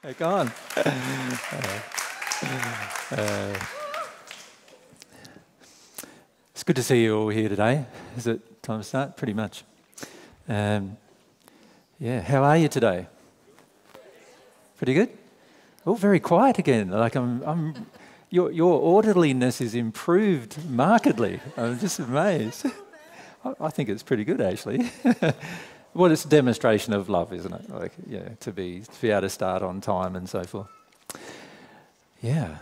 Hey, go on. Uh, it's good to see you all here today. Is it time to start? Pretty much. Um, yeah, how are you today? Pretty good? Oh, very quiet again. Like I'm, I'm your, your orderliness is improved markedly. I'm just amazed. I, I think it's pretty good, actually. well, it's a demonstration of love, isn't it? Like, yeah, to be, to be able to start on time and so forth. Yeah.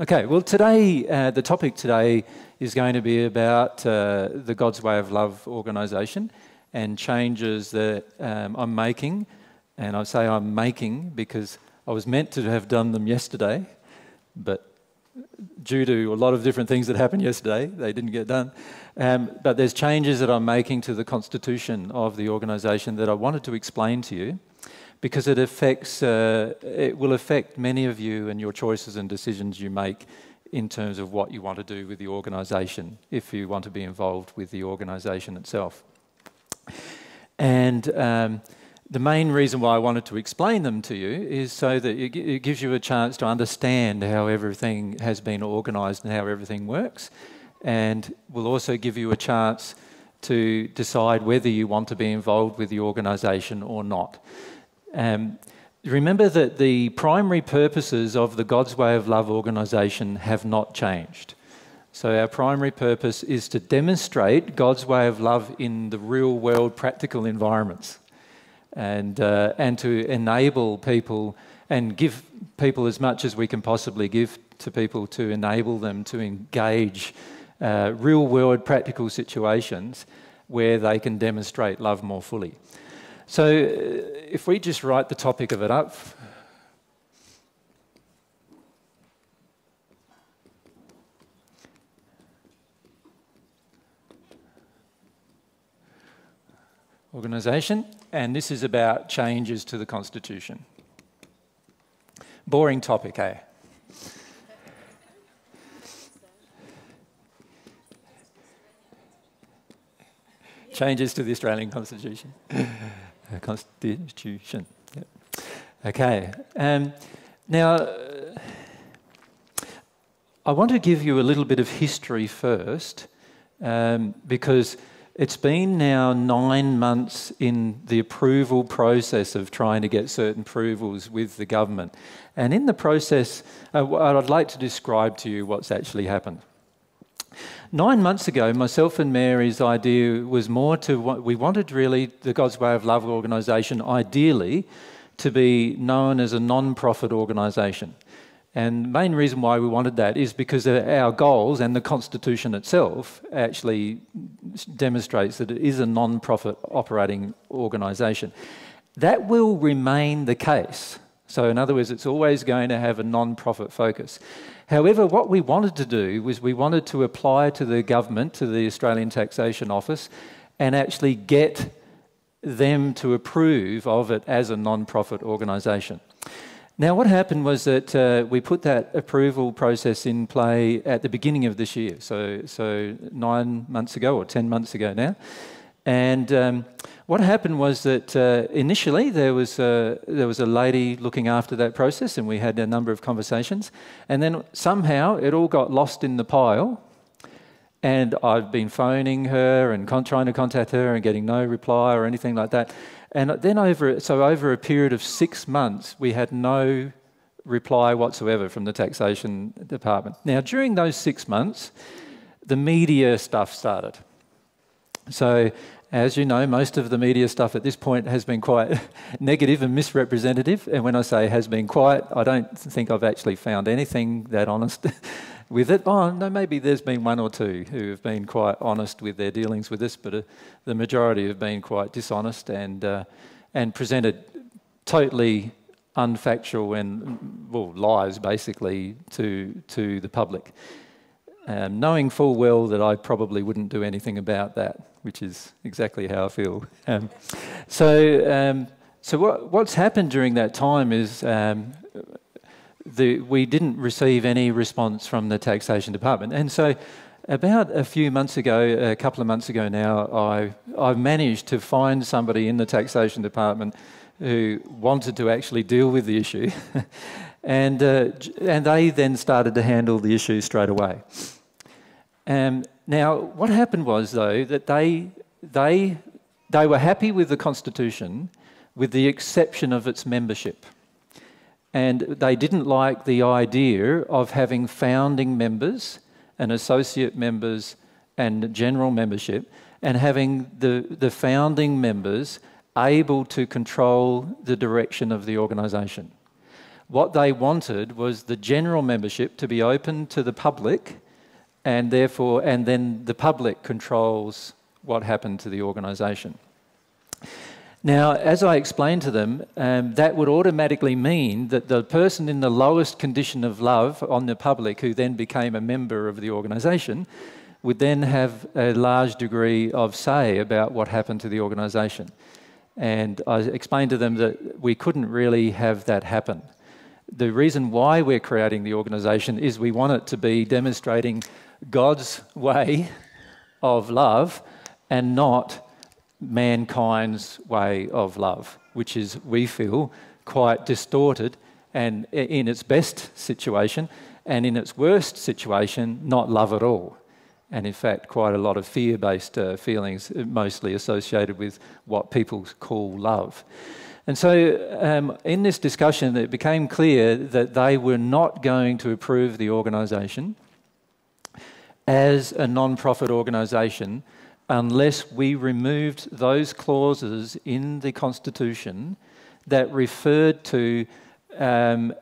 Okay, well, today, uh, the topic today is going to be about uh, the God's Way of Love organisation and changes that um, I'm making. And I say I'm making because I was meant to have done them yesterday, but due to a lot of different things that happened yesterday, they didn't get done. Um, but there's changes that I'm making to the constitution of the organisation that I wanted to explain to you because it affects, uh, it will affect many of you and your choices and decisions you make in terms of what you want to do with the organisation, if you want to be involved with the organisation itself. And um, the main reason why I wanted to explain them to you is so that it gives you a chance to understand how everything has been organised and how everything works, and will also give you a chance to decide whether you want to be involved with the organisation or not. Um, remember that the primary purposes of the God's Way of Love organisation have not changed. So, our primary purpose is to demonstrate God's way of love in the real world practical environments and, uh, and to enable people and give people as much as we can possibly give to people to enable them to engage uh, real world practical situations where they can demonstrate love more fully. So, uh, if we just write the topic of it up. Organisation, and this is about changes to the Constitution. Boring topic, eh? Changes to the Australian Constitution. Constitution. Yep. Okay. Um, now, uh, I want to give you a little bit of history first um, because it's been now nine months in the approval process of trying to get certain approvals with the government. And in the process, uh, I'd like to describe to you what's actually happened. Nine months ago, myself and Mary's idea was more to what we wanted really the God's Way of Love organisation, ideally, to be known as a non profit organisation. And the main reason why we wanted that is because our goals and the Constitution itself actually demonstrates that it is a non profit operating organisation. That will remain the case. So, in other words, it's always going to have a non profit focus. However, what we wanted to do was we wanted to apply to the government, to the Australian Taxation Office, and actually get them to approve of it as a non profit organisation. Now, what happened was that uh, we put that approval process in play at the beginning of this year, so, so nine months ago or 10 months ago now. And um, what happened was that uh, initially there was, a, there was a lady looking after that process, and we had a number of conversations. And then somehow it all got lost in the pile. And I've been phoning her and trying to contact her and getting no reply or anything like that. And then over, so over a period of six months, we had no reply whatsoever from the taxation department. Now, during those six months, the media stuff started. So, as you know, most of the media stuff at this point has been quite negative and misrepresentative. And when I say has been quiet, I don't think I've actually found anything that honest with it. Oh, no, maybe there's been one or two who have been quite honest with their dealings with this, but uh, the majority have been quite dishonest and, uh, and presented totally unfactual and, well, lies basically to, to the public. Um, knowing full well that I probably wouldn't do anything about that, which is exactly how I feel. Um, so, um, so what, what's happened during that time is um, the, we didn't receive any response from the taxation department. And so, about a few months ago, a couple of months ago now, I, I managed to find somebody in the taxation department who wanted to actually deal with the issue. and, uh, and they then started to handle the issue straight away. Um, now, what happened was, though, that they, they, they were happy with the Constitution with the exception of its membership. And they didn't like the idea of having founding members and associate members and general membership and having the, the founding members able to control the direction of the organisation. What they wanted was the general membership to be open to the public and therefore, and then the public controls what happened to the organisation. Now, as I explained to them, um, that would automatically mean that the person in the lowest condition of love on the public, who then became a member of the organisation, would then have a large degree of say about what happened to the organisation. And I explained to them that we couldn't really have that happen. The reason why we're creating the organisation is we want it to be demonstrating God's way of love and not mankind's way of love, which is, we feel, quite distorted and in its best situation and in its worst situation, not love at all. And in fact, quite a lot of fear based uh, feelings, uh, mostly associated with what people call love. And so, um, in this discussion, it became clear that they were not going to approve the organisation as a non profit organisation unless we removed those clauses in the Constitution that referred to um,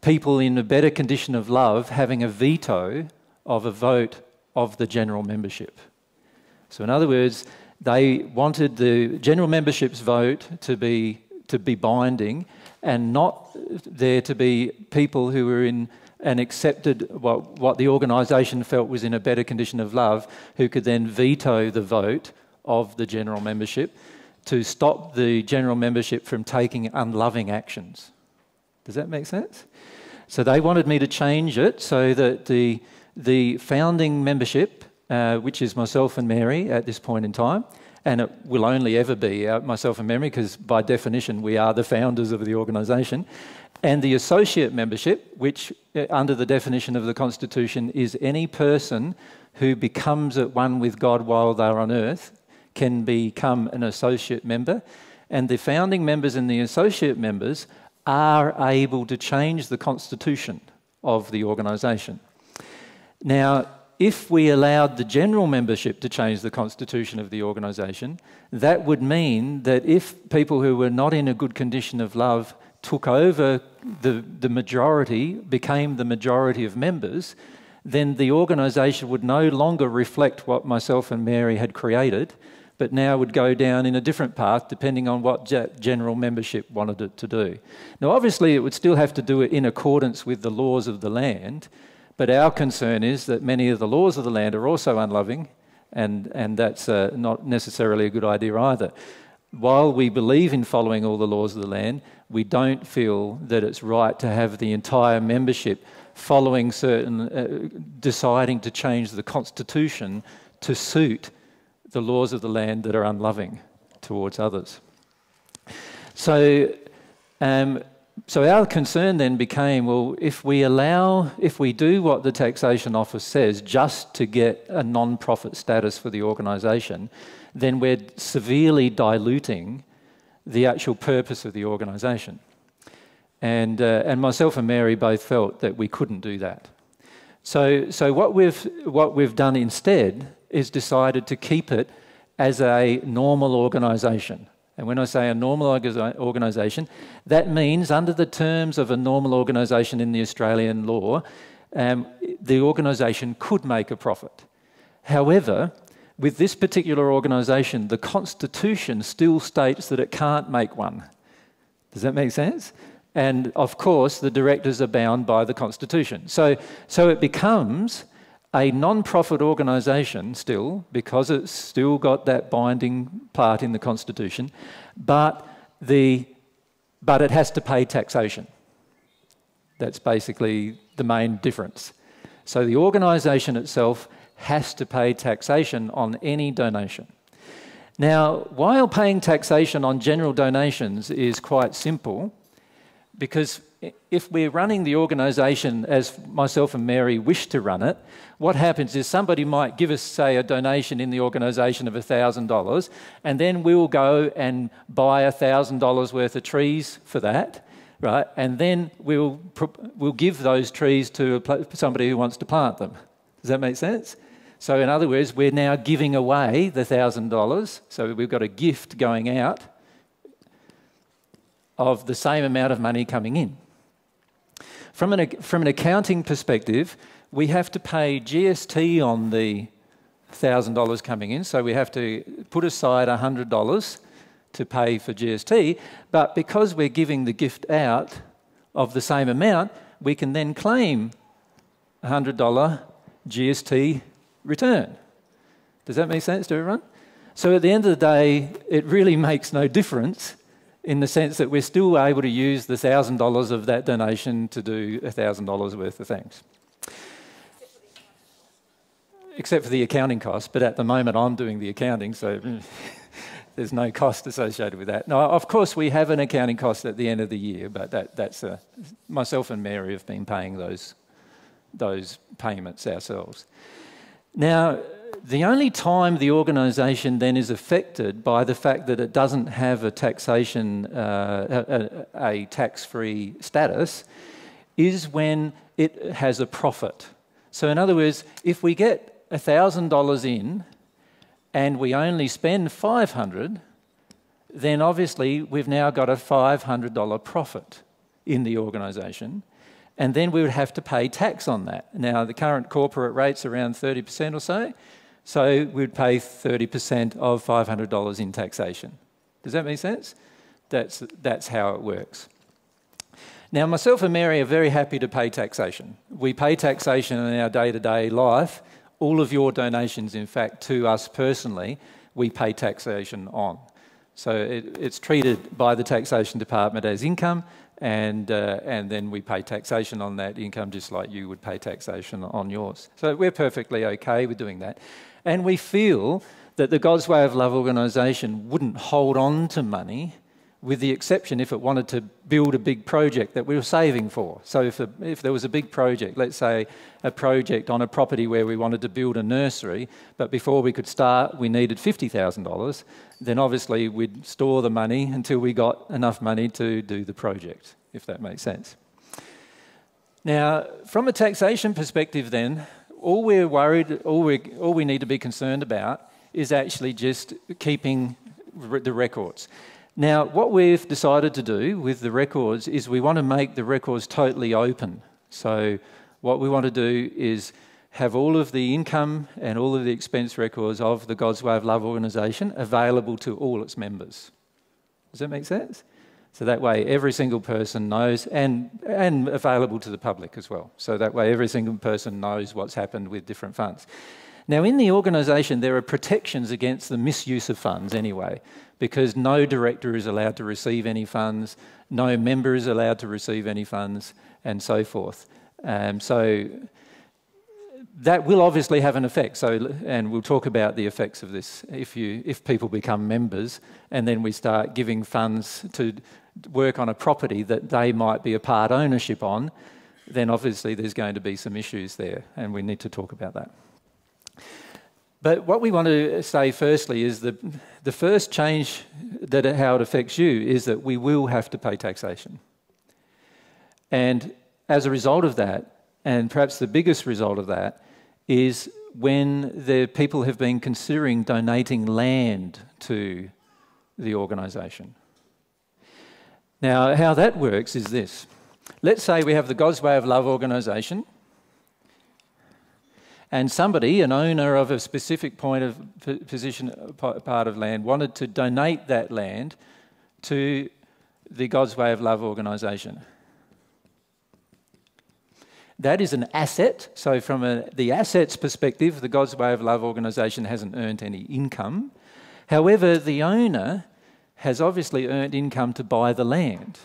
people in a better condition of love having a veto of a vote of the general membership. So, in other words, they wanted the general membership's vote to be, to be binding and not there to be people who were in and accepted what, what the organisation felt was in a better condition of love, who could then veto the vote of the general membership to stop the general membership from taking unloving actions. Does that make sense? So they wanted me to change it so that the, the founding membership, uh, which is myself and Mary at this point in time, and it will only ever be myself and Mary because by definition we are the founders of the organisation, and the associate membership, which uh, under the definition of the Constitution is any person who becomes at one with God while they're on earth, can become an associate member. And the founding members and the associate members are able to change the constitution of the organisation. Now, if we allowed the general membership to change the constitution of the organisation, that would mean that if people who were not in a good condition of love took over the, the majority, became the majority of members, then the organisation would no longer reflect what myself and Mary had created, but now would go down in a different path depending on what general membership wanted it to do. Now, obviously, it would still have to do it in accordance with the laws of the land, but our concern is that many of the laws of the land are also unloving, and, and that's uh, not necessarily a good idea either. While we believe in following all the laws of the land, we don't feel that it's right to have the entire membership following certain, uh, deciding to change the constitution to suit the laws of the land that are unloving towards others. So, um, so our concern then became well, if we allow, if we do what the taxation office says just to get a non profit status for the organisation, then we're severely diluting the actual purpose of the organisation. And, uh, and myself and Mary both felt that we couldn't do that. So, so what, we've, what we've done instead is decided to keep it as a normal organisation. And when I say a normal organisation, that means under the terms of a normal organisation in the Australian law, um, the organisation could make a profit. However, with this particular organisation, the Constitution still states that it can't make one. Does that make sense? And of course, the directors are bound by the Constitution. So, so it becomes a non profit organisation still, because it's still got that binding part in the Constitution, but, the, but it has to pay taxation. That's basically the main difference. So the organisation itself has to pay taxation on any donation. Now, while paying taxation on general donations is quite simple, because if we're running the organisation as myself and Mary wish to run it, what happens is somebody might give us, say, a donation in the organisation of $1,000, and then we'll go and buy $1,000 worth of trees for that, right? And then we'll, we'll give those trees to somebody who wants to plant them. Does that make sense? So, in other words, we're now giving away the $1,000, so we've got a gift going out of the same amount of money coming in. From an, from an accounting perspective, we have to pay GST on the $1,000 coming in, so we have to put aside $100 to pay for GST. But because we're giving the gift out of the same amount, we can then claim $100 GST return. Does that make sense to everyone? So at the end of the day, it really makes no difference in the sense that we're still able to use the $1,000 of that donation to do $1,000 worth of things. Except for the accounting cost, but at the moment I'm doing the accounting, so mm, there's no cost associated with that. Now, of course, we have an accounting cost at the end of the year, but that, that's a, myself and Mary have been paying those, those payments ourselves. Now, the only time the organisation then is affected by the fact that it doesn't have a taxation, uh, a, a tax-free status, is when it has a profit. So, in other words, if we get $1,000 in and we only spend 500 then obviously we've now got a $500 profit in the organisation and then we would have to pay tax on that. Now, the current corporate rate's around 30% or so, so we'd pay 30% of $500 in taxation. Does that make sense? That's, that's how it works. Now, myself and Mary are very happy to pay taxation. We pay taxation in our day to day life. All of your donations, in fact, to us personally, we pay taxation on. So it, it's treated by the taxation department as income, and, uh, and then we pay taxation on that income just like you would pay taxation on yours. So we're perfectly okay with doing that. And we feel that the God's Way of Love organisation wouldn't hold on to money, with the exception if it wanted to build a big project that we were saving for. So if, a, if there was a big project, let's say a project on a property where we wanted to build a nursery, but before we could start we needed $50,000, then obviously we'd store the money until we got enough money to do the project, if that makes sense. Now, from a taxation perspective then, all we're worried, all we, all we need to be concerned about is actually just keeping the records. Now, what we've decided to do with the records is we want to make the records totally open. So, what we want to do is have all of the income and all of the expense records of the God's Way of Love organisation available to all its members. Does that make sense? So that way, every single person knows, and, and available to the public as well. So that way, every single person knows what's happened with different funds. Now, in the organisation, there are protections against the misuse of funds anyway, because no director is allowed to receive any funds, no member is allowed to receive any funds, and so forth. Um, so that will obviously have an effect. So, and we'll talk about the effects of this if you if people become members, and then we start giving funds to work on a property that they might be a part ownership on, then obviously there's going to be some issues there, and we need to talk about that. But what we want to say firstly is that the first change that how it affects you is that we will have to pay taxation. And as a result of that, and perhaps the biggest result of that, is when the people have been considering donating land to the organisation. Now, how that works is this. Let's say we have the God's Way of Love organisation, and somebody, an owner of a specific point of position, part of land, wanted to donate that land to the God's Way of Love organisation. That is an asset. So, from a, the assets perspective, the God's Way of Love organisation hasn't earned any income. However, the owner has obviously earned income to buy the land.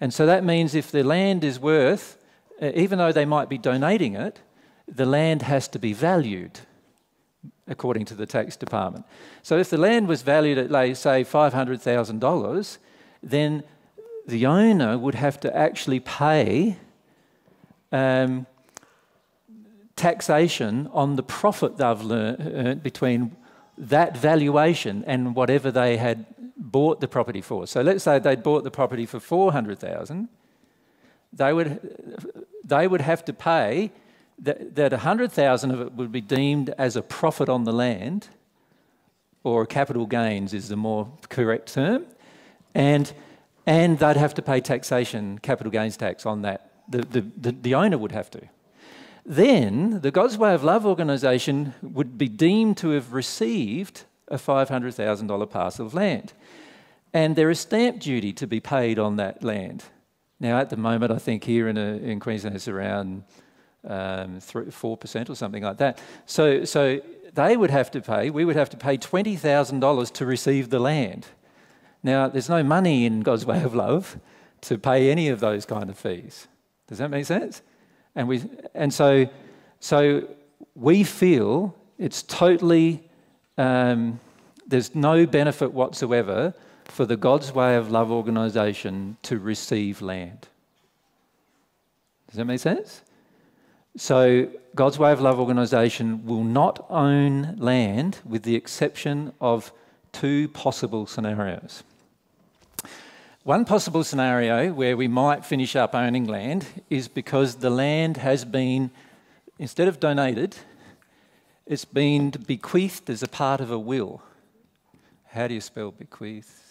And so that means if the land is worth, uh, even though they might be donating it, the land has to be valued according to the tax department. So if the land was valued at, say, $500,000, then the owner would have to actually pay um, taxation on the profit they've earned between that valuation and whatever they had bought the property for. So let's say they'd bought the property for 400,000, they would they would have to pay that, that 100,000 of it would be deemed as a profit on the land or capital gains is the more correct term and and they'd have to pay taxation capital gains tax on that the, the, the, the owner would have to then the God's Way of Love organisation would be deemed to have received a $500,000 parcel of land. And there is stamp duty to be paid on that land. Now, at the moment, I think here in, a, in Queensland it's around um, 3, 4% or something like that. So, so they would have to pay, we would have to pay $20,000 to receive the land. Now, there's no money in God's Way of Love to pay any of those kind of fees. Does that make sense? And, we, and so, so we feel it's totally, um, there's no benefit whatsoever for the God's Way of Love organisation to receive land. Does that make sense? So, God's Way of Love organisation will not own land with the exception of two possible scenarios. One possible scenario where we might finish up owning land is because the land has been, instead of donated, it's been bequeathed as a part of a will. How do you spell bequeath?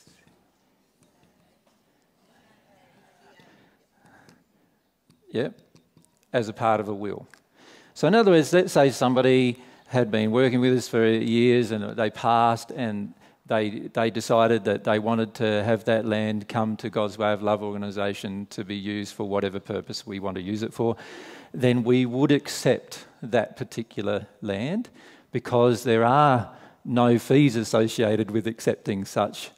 Yep, as a part of a will. So, in other words, let's say somebody had been working with us for years and they passed and they, they decided that they wanted to have that land come to God's Way of Love organisation to be used for whatever purpose we want to use it for, then we would accept that particular land because there are no fees associated with accepting such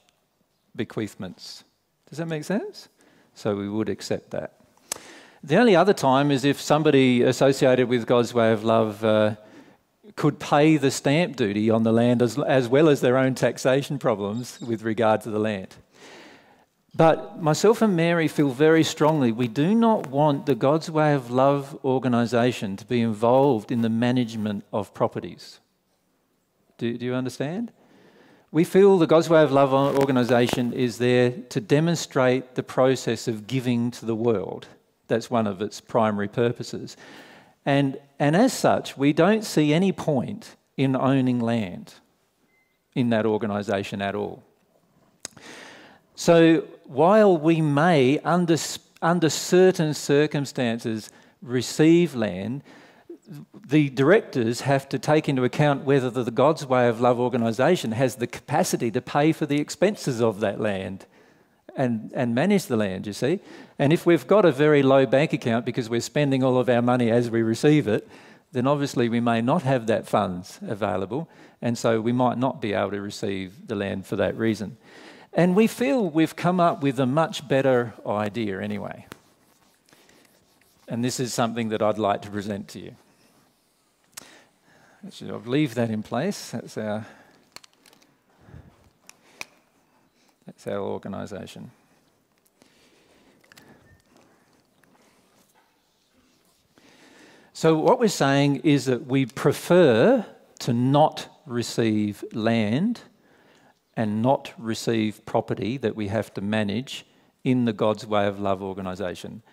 bequeathments. Does that make sense? So we would accept that. The only other time is if somebody associated with God's Way of Love. Uh, could pay the stamp duty on the land as, as well as their own taxation problems with regard to the land. But myself and Mary feel very strongly we do not want the God's Way of Love organisation to be involved in the management of properties. Do, do you understand? We feel the God's Way of Love organisation is there to demonstrate the process of giving to the world. That's one of its primary purposes. And, and as such, we don't see any point in owning land in that organisation at all. So while we may, under, under certain circumstances, receive land, the directors have to take into account whether the God's Way of Love organisation has the capacity to pay for the expenses of that land and, and manage the land, you see. And if we've got a very low bank account because we're spending all of our money as we receive it, then obviously we may not have that funds available, and so we might not be able to receive the land for that reason. And we feel we've come up with a much better idea anyway. And this is something that I'd like to present to you. So I'll leave that in place. That's our That's our organisation. So, what we're saying is that we prefer to not receive land and not receive property that we have to manage in the God's Way of Love organisation.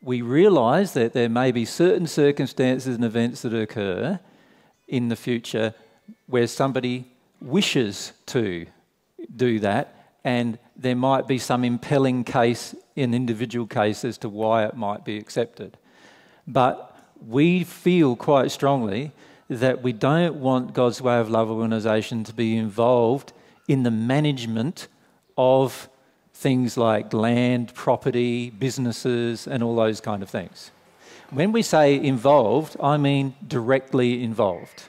We realise that there may be certain circumstances and events that occur in the future where somebody wishes to do that and there might be some impelling case in individual case as to why it might be accepted. But we feel quite strongly that we don't want God's Way of Love organisation to be involved in the management of things like land, property, businesses, and all those kind of things. When we say involved, I mean directly involved.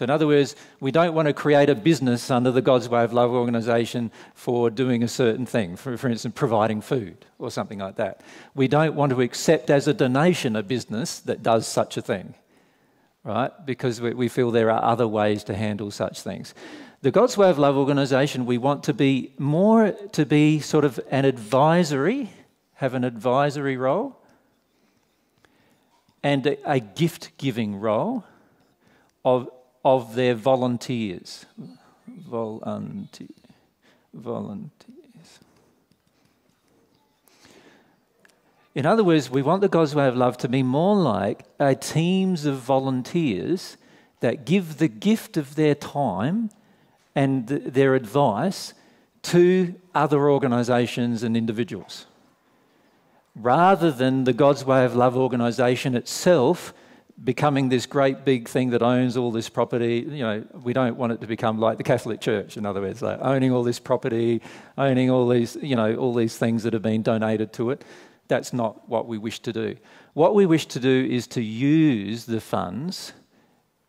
So, in other words, we don't want to create a business under the God's Way of Love organisation for doing a certain thing, for, for instance, providing food or something like that. We don't want to accept as a donation a business that does such a thing. right? Because we, we feel there are other ways to handle such things. The God's Way of Love organisation, we want to be more to be sort of an advisory, have an advisory role, and a, a gift giving role of, of their volunteers. Volunteer, volunteers. In other words, we want the God's way of love to be more like a teams of volunteers that give the gift of their time and their advice to other organisations and individuals. Rather than the God's Way of Love organisation itself becoming this great big thing that owns all this property. You know, we don't want it to become like the Catholic Church, in other words, like owning all this property, owning all these, you know, all these things that have been donated to it. That's not what we wish to do. What we wish to do is to use the funds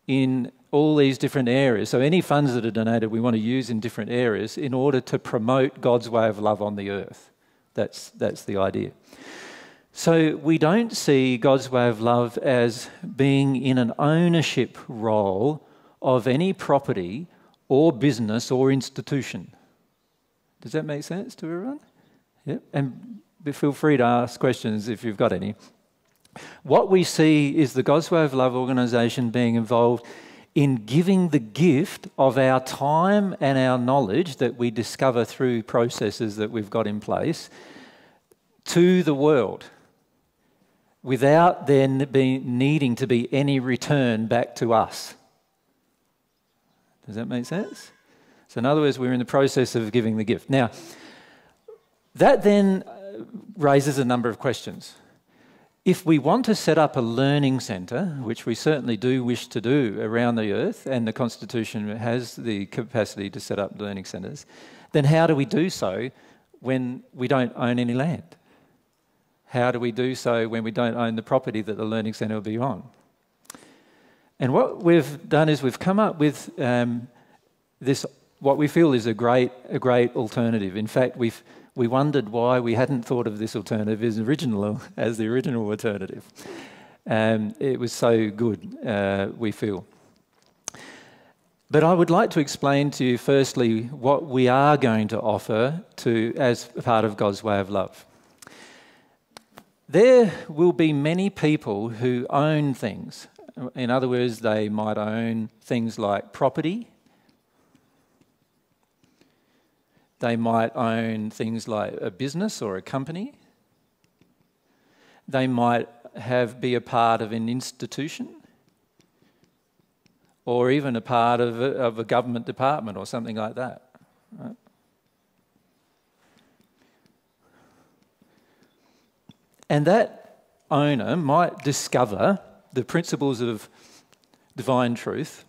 in all these different areas. So, any funds that are donated, we want to use in different areas in order to promote God's way of love on the earth. That's, that's the idea. So, we don't see God's way of love as being in an ownership role of any property or business or institution. Does that make sense to everyone? Yep. And feel free to ask questions if you've got any. What we see is the God's Way of Love organisation being involved in giving the gift of our time and our knowledge that we discover through processes that we've got in place to the world without then being, needing to be any return back to us. Does that make sense? So, in other words, we're in the process of giving the gift. Now, that then uh, raises a number of questions. If we want to set up a learning centre, which we certainly do wish to do around the earth, and the Constitution has the capacity to set up learning centres, then how do we do so when we don't own any land? How do we do so when we don't own the property that the learning centre will be on? And what we've done is we've come up with um, this, what we feel is a great, a great alternative. In fact, we've we wondered why we hadn't thought of this alternative as original as the original alternative. Um, it was so good, uh, we feel. But I would like to explain to you, firstly, what we are going to offer to, as part of God's way of love. There will be many people who own things. In other words, they might own things like property, They might own things like a business or a company. They might have be a part of an institution or even a part of a, of a government department or something like that. Right? And that owner might discover the principles of divine truth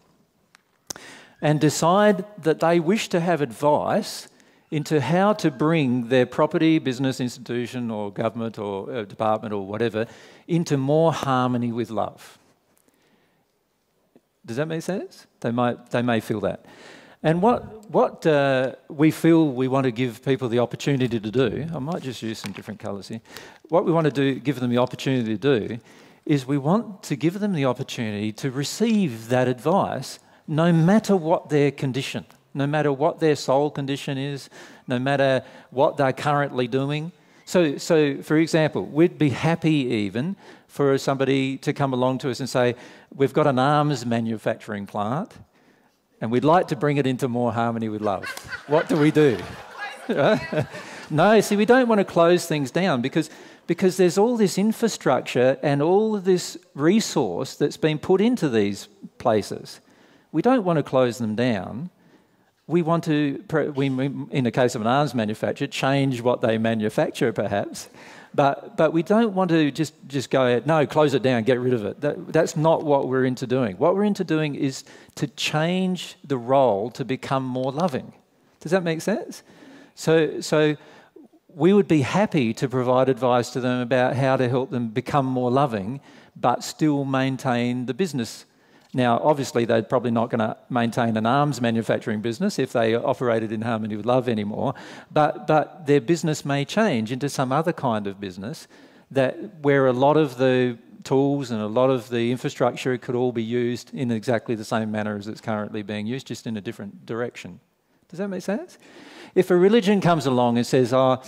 and decide that they wish to have advice into how to bring their property, business, institution, or government, or uh, department, or whatever into more harmony with love. Does that make sense? They, might, they may feel that. And what, what uh, we feel we want to give people the opportunity to do, I might just use some different colours here. What we want to do, give them the opportunity to do, is we want to give them the opportunity to receive that advice no matter what their condition no matter what their soul condition is, no matter what they're currently doing. So, so for example, we'd be happy even for somebody to come along to us and say, We've got an arms manufacturing plant and we'd like to bring it into more harmony with love. what do we do? no, see, we don't want to close things down because, because there's all this infrastructure and all of this resource that's been put into these places. We don't want to close them down we want to, we, in the case of an arms manufacturer, change what they manufacture perhaps. But, but we don't want to just, just go, no, close it down, get rid of it. That, that's not what we're into doing. What we're into doing is to change the role to become more loving. Does that make sense? So, so we would be happy to provide advice to them about how to help them become more loving, but still maintain the business now, obviously, they're probably not going to maintain an arms manufacturing business if they operated in harmony with love anymore, but, but their business may change into some other kind of business that where a lot of the tools and a lot of the infrastructure could all be used in exactly the same manner as it's currently being used, just in a different direction. Does that make sense? If a religion comes along and says, oh,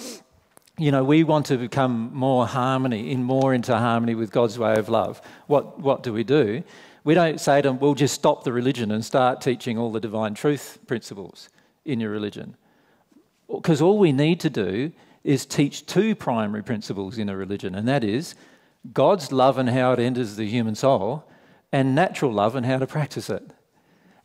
you know, we want to become more harmony, in more into harmony with God's way of love, what, what do we do? We don't say to them, we'll just stop the religion and start teaching all the divine truth principles in your religion. Because all we need to do is teach two primary principles in a religion, and that is God's love and how it enters the human soul, and natural love and how to practice it.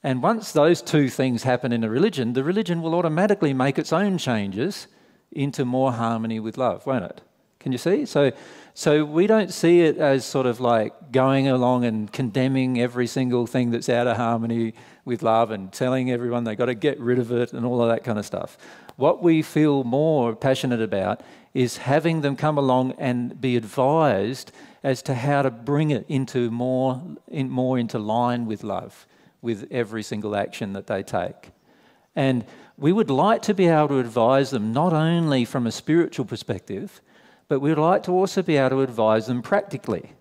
And once those two things happen in a religion, the religion will automatically make its own changes into more harmony with love, won't it? Can you see? So, so we don't see it as sort of like going along and condemning every single thing that's out of harmony with love and telling everyone they've got to get rid of it and all of that kind of stuff. What we feel more passionate about is having them come along and be advised as to how to bring it into more, in, more into line with love, with every single action that they take. And we would like to be able to advise them not only from a spiritual perspective, but we'd like to also be able to advise them practically.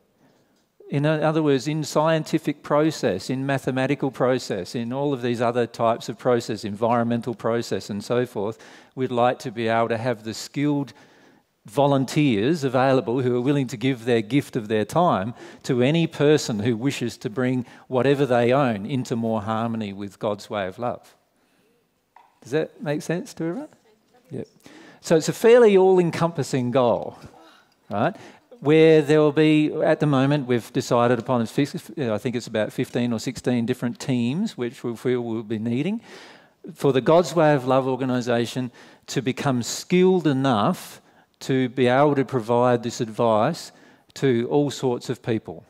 In other words, in scientific process, in mathematical process, in all of these other types of process, environmental process, and so forth, we'd like to be able to have the skilled volunteers available who are willing to give their gift of their time to any person who wishes to bring whatever they own into more harmony with God's way of love. Does that make sense to everyone? Yep. So it's a fairly all encompassing goal, right? Where there will be, at the moment, we've decided upon, I think it's about 15 or 16 different teams which we feel we'll be needing for the God's Way of Love organisation to become skilled enough to be able to provide this advice to all sorts of people,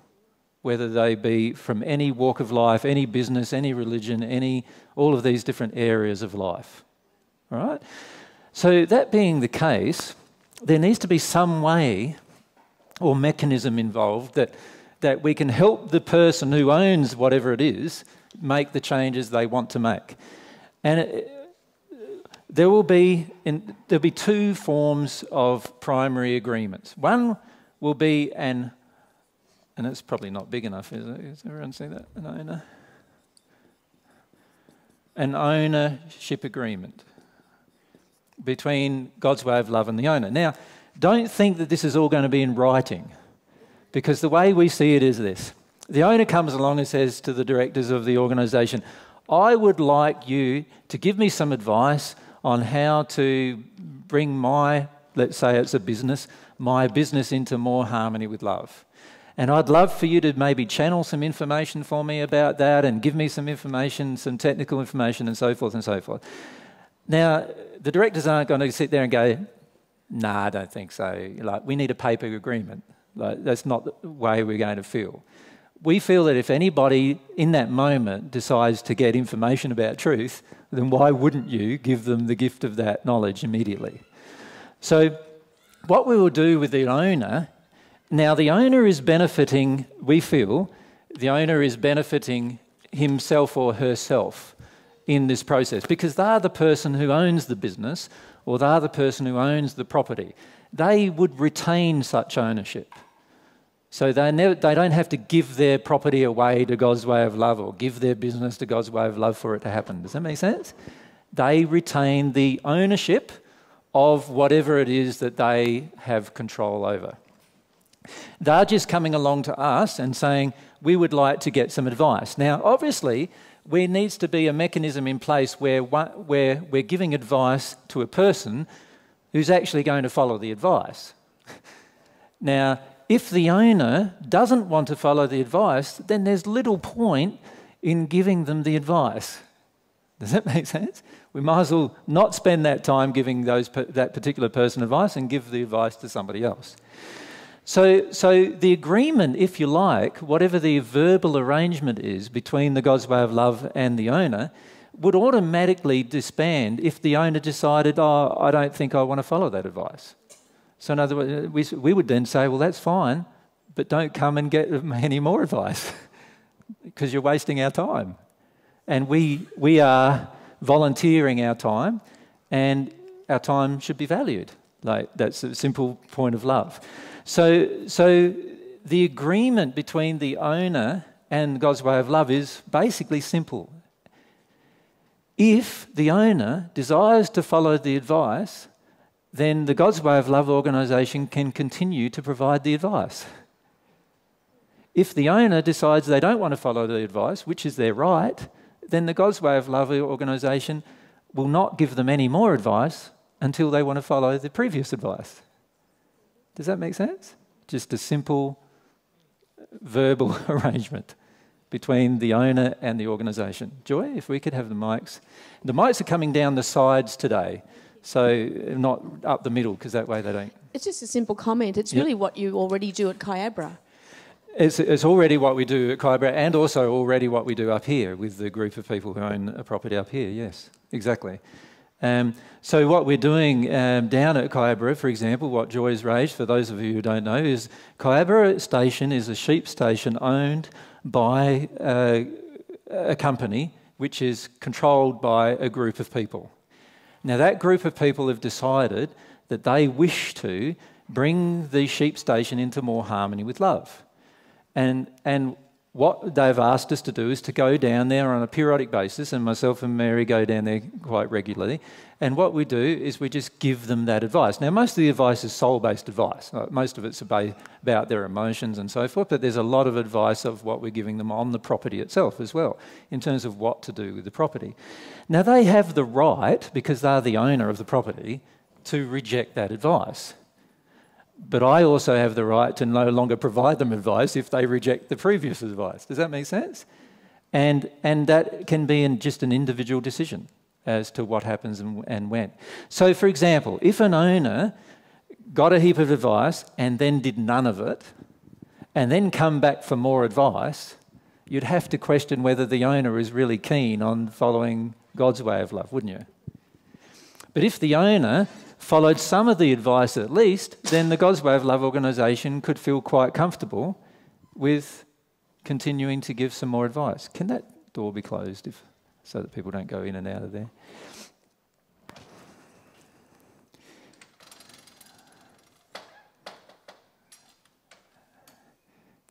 whether they be from any walk of life, any business, any religion, any all of these different areas of life. All right? So, that being the case, there needs to be some way or mechanism involved that, that we can help the person who owns whatever it is make the changes they want to make. And it, there will be in, there'll be two forms of primary agreements. One will be an, and it's probably not big enough, is it? Has everyone seen that? An owner, an ownership agreement between God's way of love and the owner. Now, don't think that this is all going to be in writing, because the way we see it is this the owner comes along and says to the directors of the organisation, I would like you to give me some advice on how to bring my, let's say it's a business, my business into more harmony with love. And I'd love for you to maybe channel some information for me about that and give me some information, some technical information, and so forth and so forth. Now, the directors aren't going to sit there and go, nah, I don't think so. Like, we need a paper agreement. Like, that's not the way we're going to feel. We feel that if anybody in that moment decides to get information about truth, then why wouldn't you give them the gift of that knowledge immediately? So, what we will do with the owner now, the owner is benefiting, we feel, the owner is benefiting himself or herself in this process because they're the person who owns the business or they're the person who owns the property. They would retain such ownership. So they, never, they don't have to give their property away to God's way of love or give their business to God's way of love for it to happen. Does that make sense? They retain the ownership of whatever it is that they have control over. They're just coming along to us and saying, We would like to get some advice. Now, obviously, there needs to be a mechanism in place where, where we're giving advice to a person who's actually going to follow the advice. now, if the owner doesn't want to follow the advice, then there's little point in giving them the advice. Does that make sense? We might as well not spend that time giving those, that particular person advice and give the advice to somebody else. So, so the agreement, if you like, whatever the verbal arrangement is between the God's way of love and the owner, would automatically disband if the owner decided, oh, I don't think I want to follow that advice. So, in other words, uh, we, we would then say, well, that's fine, but don't come and get any more advice because you're wasting our time. And we, we are volunteering our time, and our time should be valued. Like that's a simple point of love. So, so the agreement between the owner and God's way of love is basically simple. If the owner desires to follow the advice, then the God's Way of Love organisation can continue to provide the advice. If the owner decides they don't want to follow the advice, which is their right, then the God's Way of Love organisation will not give them any more advice until they want to follow the previous advice. Does that make sense? Just a simple verbal arrangement between the owner and the organisation. Joy, if we could have the mics. The mics are coming down the sides today. So not up the middle because that way they don't. It's just a simple comment. It's yep. really what you already do at Kyabra. It's, it's already what we do at Kyabra and also already what we do up here with the group of people who own a property up here. Yes, exactly. Um, so what we're doing um, down at Kyabra, for example, what Joy's raised, for those of you who don't know, is Kyabra Station is a sheep station owned by uh, a company which is controlled by a group of people. Now, that group of people have decided that they wish to bring the sheep station into more harmony with love. And, and what they've asked us to do is to go down there on a periodic basis, and myself and Mary go down there quite regularly. And what we do is we just give them that advice. Now, most of the advice is soul based advice. Uh, most of it's about their emotions and so forth, but there's a lot of advice of what we're giving them on the property itself as well, in terms of what to do with the property. Now, they have the right, because they're the owner of the property, to reject that advice. But I also have the right to no longer provide them advice if they reject the previous advice. Does that make sense? And, and that can be in just an individual decision as to what happens and, and when. So, for example, if an owner got a heap of advice and then did none of it, and then come back for more advice, you'd have to question whether the owner is really keen on following God's way of love, wouldn't you? But if the owner followed some of the advice at least, then the God's Way of Love organisation could feel quite comfortable with continuing to give some more advice. Can that door be closed if, so that people don't go in and out of there?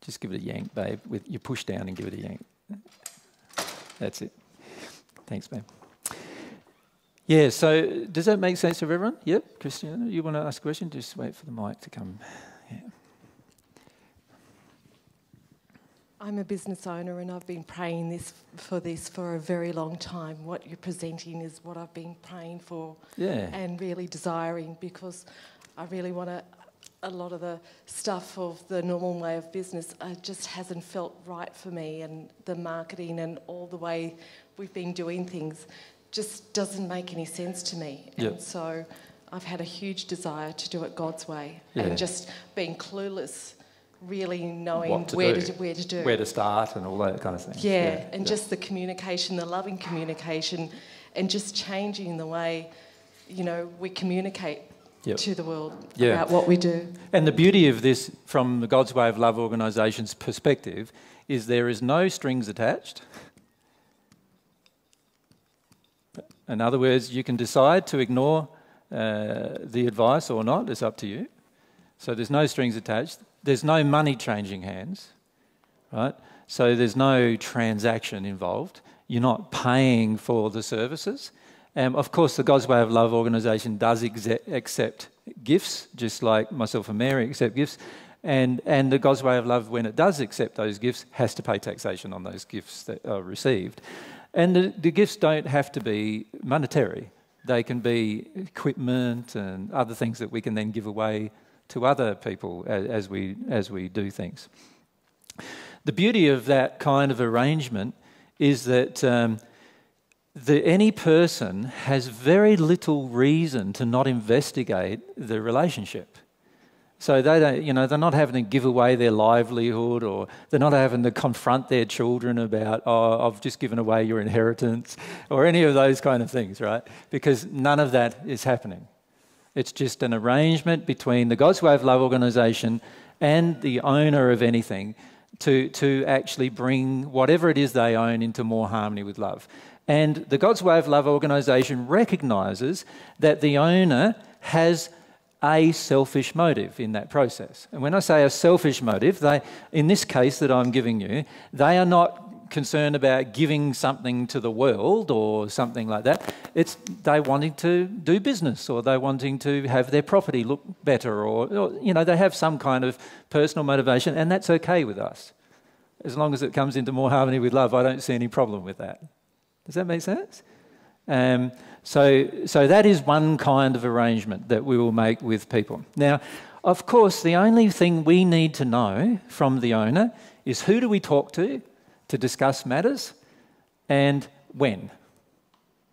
Just give it a yank, babe. With you push down and give it a yank. That's it. Thanks, babe. Yeah, so does that make sense to everyone? Yep, Christina, you want to ask a question? Just wait for the mic to come. Yeah. I'm a business owner and I've been praying this for this for a very long time. What you're presenting is what I've been praying for yeah. and really desiring because I really want to. A lot of the stuff of the normal way of business uh, just hasn't felt right for me, and the marketing and all the way we've been doing things just doesn't make any sense to me. Yep. And so I've had a huge desire to do it God's way yeah. and just being clueless, really knowing to where, to, where to do. Where to start and all that kind of thing. Yeah, yeah. and yeah. just the communication, the loving communication, and just changing the way, you know, we communicate Yep. to the world yeah. about what we do. And the beauty of this, from the God's Way of Love organisation's perspective, is there is no strings attached. In other words, you can decide to ignore uh, the advice or not, it's up to you. So there's no strings attached. There's no money changing hands, right? So there's no transaction involved. You're not paying for the services. Um, of course, the God's Way of Love organisation does accept gifts, just like myself and Mary accept gifts. And, and the God's Way of Love, when it does accept those gifts, has to pay taxation on those gifts that are received. And the, the gifts don't have to be monetary. They can be equipment and other things that we can then give away to other people as, as, we, as we do things. The beauty of that kind of arrangement is that um, the, any person has very little reason to not investigate the relationship. So they don't, you know, they're not having to give away their livelihood or they're not having to confront their children about, oh, I've just given away your inheritance or any of those kind of things, right? Because none of that is happening. It's just an arrangement between the God's Way of Love organisation and the owner of anything to, to actually bring whatever it is they own into more harmony with love. And the God's Way of Love organisation recognises that the owner has a selfish motive in that process. And when I say a selfish motive, they, in this case that I'm giving you, they are not concerned about giving something to the world or something like that. It's they wanting to do business or they wanting to have their property look better or, or you know they have some kind of personal motivation and that's okay with us. As long as it comes into more harmony with love, I don't see any problem with that. Does that make sense? Um, so, so that is one kind of arrangement that we will make with people. Now, of course, the only thing we need to know from the owner is who do we talk to to discuss matters and when,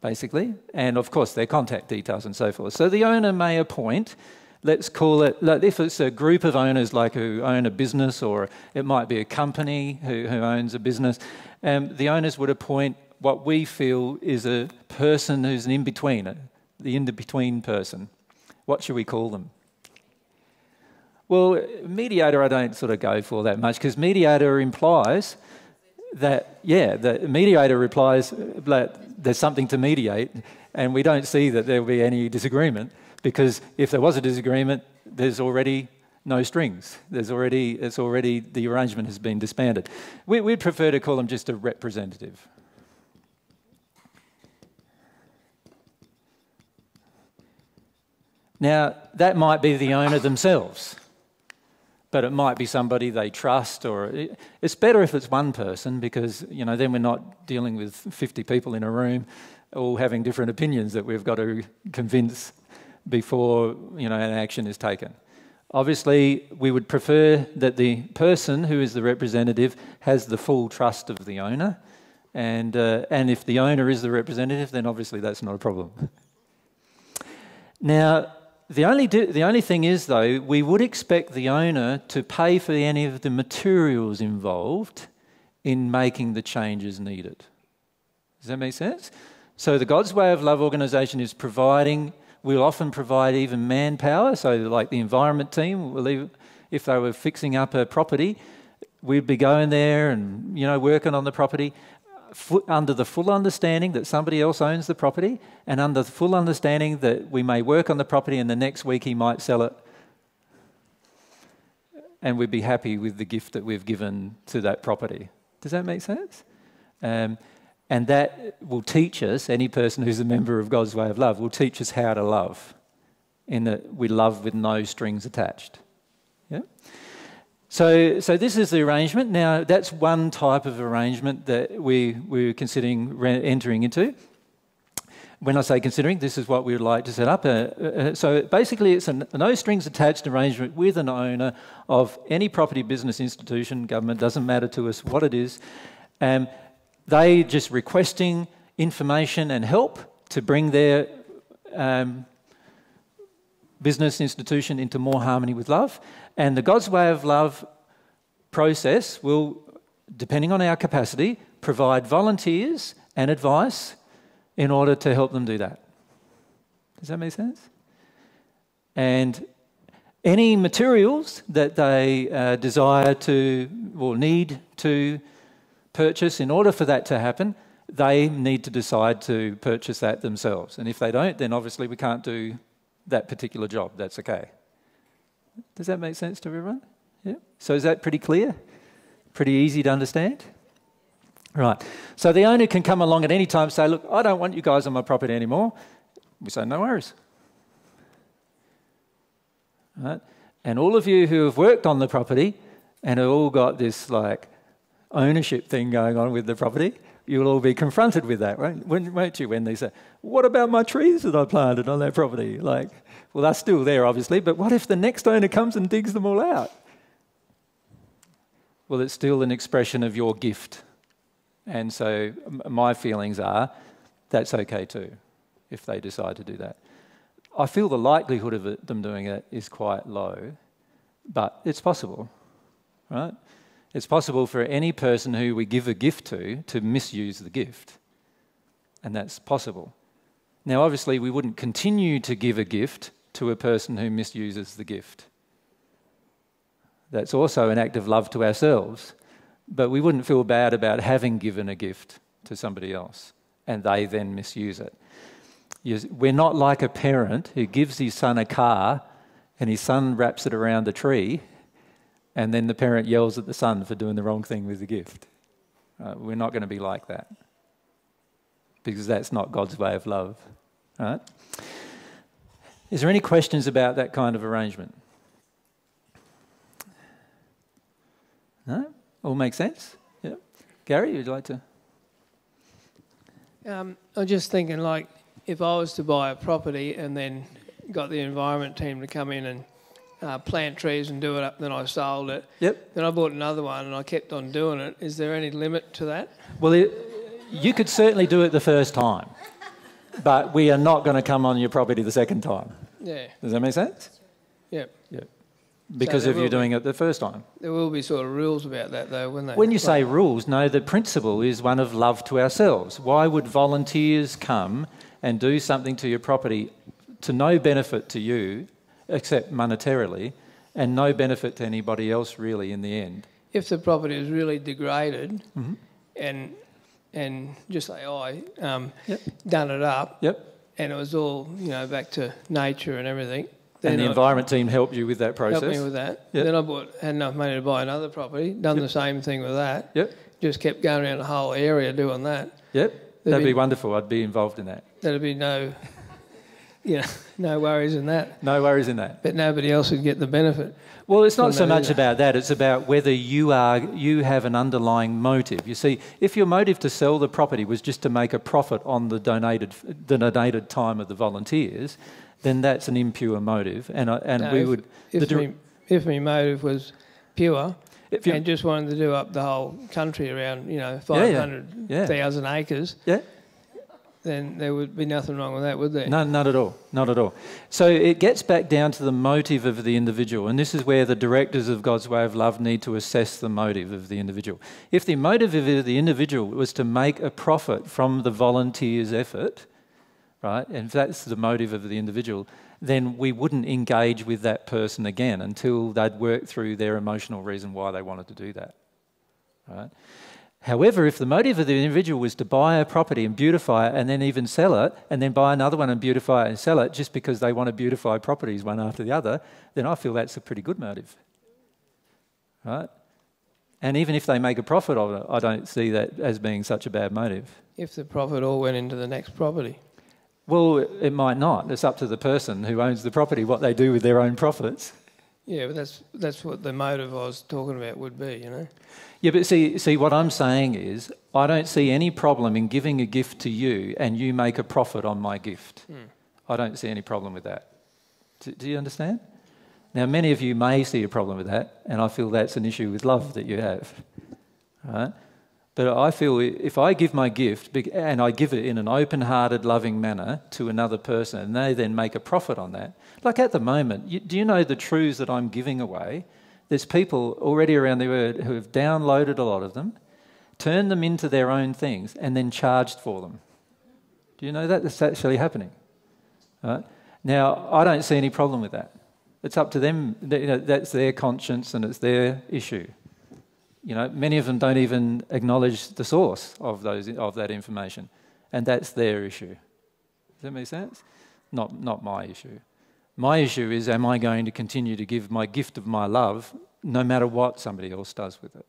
basically, and of course their contact details and so forth. So the owner may appoint, let's call it, if it's a group of owners like who own a business or it might be a company who, who owns a business, um, the owners would appoint what we feel is a person who's an in between, the in between person. What should we call them? Well, mediator, I don't sort of go for that much because mediator implies that, yeah, the mediator replies that there's something to mediate, and we don't see that there will be any disagreement because if there was a disagreement, there's already no strings. There's already, it's already, the arrangement has been disbanded. We, would prefer to call them just a representative. Now, that might be the owner themselves, but it might be somebody they trust, or it's better if it's one person because, you know, then we're not dealing with 50 people in a room all having different opinions that we've got to convince before, you know, an action is taken. Obviously, we would prefer that the person who is the representative has the full trust of the owner. And, uh, and if the owner is the representative, then obviously that's not a problem. now, the only, the only thing is, though, we would expect the owner to pay for any of the materials involved in making the changes needed. Does that make sense? So, the God's Way of Love organisation is providing, we'll often provide even manpower. So, like the environment team, we'll if they were fixing up a property, we'd be going there and you know working on the property under the full understanding that somebody else owns the property and under the full understanding that we may work on the property and the next week he might sell it. And we'd be happy with the gift that we've given to that property. Does that make sense? Um, and that will teach us, any person who's a member of God's way of love, will teach us how to love, in that we love with no strings attached. Yeah? So, so this is the arrangement. Now, that's one type of arrangement that we, we're considering entering into. When I say considering, this is what we would like to set up. Uh, uh, so basically, it's a no strings attached arrangement with an owner of any property, business, institution, government, doesn't matter to us what it is. Um, they just requesting information and help to bring their um, business institution into more harmony with love. And the God's way of love process will, depending on our capacity, provide volunteers and advice in order to help them do that. Does that make sense? And any materials that they uh, desire to or need to purchase in order for that to happen, they need to decide to purchase that themselves. And if they don't, then obviously we can't do that particular job. That's okay. Does that make sense to everyone? Yeah? So is that pretty clear? Pretty easy to understand? Right. So the owner can come along at any time and say, Look, I don't want you guys on my property anymore. We say, No worries. Right? And all of you who have worked on the property and have all got this like ownership thing going on with the property, you'll all be confronted with that, right? won't you? When they say, "What about my trees that I planted on that property?" Like, well, they're still there, obviously, but what if the next owner comes and digs them all out? Well, it's still an expression of your gift, and so my feelings are that's okay too, if they decide to do that. I feel the likelihood of it, them doing it is quite low, but it's possible, right? It's possible for any person who we give a gift to to misuse the gift. And that's possible. Now, obviously, we wouldn't continue to give a gift to a person who misuses the gift. That's also an act of love to ourselves. But we wouldn't feel bad about having given a gift to somebody else and they then misuse it. We're not like a parent who gives his son a car and his son wraps it around the tree, and then the parent yells at the son for doing the wrong thing with the gift. Uh, we're not going to be like that because that's not God's way of love. Right? Is there any questions about that kind of arrangement? No? All make sense? Yeah. Gary, would you like to? Um, I'm just thinking, like, if I was to buy a property and then got the environment team to come in and uh, plant trees and do it up, then I sold it. Yep. Then I bought another one and I kept on doing it. Is there any limit to that? Well, it, you could certainly do it the first time, but we are not going to come on your property the second time. Yeah. Does that make sense? Yep. Yep. Because there of you doing it the first time. There will be sort of rules about that, though, wouldn't there? When you say rules, no, the principle is one of love to ourselves. Why would volunteers come and do something to your property to no benefit to you, except monetarily, and no benefit to anybody else really in the end? if the property is really degraded Mm-hmm. and and just say I um, Yep. done it up Yep. and it was all you know back to nature and everything, And the I- environment team helped you with that process. helped me with that. Yep. Then I bought had enough money to buy another property, done the same thing with that. Yep. Just kept going around the whole area doing that. Yep. That'd be- be wonderful. I'd be involved in that. There'd be no, you know, no worries in that. No worries in that. But nobody else would get the benefit. Well, it's not so much either. about that. It's about whether you are you have an underlying motive. You see, if your motive to sell the property was just to make a profit on the donated the donated time of the volunteers, then that's an impure motive. And I- and No, we if, would if, the me, if my motive was pure if you, and just wanted to do up the whole country around, you know, Yeah, yeah. 500,000 acres, yeah. Then there would be nothing wrong with that, would there? No, not at all. Not at all. So it gets back down to the motive of the individual. And this is where the directors of God's way of love need to assess the motive of the individual. If the motive of the individual was to make a profit from the volunteer's effort, right, and if that's the motive of the individual, then we wouldn't engage with that person again until they'd worked through their emotional reason why they wanted to do that. Right? However, if the motive of the individual was to buy a property and beautify it and then even sell it, and then buy another one and beautify it and sell it just because they want to beautify properties one after the other, then I feel that's a pretty good motive. Right? And even if they make a profit of it, I don't see that as being such a bad motive. If the profit all went into the next property. Well, it might not. It's up to the person who owns the property what they do with their own profits. Yeah, but that's that's what the motive I was talking about would be, you know. Yeah, but see, see, what I'm saying is, I don't see any problem in giving a gift to you and you make a profit on my gift. Hmm. I don't see any problem with that. Do, do you understand? Now, many of you may see a problem with that, and I feel that's an issue with love that you have. Right? But I feel if I give my gift and I give it in an open hearted, loving manner to another person, and they then make a profit on that, like at the moment, do you know the truths that I'm giving away? There's people already around the world who have downloaded a lot of them, turned them into their own things, and then charged for them. Do you know that? That's actually happening. Right? Now, I don't see any problem with that. It's up to them. You know, that's their conscience and it's their issue. You know, many of them don't even acknowledge the source of those of that information, and that's their issue. Does that make sense? Not not my issue. My issue is, am I going to continue to give my gift of my love, no matter what somebody else does with it?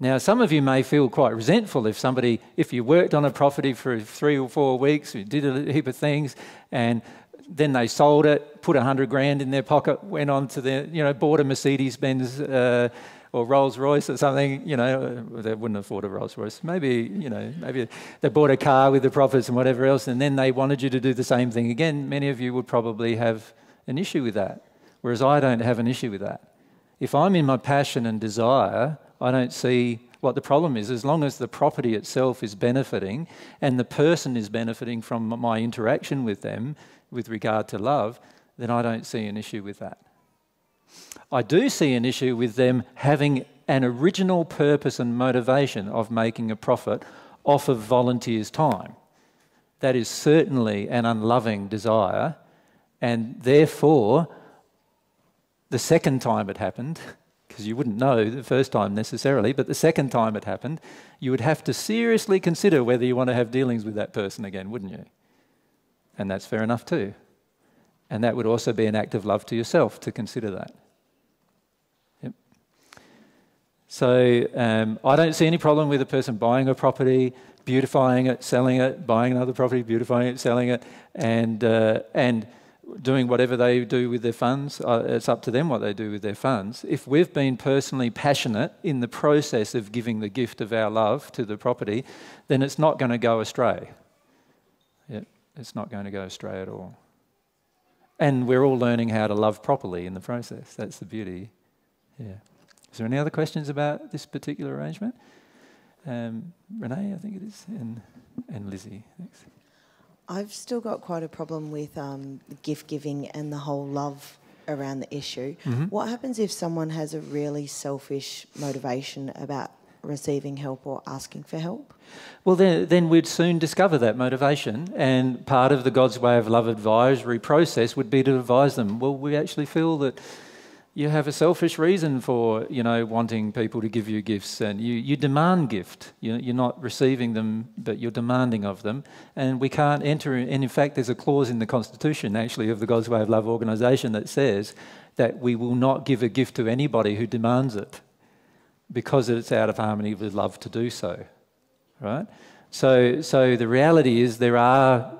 Now, some of you may feel quite resentful if somebody, if you worked on a property for three or four weeks, you did a heap of things, and then they sold it, put a hundred grand in their pocket, went on to the, you know, bought a Mercedes Benz uh, or Rolls Royce or something. You know, they wouldn't afford a Rolls Royce. Maybe, you know, maybe they bought a car with the profits and whatever else, and then they wanted you to do the same thing again. Many of you would probably have an issue with that, whereas I don't have an issue with that. If I'm in my passion and desire, I don't see what the problem is. As long as the property itself is benefiting and the person is benefiting from my interaction with them with regard to love, then I don't see an issue with that. I do see an issue with them having an original purpose and motivation of making a profit off of volunteers' time. That is certainly an unloving desire, and therefore, the second time it happened, because you wouldn't know the first time necessarily, but the second time it happened, you would have to seriously consider whether you want to have dealings with that person again, wouldn't you? And that's fair enough too. And that would also be an act of love to yourself to consider that. Yep. So um, I don't see any problem with a person buying a property, beautifying it, selling it, buying another property, beautifying it, selling it, and, uh, and doing whatever they do with their funds. Uh, it's up to them what they do with their funds. If we've been personally passionate in the process of giving the gift of our love to the property, then it's not going to go astray. Yeah, it's not going to go astray at all. And we're all learning how to love properly in the process. That's the beauty. Yeah. Is there any other questions about this particular arrangement? Um, Renee, I think it is, and, and Lizzie. Thanks. I've still got quite a problem with um, gift giving and the whole love around the issue. Mm-hmm. What happens if someone has a really selfish motivation about receiving help or asking for help? Well, then, then we'd soon discover that motivation, and part of the God's Way of Love advisory process would be to advise them. Well, we actually feel that you have a selfish reason for you know wanting people to give you gifts and you, you demand gift. You, you're not receiving them but you're demanding of them. And we can't enter and in fact there's a clause in the constitution actually of the god's way of love organisation that says that we will not give a gift to anybody who demands it because it's out of harmony with love to do so right? So so the reality is there are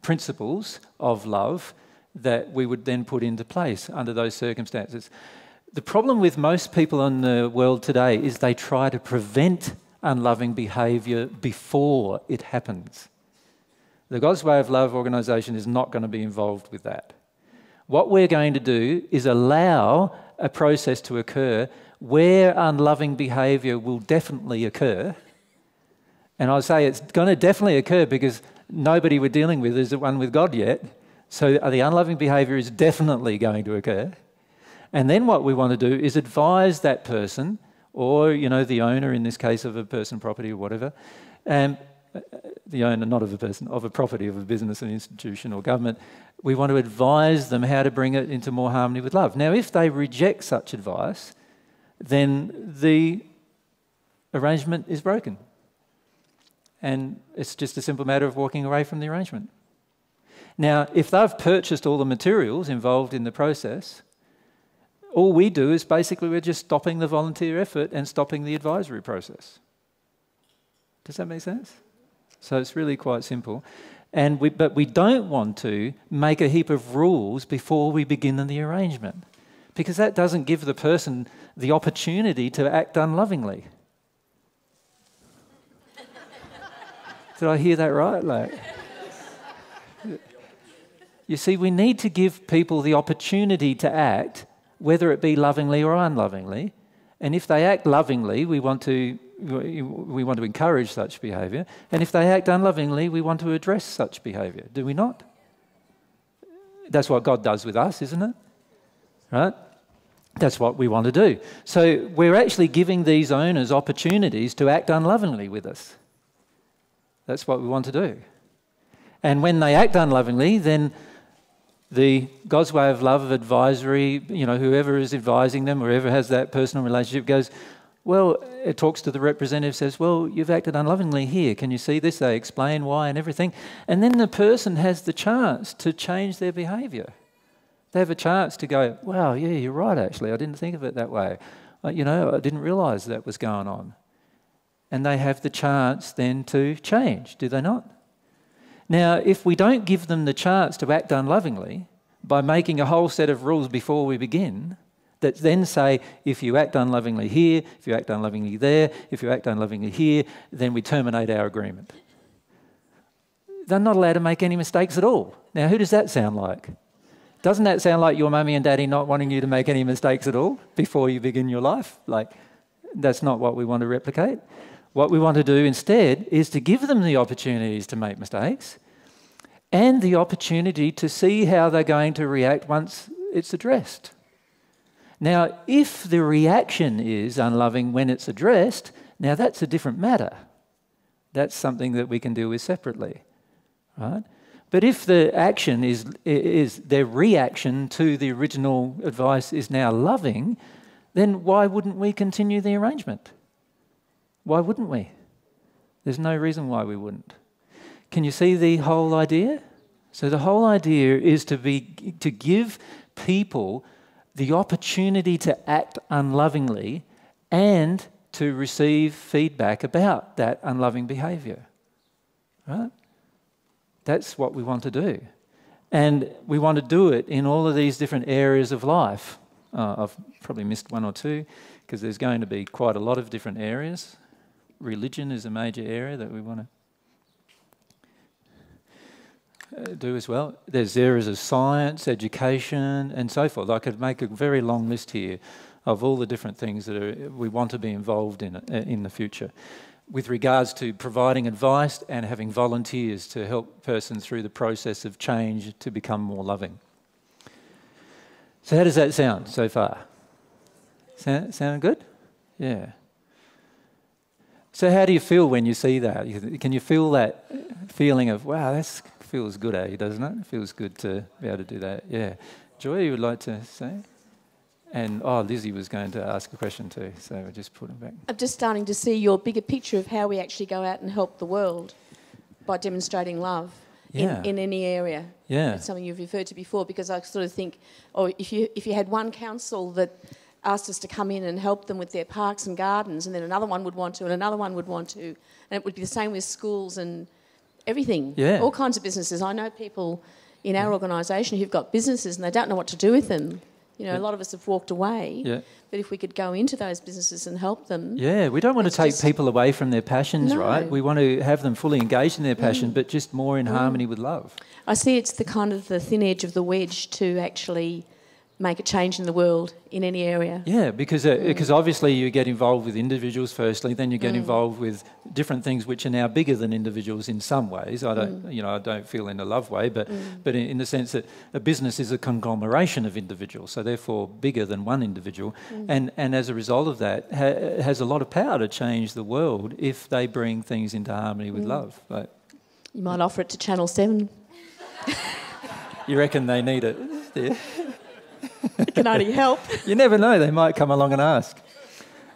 principles of love that we would then put into place under those circumstances. The problem with most people in the world today is they try to prevent unloving behaviour before it happens. The God's Way of Love organisation is not going to be involved with that. What we're going to do is allow a process to occur where unloving behaviour will definitely occur. And I say it's going to definitely occur because nobody we're dealing with is the one with God yet. So the unloving behavior is definitely going to occur. And then what we want to do is advise that person, or you know, the owner in this case of a person, property, or whatever, um, the owner, not of a person, of a property, of a business, an institution, or government. We want to advise them how to bring it into more harmony with love. Now, if they reject such advice, then the arrangement is broken. And it's just a simple matter of walking away from the arrangement. Now, if they've purchased all the materials involved in the process, all we do is basically we're just stopping the volunteer effort and stopping the advisory process. Does that make sense? So it's really quite simple. And we, but we don't want to make a heap of rules before we begin the arrangement because that doesn't give the person the opportunity to act unlovingly. Did I hear that right? Like, you see, we need to give people the opportunity to act, whether it be lovingly or unlovingly. And if they act lovingly, we want to, we want to encourage such behaviour. And if they act unlovingly, we want to address such behaviour. Do we not? That's what God does with us, isn't it? Right? That's what we want to do. So we're actually giving these owners opportunities to act unlovingly with us. That's what we want to do. And when they act unlovingly, then the God's way of love of advisory, you know, whoever is advising them, whoever has that personal relationship goes, well, it talks to the representative, says, well, you've acted unlovingly here. Can you see this? They explain why and everything. And then the person has the chance to change their behaviour. They have a chance to go, wow, yeah, you're right, actually. I didn't think of it that way. Uh, you know, I didn't realise that was going on. And they have the chance then to change, do they not? Now, if we don't give them the chance to act unlovingly by making a whole set of rules before we begin, that then say, if you act unlovingly here, if you act unlovingly there, if you act unlovingly here, then we terminate our agreement. They're not allowed to make any mistakes at all. Now, who does that sound like? Doesn't that sound like your mummy and daddy not wanting you to make any mistakes at all before you begin your life? Like, that's not what we want to replicate. What we want to do instead is to give them the opportunities to make mistakes and the opportunity to see how they're going to react once it's addressed. Now, if the reaction is unloving when it's addressed, now that's a different matter. That's something that we can deal with separately, right? But if the action is, is their reaction to the original advice is now loving, then why wouldn't we continue the arrangement? Why wouldn't we? There's no reason why we wouldn't. Can you see the whole idea? So the whole idea is to be to give people the opportunity to act unlovingly and to receive feedback about that unloving behavior. Right? That's what we want to do. And we want to do it in all of these different areas of life. Uh, I've probably missed one or two because there's going to be quite a lot of different areas. Religion is a major area that we want to do as well. There's areas of science, education, and so forth. I could make a very long list here of all the different things that are, we want to be involved in uh, in the future with regards to providing advice and having volunteers to help persons through the process of change to become more loving. So, how does that sound so far? Sound, sound good? Yeah. So, how do you feel when you see that? Can you feel that feeling of, wow, that feels good, eh? Doesn't it? It feels good to be able to do that. Yeah. Joy, you would like to say? And oh, Lizzie was going to ask a question too, so we'll just put it back. I'm just starting to see your bigger picture of how we actually go out and help the world by demonstrating love yeah. in, in any area. Yeah. It's something you've referred to before because I sort of think, oh, if you, if you had one council that asked us to come in and help them with their parks and gardens, and then another one would want to, and another one would want to, and it would be the same with schools and everything. Yeah. All kinds of businesses. I know people in our organisation who've got businesses and they don't know what to do with them. You know, Yeah. a lot of us have walked away. Yeah. But if we could go into those businesses and help them, Yeah, we don't want to take just- people away from their passions, No. Mm. right? We want to have them fully engaged in their passion, but just more in harmony with love. I see it's the kind of the thin edge of the wedge to actually make a change in the world in any area. Yeah, because uh, because obviously you get involved with individuals firstly, then you get Mm. involved with different things which are now bigger than individuals in some ways. I don't, Mm. you know, I don't feel in a love way, but but in, in the sense that a business is a conglomeration of individuals, so therefore bigger than one individual, Mm. and and as a result of that, ha- has a lot of power to change the world if they bring things into harmony Mm. with love. Like, You might offer it to Channel 7. you reckon they need it? Yeah. It can only help. You never know, they might come along and ask.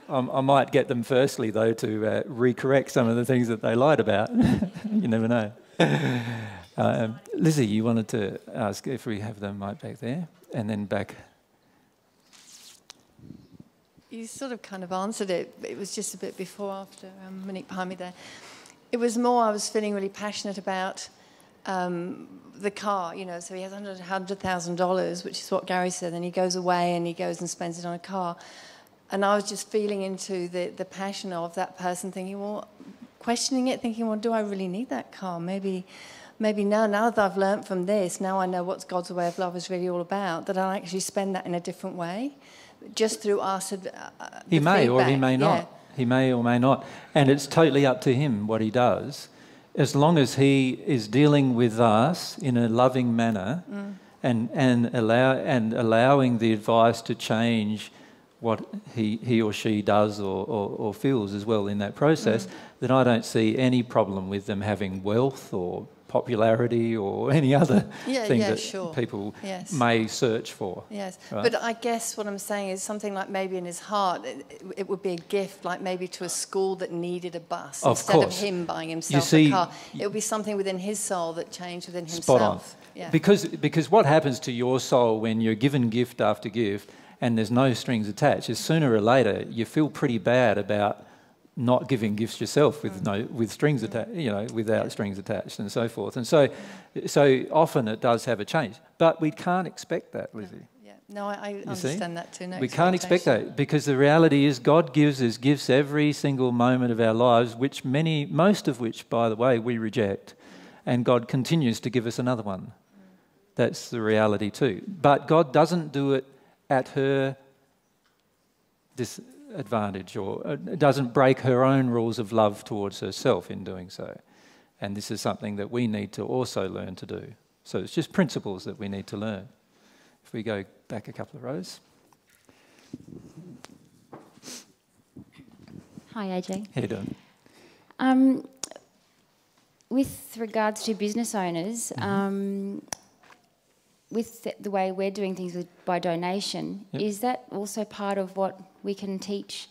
Um, I might get them firstly, though, to uh, recorrect some of the things that they lied about. you never know. Um, Lizzie, you wanted to ask if we have the mic back there and then back. You sort of kind of answered it. It was just a bit before, after um, Monique behind me there. It was more I was feeling really passionate about um, the car, you know. So he has $100,000, $100,000, which is what Gary said. and he goes away and he goes and spends it on a car. And I was just feeling into the, the passion of that person, thinking, well, questioning it, thinking, well, do I really need that car? Maybe, maybe now, now that I've learnt from this, now I know what God's way of love is really all about, that I'll actually spend that in a different way, just through us. Uh, He the may or he may not. Yeah. He may or may not. And it's totally up to him what he does. As long as he is dealing with us in a loving manner Mm. and, and, allow, and allowing the advice to change what he, he or she does or, or, or feels as well in that process, Mm. then I don't see any problem with them having wealth or popularity or any other Yeah, thing yeah, that sure. people Yes. may search for. Yes, Right. but I guess what I'm saying is something like maybe in his heart, it, it would be a gift, like maybe to a school that needed a bus Of instead course. of him buying himself see, a car. It would be something within his soul that changed within himself. Spot on. Yeah. Because, because what happens to your soul when you're given gift after gift and there's no strings attached is sooner or later you feel pretty bad about not giving gifts yourself with Mm. no with strings attached, you know, without strings attached and so forth. And so, so often it does have a change, but we can't expect that, Lizzie. yeah. No, I, I see? understand that too. No we can't expect that because the reality is God gives us gifts every single moment of our lives, which many, most of which, by the way, we reject, and God continues to give us another one. That's the reality too. But God doesn't do it at her disadvantage or uh, doesn't break her own rules of love towards herself in doing so. And this is something that we need to also learn to do. So it's just principles that we need to learn. If we go back a couple of rows. Hi, AJ. How you doing? Um, with regards to business owners, Mm-hmm. um, with the, the way we're doing things with, by donation, Yep. is that also part of what we can teach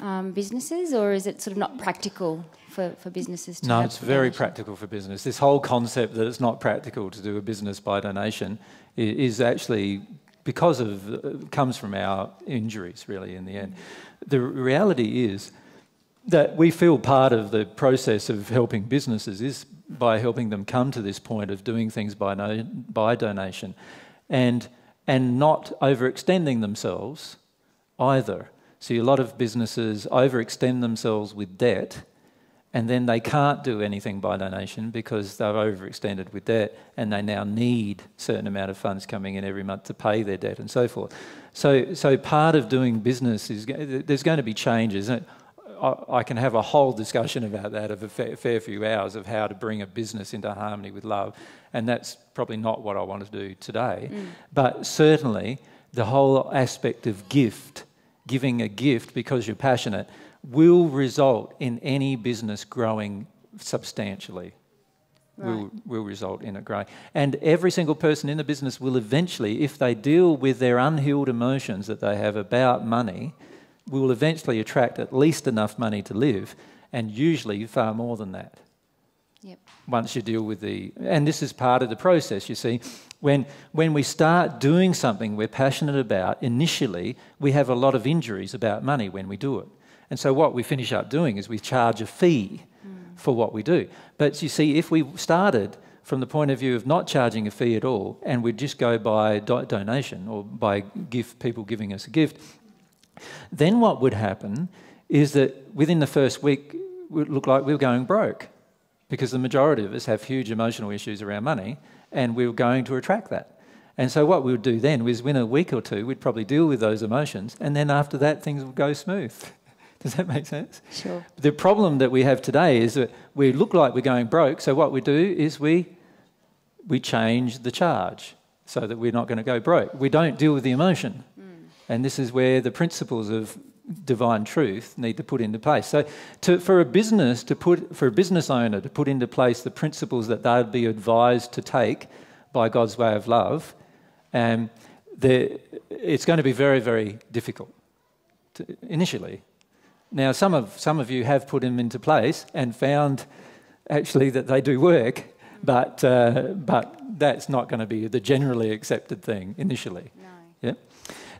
um, businesses, or is it sort of not practical for, for businesses to No, it's very practical for business. This whole concept that it's not practical to do a business by donation is actually because of uh, comes from our injuries, really. In the end, the reality is that we feel part of the process of helping businesses is by helping them come to this point of doing things by no, by donation, and and not overextending themselves either. See, a lot of businesses overextend themselves with debt, and then they can't do anything by donation because they've overextended with debt, and they now need a certain amount of funds coming in every month to pay their debt and so forth. So, so part of doing business is there's going to be changes. I, I can have a whole discussion about that of a fair, fair few hours of how to bring a business into harmony with love, and that's probably not what I want to do today. Mm. But certainly, the whole aspect of gift, giving a gift because you're passionate, will result in any business growing substantially. Will, will result in it growing. And every single person in the business will eventually, if they deal with their unhealed emotions that they have about money, will eventually attract at least enough money to live, and usually far more than that Yep. once you deal with the and this is part of the process you see when when we start doing something we're passionate about initially we have a lot of injuries about money when we do it. And so what we finish up doing is we charge a fee mm. for what we do. But you see if we started from the point of view of not charging a fee at all and we'd just go by do- donation or by gift people giving us a gift then what would happen is that within the first week it would look like we were going broke because the majority of us have huge emotional issues around money and we were going to attract that. And so what we would do then was within a week or two, we'd probably deal with those emotions and then after that things would go smooth. Does that make sense? Sure. The problem that we have today is that we look like we're going broke, so what we do is we we change the charge so that we're not going to go broke. We don't deal with the emotion. Hmm. And this is where the principles of divine truth need to put into place. So to, for a business to put for a business owner to put into place the principles that they'd be advised to take by God's way of love, um, it's going to be very, very difficult to, initially. Now, some of, some of you have put them into place and found actually that they do work, but, uh, but that's not going to be the generally accepted thing initially.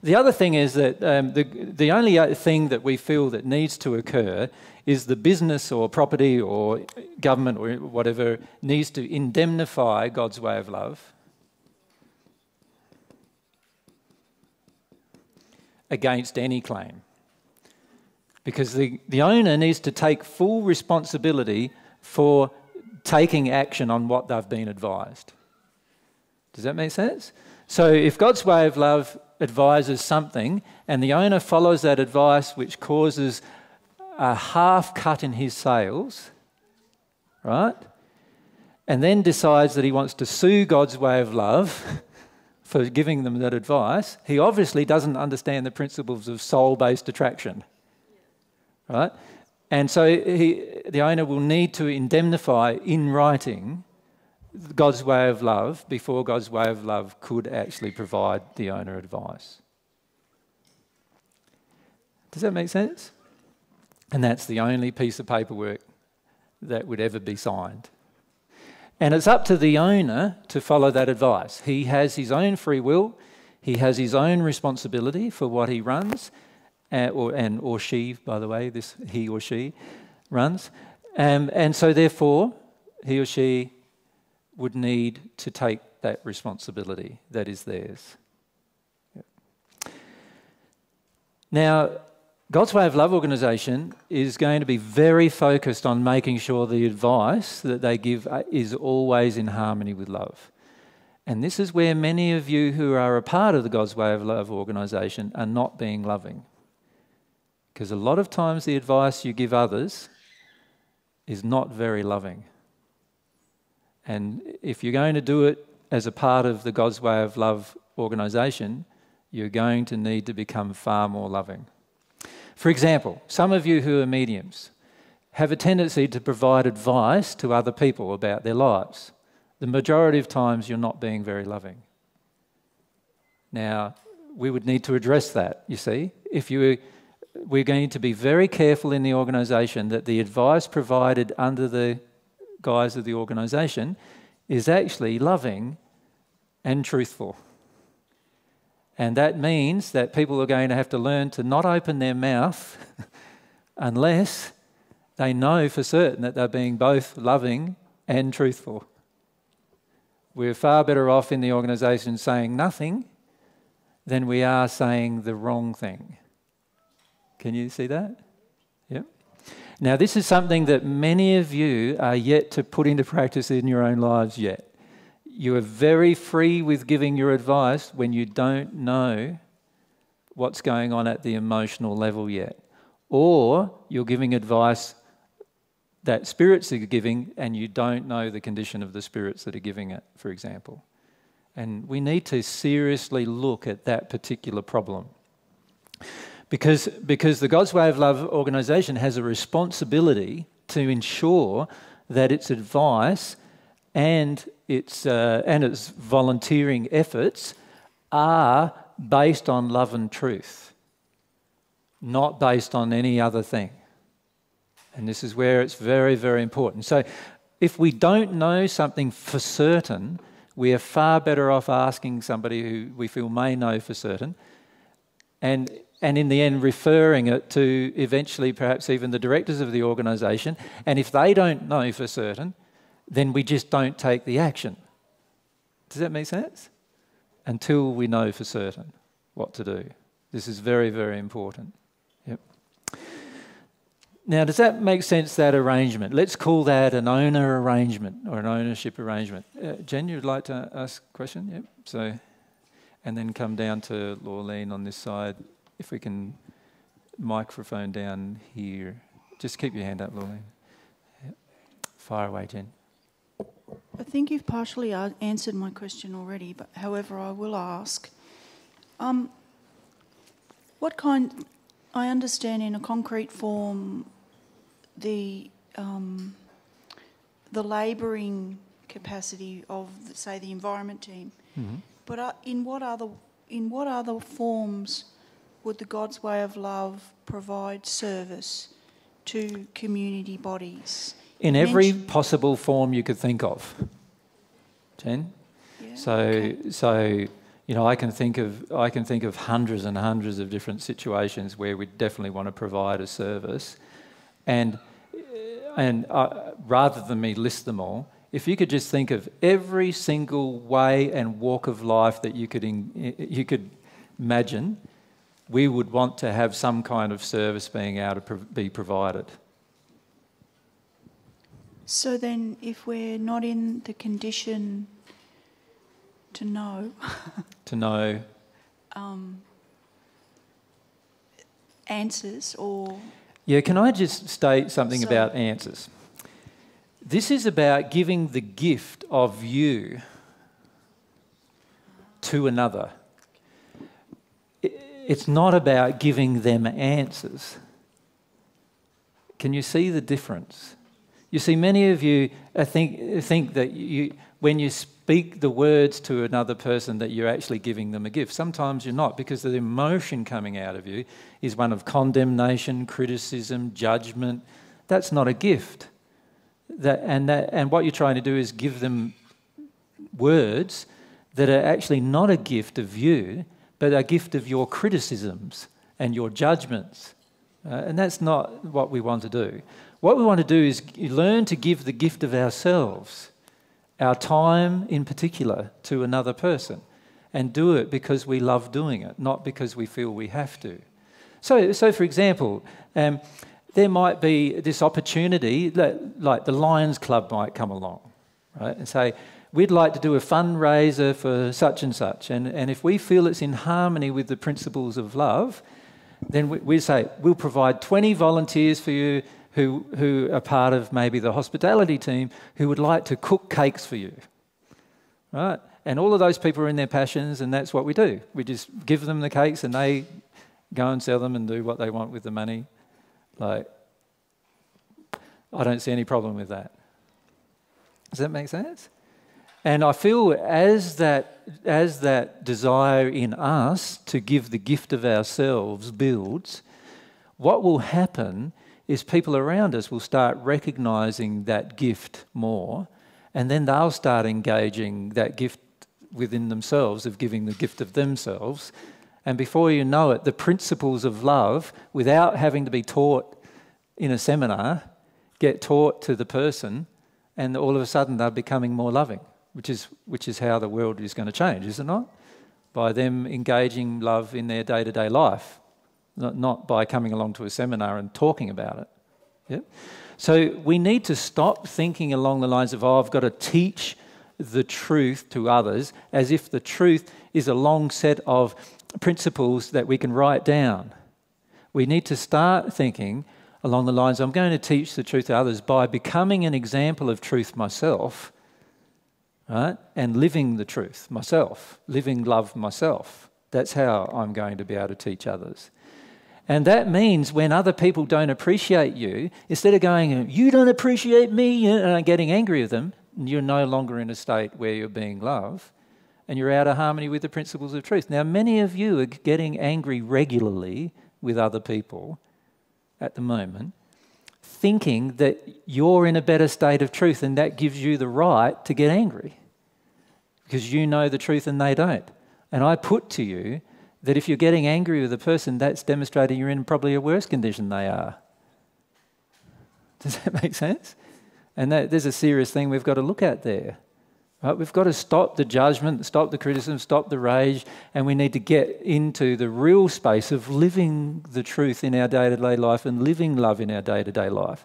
The other thing is that um, the, the only thing that we feel that needs to occur is the business or property or government or whatever needs to indemnify God's way of love against any claim. Because the, the owner needs to take full responsibility for taking action on what they've been advised. Does that make sense? So if God's way of love advises something and the owner follows that advice, which causes a half cut in his sales, right? And then decides that he wants to sue God's way of love for giving them that advice, he obviously doesn't understand the principles of soul based attraction, right? And so he, the owner will need to indemnify in writing God's way of love before God's way of love could actually provide the owner advice. Does that make sense? And that's the only piece of paperwork that would ever be signed. And it's up to the owner to follow that advice. He has his own free will, he has his own responsibility for what he runs, uh, or, and, or she, by the way, this he or she runs. Um, and so, therefore, he or she would need to take that responsibility that is theirs. Now, God's Way of Love organisation is going to be very focused on making sure the advice that they give uh, is always in harmony with love. And this is where many of you who are a part of the God's Way of Love organisation are not being loving. Because a lot of times the advice you give others is not very loving. And if you're going to do it as a part of the God's Way of Love organisation, you're going to need to become far more loving. For example, some of you who are mediums have a tendency to provide advice to other people about their lives. The majority of times, you're not being very loving. Now, we would need to address that, you see. If you we're going to be very careful in the organisation that the advice provided under the guise of the organisation is actually loving and truthful. And that means that people are going to have to learn to not open their mouth unless they know for certain that they're being both loving and truthful. We're far better off in the organisation saying nothing than we are saying the wrong thing. Can you see that? Now, this is something that many of you are yet to put into practice in your own lives yet. You are very free with giving your advice when you don't know what's going on at the emotional level yet. Or you're giving advice that spirits are giving and you don't know the condition of the spirits that are giving it, for example. And we need to seriously look at that particular problem. Because, because the God's Way of Love organisation has a responsibility to ensure that its advice and its, uh, and its volunteering efforts are based on love and truth, not based on any other thing. And this is where it's very, very important. So, if we don't know something for certain, we are far better off asking somebody who we feel may know for certain. And and in the end referring it to eventually perhaps even the directors of the organisation. And if they don't know for certain, then we just don't take the action. Does that make sense? Until we know for certain what to do. This is very, very important. Yep. Now, does that make sense, that arrangement? Let's call that an owner arrangement or an ownership arrangement. Uh, Jen, you'd like to ask a question? Yep. So, and then come down to Laurleen on this side. If we can microphone down here. Just keep your hand up. Yep. Fire away, Jen. I think you've partially answered my question already, but however, I will ask. Um, what kind, I understand in a concrete form, the, um, the labouring capacity of, say, the environment team, Mm-hmm. but uh, in, what other, in what other forms would the God's Way of Love provide service to community bodies? In every possible form you could think of, Jen. Yeah, So, okay. so you know, I can think of I can think of hundreds and hundreds of different situations where we definitely want to provide a service, and and uh, rather than me list them all, if you could just think of every single way and walk of life that you could in, you could imagine, we would want to have some kind of service being able to pro- be provided. So then, if we're not in the condition to know To know um, answers or Yeah, can I just state something So- about answers? This is about giving the gift of you to another. It's not about giving them answers. Can you see the difference? You see, many of you I think, uh, think that you, when you speak the words to another person, that you're actually giving them a gift. Sometimes you're not, because the emotion coming out of you is one of condemnation, criticism, judgment. That's not a gift. That, and, that, and what you're trying to do is give them words that are actually not a gift of you, but a gift of your criticisms and your judgments. Uh, and that's not what we want to do. What we want to do is learn to give the gift of ourselves, our time in particular, to another person, and do it because we love doing it, not because we feel we have to. So, so for example, um, there might be this opportunity that, like the Lions Club might come along, right, and say, we'd like to do a fundraiser for such and such. And, and if we feel it's in harmony with the principles of love, then we, we say, we'll provide 20 volunteers for you who, who are part of maybe the hospitality team who would like to cook cakes for you. Right? And all of those people are in their passions, and that's what we do. We just give them the cakes and they go and sell them and do what they want with the money. Like, I don't see any problem with that. Does that make sense? And I feel as that, as that desire in us to give the gift of ourselves builds, what will happen is people around us will start recognizing that gift more, and then they'll start engaging that gift within themselves of giving the gift of themselves. And before you know it, the principles of love, without having to be taught in a seminar, get taught to the person, and all of a sudden they're becoming more loving, which is, which is how the world is going to change, is it not? By them engaging love in their day to day life, not, not by coming along to a seminar and talking about it. Yep. So we need to stop thinking along the lines of, oh, I've got to teach the truth to others as if the truth is a long set of principles that we can write down. We need to start thinking along the lines I'm going to teach the truth to others by becoming an example of truth myself, right? And living the truth myself, living love myself. That's how I'm going to be able to teach others. And that means when other people don't appreciate you, instead of going, You don't appreciate me, and getting angry with them, you're no longer in a state where you're being loved and you're out of harmony with the principles of truth. Now, many of you are getting angry regularly with other people at the moment, thinking that you're in a better state of truth and that gives you the right to get angry because you know the truth and they don't. And I put to you that if you're getting angry with a person, that's demonstrating you're in probably a worse condition they are. Does that make sense? And that, there's a serious thing we've got to look at there. Right? We've got to stop the judgment, stop the criticism, stop the rage, and we need to get into the real space of living the truth in our day to day life and living love in our day to day life.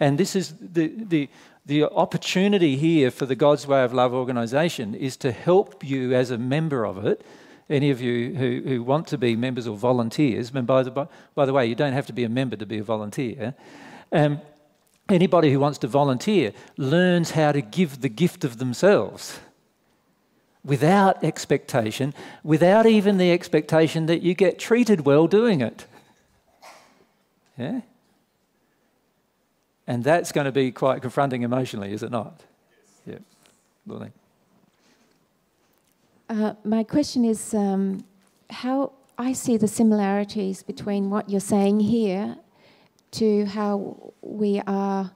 And this is the, the, the opportunity here for the God's Way of Love organisation is to help you as a member of it. Any of you who, who want to be members or volunteers, and by the, by by the way, you don't have to be a member to be a volunteer. Um, anybody who wants to volunteer learns how to give the gift of themselves without expectation, without even the expectation that you get treated well doing it. Yeah? And that's going to be quite confronting emotionally, is it not? Yes. Yeah. Lily. Uh, my question is um, how I see the similarities between what you're saying here to how we are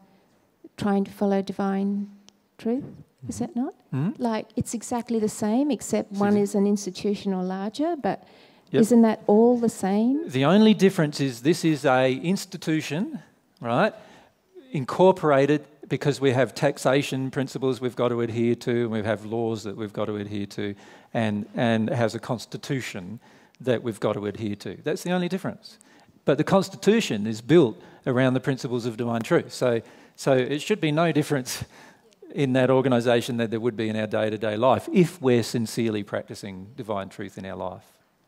trying to follow divine truth. Is that not? Mm-hmm. Like it's exactly the same, except one is an institution or larger, but yep. isn't that all the same? The only difference is this is a institution, right? Incorporated because we have taxation principles we've got to adhere to, and we have laws that we've got to adhere to, and, and has a constitution that we've got to adhere to. That's the only difference. But the Constitution is built around the principles of divine truth. So, so it should be no difference in that organisation that there would be in our day to day life if we're sincerely practicing divine truth in our life.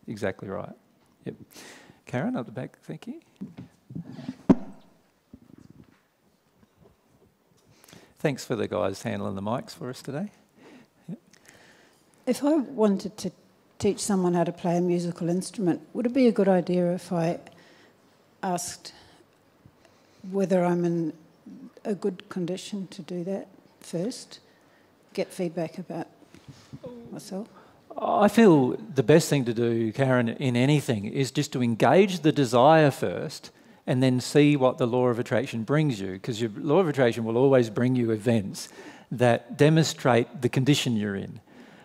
Exactly right. Yep. Karen, at the back, thank you. Thanks for the guys handling the mics for us today. If I wanted to teach someone how to play a musical instrument, would it be a good idea if I asked whether I'm in a good condition to do that first, get feedback about myself. I feel the best thing to do, Karen, in anything is just to engage the desire first and then see what the law of attraction brings you, because your law of attraction will always bring you events that demonstrate the condition you're in.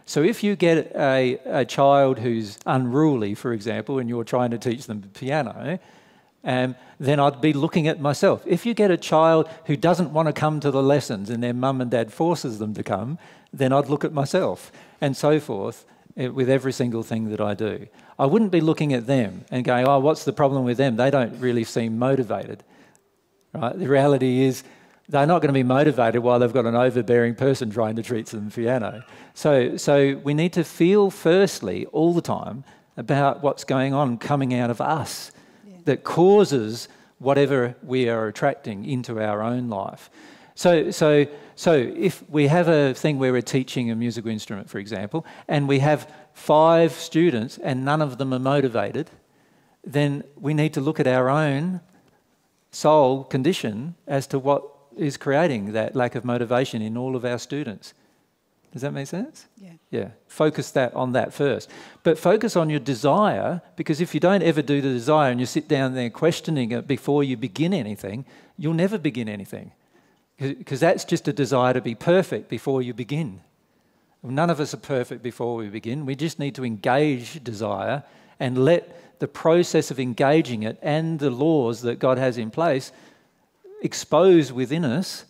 So if you get a, a child who's unruly, for example, and you're trying to teach them piano, um, then I'd be looking at myself. If you get a child who doesn't want to come to the lessons and their mum and dad forces them to come, then I'd look at myself and so forth eh, with every single thing that I do. I wouldn't be looking at them and going, oh, what's the problem with them? They don't really seem motivated. Right? The reality is they're not going to be motivated while they've got an overbearing person trying to treat them piano. So, so we need to feel firstly all the time about what's going on coming out of us that causes whatever we are attracting into our own life. So, so, so if we have a thing where we're teaching a musical instrument, for example, and we have five students and none of them are motivated, then we need to look at our own soul condition as to what is creating that lack of motivation in all of our students. Does that make sense? Yeah. Yeah. Focus that on that first. But focus on your desire because if you don't ever do the desire and you sit down there questioning it before you begin anything, you'll never begin anything. Because that's just a desire to be perfect before you begin. None of us are perfect before we begin. We just need to engage desire and let the process of engaging it and the laws that God has in place expose within us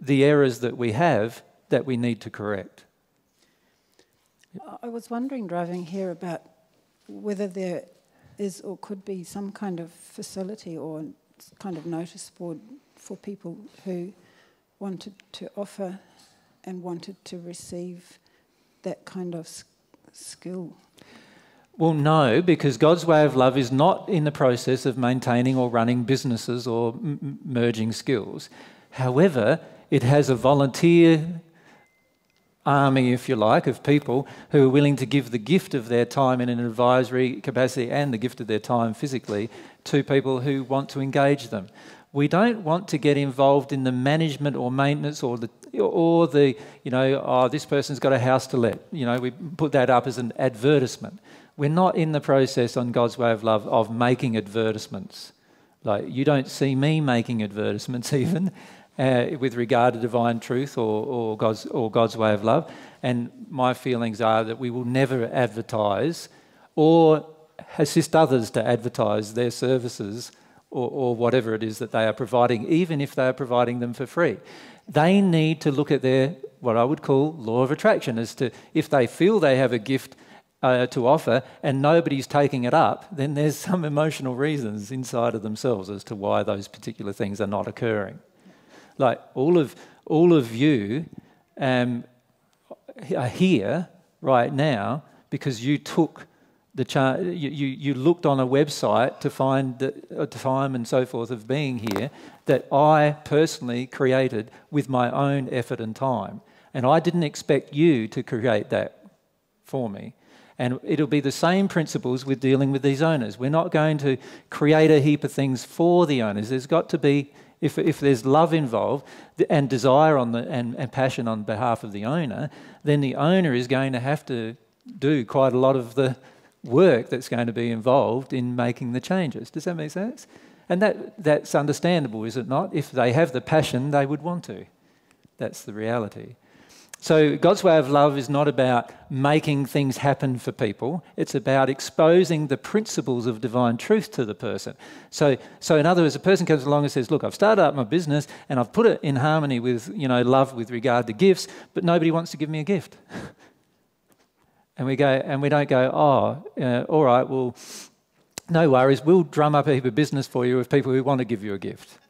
the errors that we have that we need to correct. I was wondering driving here about whether there is or could be some kind of facility or kind of notice board for people who wanted to offer and wanted to receive that kind of skill. Well, no, because God's way of love is not in the process of maintaining or running businesses or m- merging skills. However, it has a volunteer army, if you like, of people who are willing to give the gift of their time in an advisory capacity and the gift of their time physically to people who want to engage them. We don't want to get involved in the management or maintenance or the or the you know oh this person's got a house to let you know we put that up as an advertisement. We're not in the process on God's way of love of making advertisements. Like you don't see me making advertisements even uh, with regard to divine truth or, or, God's, or God's way of love. And my feelings are that we will never advertise or assist others to advertise their services or, or whatever it is that they are providing, even if they are providing them for free. They need to look at their, what I would call, law of attraction as to if they feel they have a gift uh, to offer and nobody's taking it up, then there's some emotional reasons inside of themselves as to why those particular things are not occurring. Like all of all of you um, are here right now because you took the chance. You, you, you, looked on a website to find the uh, time and so forth of being here that I personally created with my own effort and time. And I didn't expect you to create that for me. And it'll be the same principles with dealing with these owners. We're not going to create a heap of things for the owners. There's got to be if, if there's love involved and desire on the, and, and passion on behalf of the owner, then the owner is going to have to do quite a lot of the work that's going to be involved in making the changes. Does that make sense? And that, that's understandable, is it not? If they have the passion, they would want to. That's the reality. So, God's way of love is not about making things happen for people, it's about exposing the principles of divine truth to the person. So, so, in other words, a person comes along and says, Look, I've started up my business and I've put it in harmony with you know, love with regard to gifts, but nobody wants to give me a gift. and, we go, and we don't go, Oh, uh, all right, well, no worries, we'll drum up a heap of business for you with people who want to give you a gift.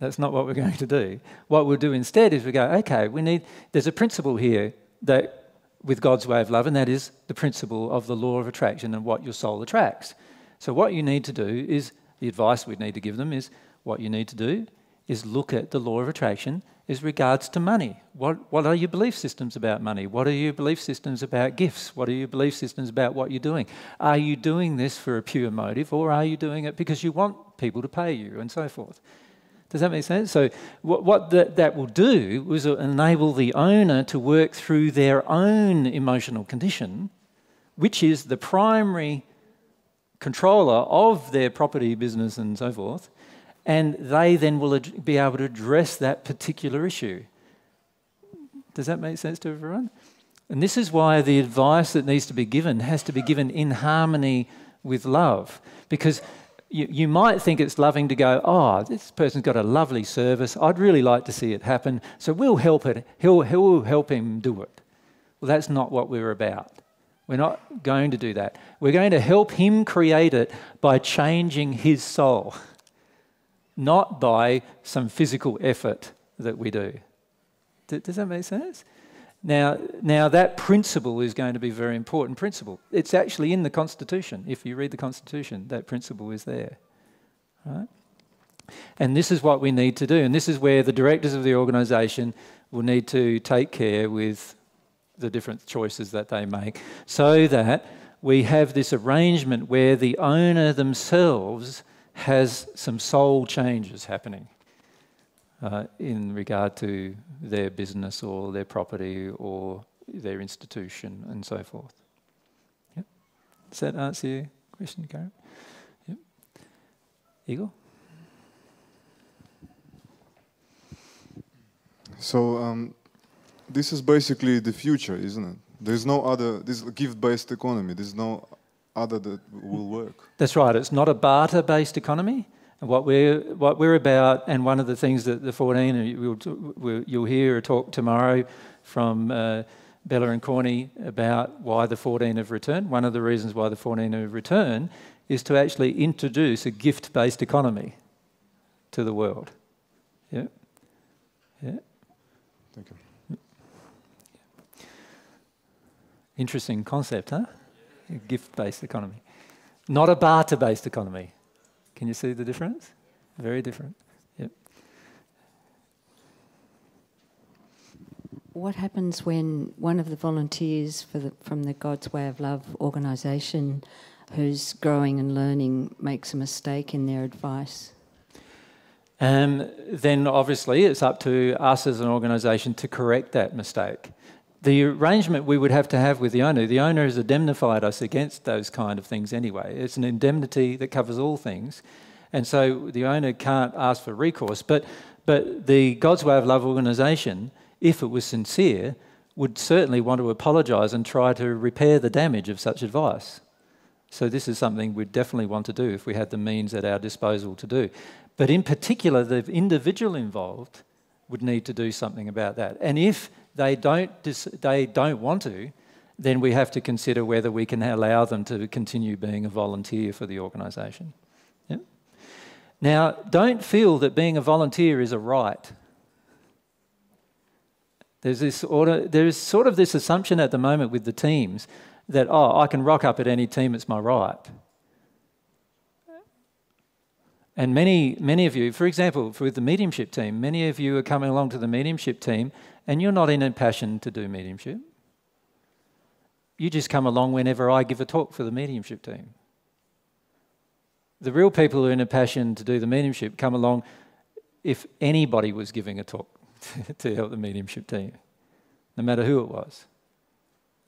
That's not what we're going to do. What we'll do instead is we go, okay, we need, there's a principle here that with God's way of love, and that is the principle of the law of attraction and what your soul attracts. So, what you need to do is the advice we need to give them is what you need to do is look at the law of attraction as regards to money. What, what are your belief systems about money? What are your belief systems about gifts? What are your belief systems about what you're doing? Are you doing this for a pure motive or are you doing it because you want people to pay you and so forth? Does that make sense? So, what, what that, that will do is enable the owner to work through their own emotional condition, which is the primary controller of their property, business, and so forth, and they then will be able to address that particular issue. Does that make sense to everyone? And this is why the advice that needs to be given has to be given in harmony with love. Because you, you might think it's loving to go, oh, this person's got a lovely service. I'd really like to see it happen. So we'll help it. He'll, he'll help him do it. Well, that's not what we're about. We're not going to do that. We're going to help him create it by changing his soul, not by some physical effort that we do. Does that make sense? Now, now that principle is going to be a very important principle. It's actually in the Constitution. If you read the Constitution, that principle is there. Right? And this is what we need to do. And this is where the directors of the organisation will need to take care with the different choices that they make so that we have this arrangement where the owner themselves has some soul changes happening. Uh, in regard to their business or their property or their institution and so forth. Yep. Does that answer your question, Karen? Yep. Igor? So um, this is basically the future, isn't it? There's no other. This gift-based economy. There's no other that will work. That's right. It's not a barter-based economy. What we're what we're about, and one of the things that the 14, and you'll, you'll hear a talk tomorrow from uh, Bella and Corny about why the 14 have returned. One of the reasons why the 14 have returned is to actually introduce a gift-based economy to the world. Yeah. Yeah. Thank you. Interesting concept, huh? A gift based economy. Not a barter based economy. Can you see the difference? Very different. Yep. What happens when one of the volunteers the, from the God's Way of Love organisation who's growing and learning makes a mistake in their advice? Um, then obviously it's up to us as an organisation to correct that mistake the arrangement we would have to have with the owner, the owner has indemnified us against those kind of things anyway. It's an indemnity that covers all things. And so the owner can't ask for recourse. But, but the God's Way of Love organisation, if it was sincere, would certainly want to apologise and try to repair the damage of such advice. So this is something we'd definitely want to do if we had the means at our disposal to do. But in particular, the individual involved would need to do something about that. And if they don't, they don't want to, then we have to consider whether we can allow them to continue being a volunteer for the organisation. Yeah? Now, don't feel that being a volunteer is a right. There's this order, there's sort of this assumption at the moment with the teams that, oh, I can rock up at any team, it's my right. And many, many of you, for example, with the mediumship team, many of you are coming along to the mediumship team and you're not in a passion to do mediumship. You just come along whenever I give a talk for the mediumship team. The real people who are in a passion to do the mediumship come along if anybody was giving a talk to help the mediumship team, no matter who it was.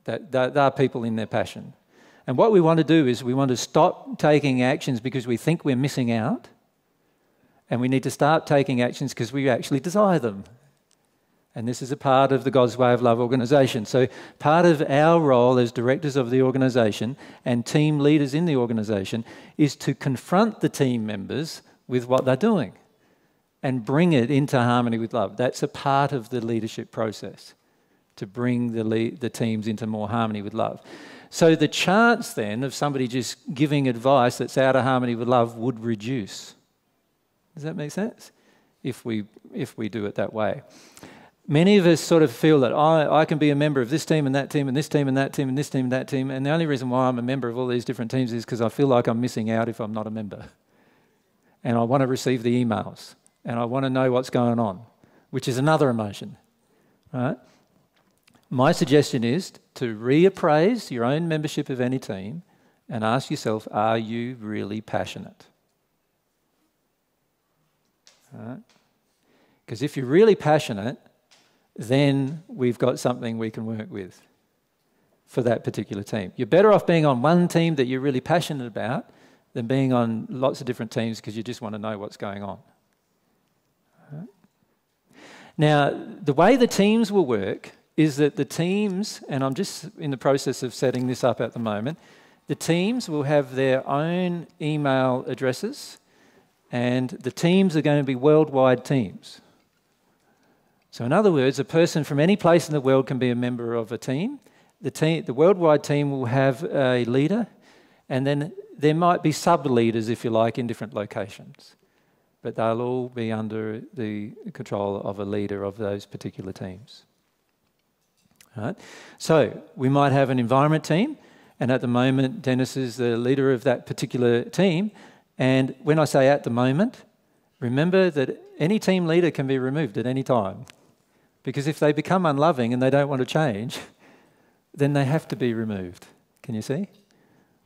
That, that, are people in their passion. And what we want to do is we want to stop taking actions because we think we're missing out, and we need to start taking actions because we actually desire them. And this is a part of the God's Way of Love organisation. So, part of our role as directors of the organisation and team leaders in the organisation is to confront the team members with what they're doing and bring it into harmony with love. That's a part of the leadership process to bring the, le- the teams into more harmony with love. So, the chance then of somebody just giving advice that's out of harmony with love would reduce. Does that make sense? If we, if we do it that way. Many of us sort of feel that I, I can be a member of this team and that team and this team and that team and this team and that team. And the only reason why I'm a member of all these different teams is because I feel like I'm missing out if I'm not a member. And I want to receive the emails and I want to know what's going on, which is another emotion. Right? My suggestion is to reappraise your own membership of any team and ask yourself are you really passionate? Because if you're really passionate, then we've got something we can work with for that particular team. You're better off being on one team that you're really passionate about than being on lots of different teams because you just want to know what's going on. Now, the way the teams will work is that the teams, and I'm just in the process of setting this up at the moment, the teams will have their own email addresses, and the teams are going to be worldwide teams. So, in other words, a person from any place in the world can be a member of a team. The, team, the worldwide team will have a leader, and then there might be sub leaders, if you like, in different locations. But they'll all be under the control of a leader of those particular teams. Right? So, we might have an environment team, and at the moment, Dennis is the leader of that particular team. And when I say at the moment, remember that any team leader can be removed at any time. Because if they become unloving and they don't want to change, then they have to be removed. Can you see?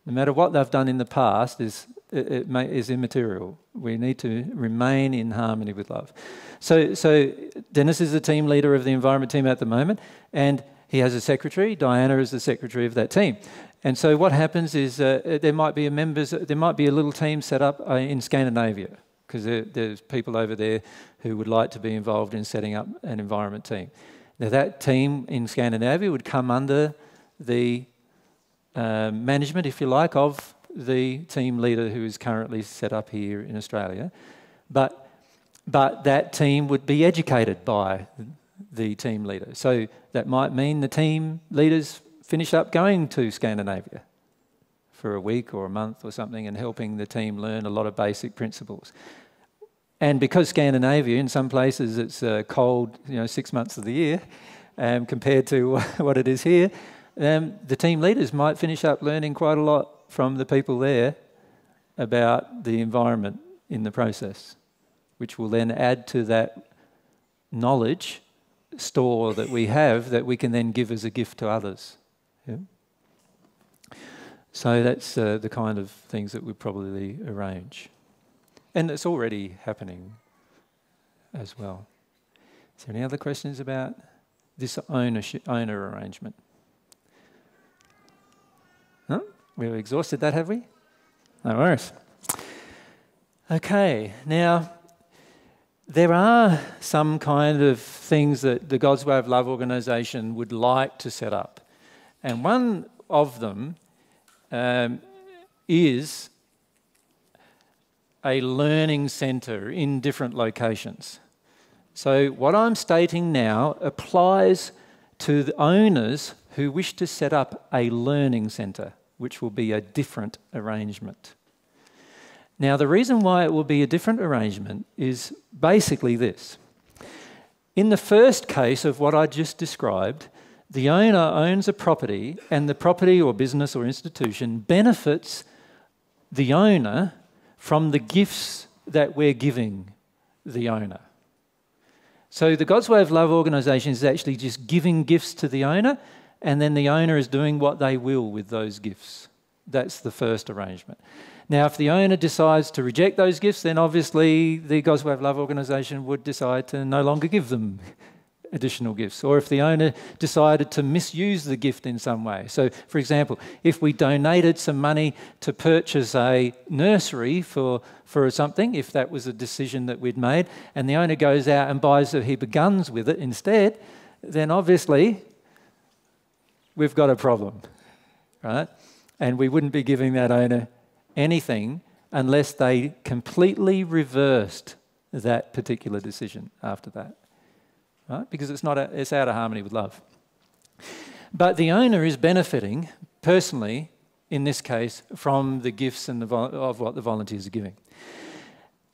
No matter what they've done in the past, there's it, it may, is immaterial. We need to remain in harmony with love. So, so Dennis is the team leader of the environment team at the moment, and he has a secretary. Diana is the secretary of that team. And so what happens is uh, there might be a members, there might be a little team set up uh, in Scandinavia because there, there's people over there who would like to be involved in setting up an environment team. Now that team in Scandinavia would come under the uh, management, if you like, of the team leader who is currently set up here in Australia. But, but that team would be educated by the team leader. So that might mean the team leaders finish up going to Scandinavia for a week or a month or something and helping the team learn a lot of basic principles. And because Scandinavia, in some places, it's uh, cold, you know, six months of the year, um, compared to what it is here, um, the team leaders might finish up learning quite a lot from the people there about the environment in the process, which will then add to that knowledge store that we have that we can then give as a gift to others. Yeah? So that's uh, the kind of things that we probably arrange. And it's already happening as well. Is there any other questions about this owner arrangement? Huh? We've exhausted that, have we? No worries. Okay, now there are some kind of things that the God's Way of Love organisation would like to set up. And one of them um, is a learning centre in different locations. So, what I'm stating now applies to the owners who wish to set up a learning centre, which will be a different arrangement. Now, the reason why it will be a different arrangement is basically this. In the first case of what I just described, the owner owns a property, and the property or business or institution benefits the owner from the gifts that we're giving the owner. So, the God's Way of Love organisation is actually just giving gifts to the owner, and then the owner is doing what they will with those gifts. That's the first arrangement. Now, if the owner decides to reject those gifts, then obviously the God's Way of Love organisation would decide to no longer give them additional gifts. Or if the owner decided to misuse the gift in some way. So, for example, if we donated some money to purchase a nursery for, for something, if that was a decision that we'd made, and the owner goes out and buys a heap of guns with it instead, then obviously we've got a problem, right? And we wouldn't be giving that owner anything unless they completely reversed that particular decision after that. Right? Because it's, not a, it's out of harmony with love. But the owner is benefiting personally, in this case, from the gifts and the of what the volunteers are giving.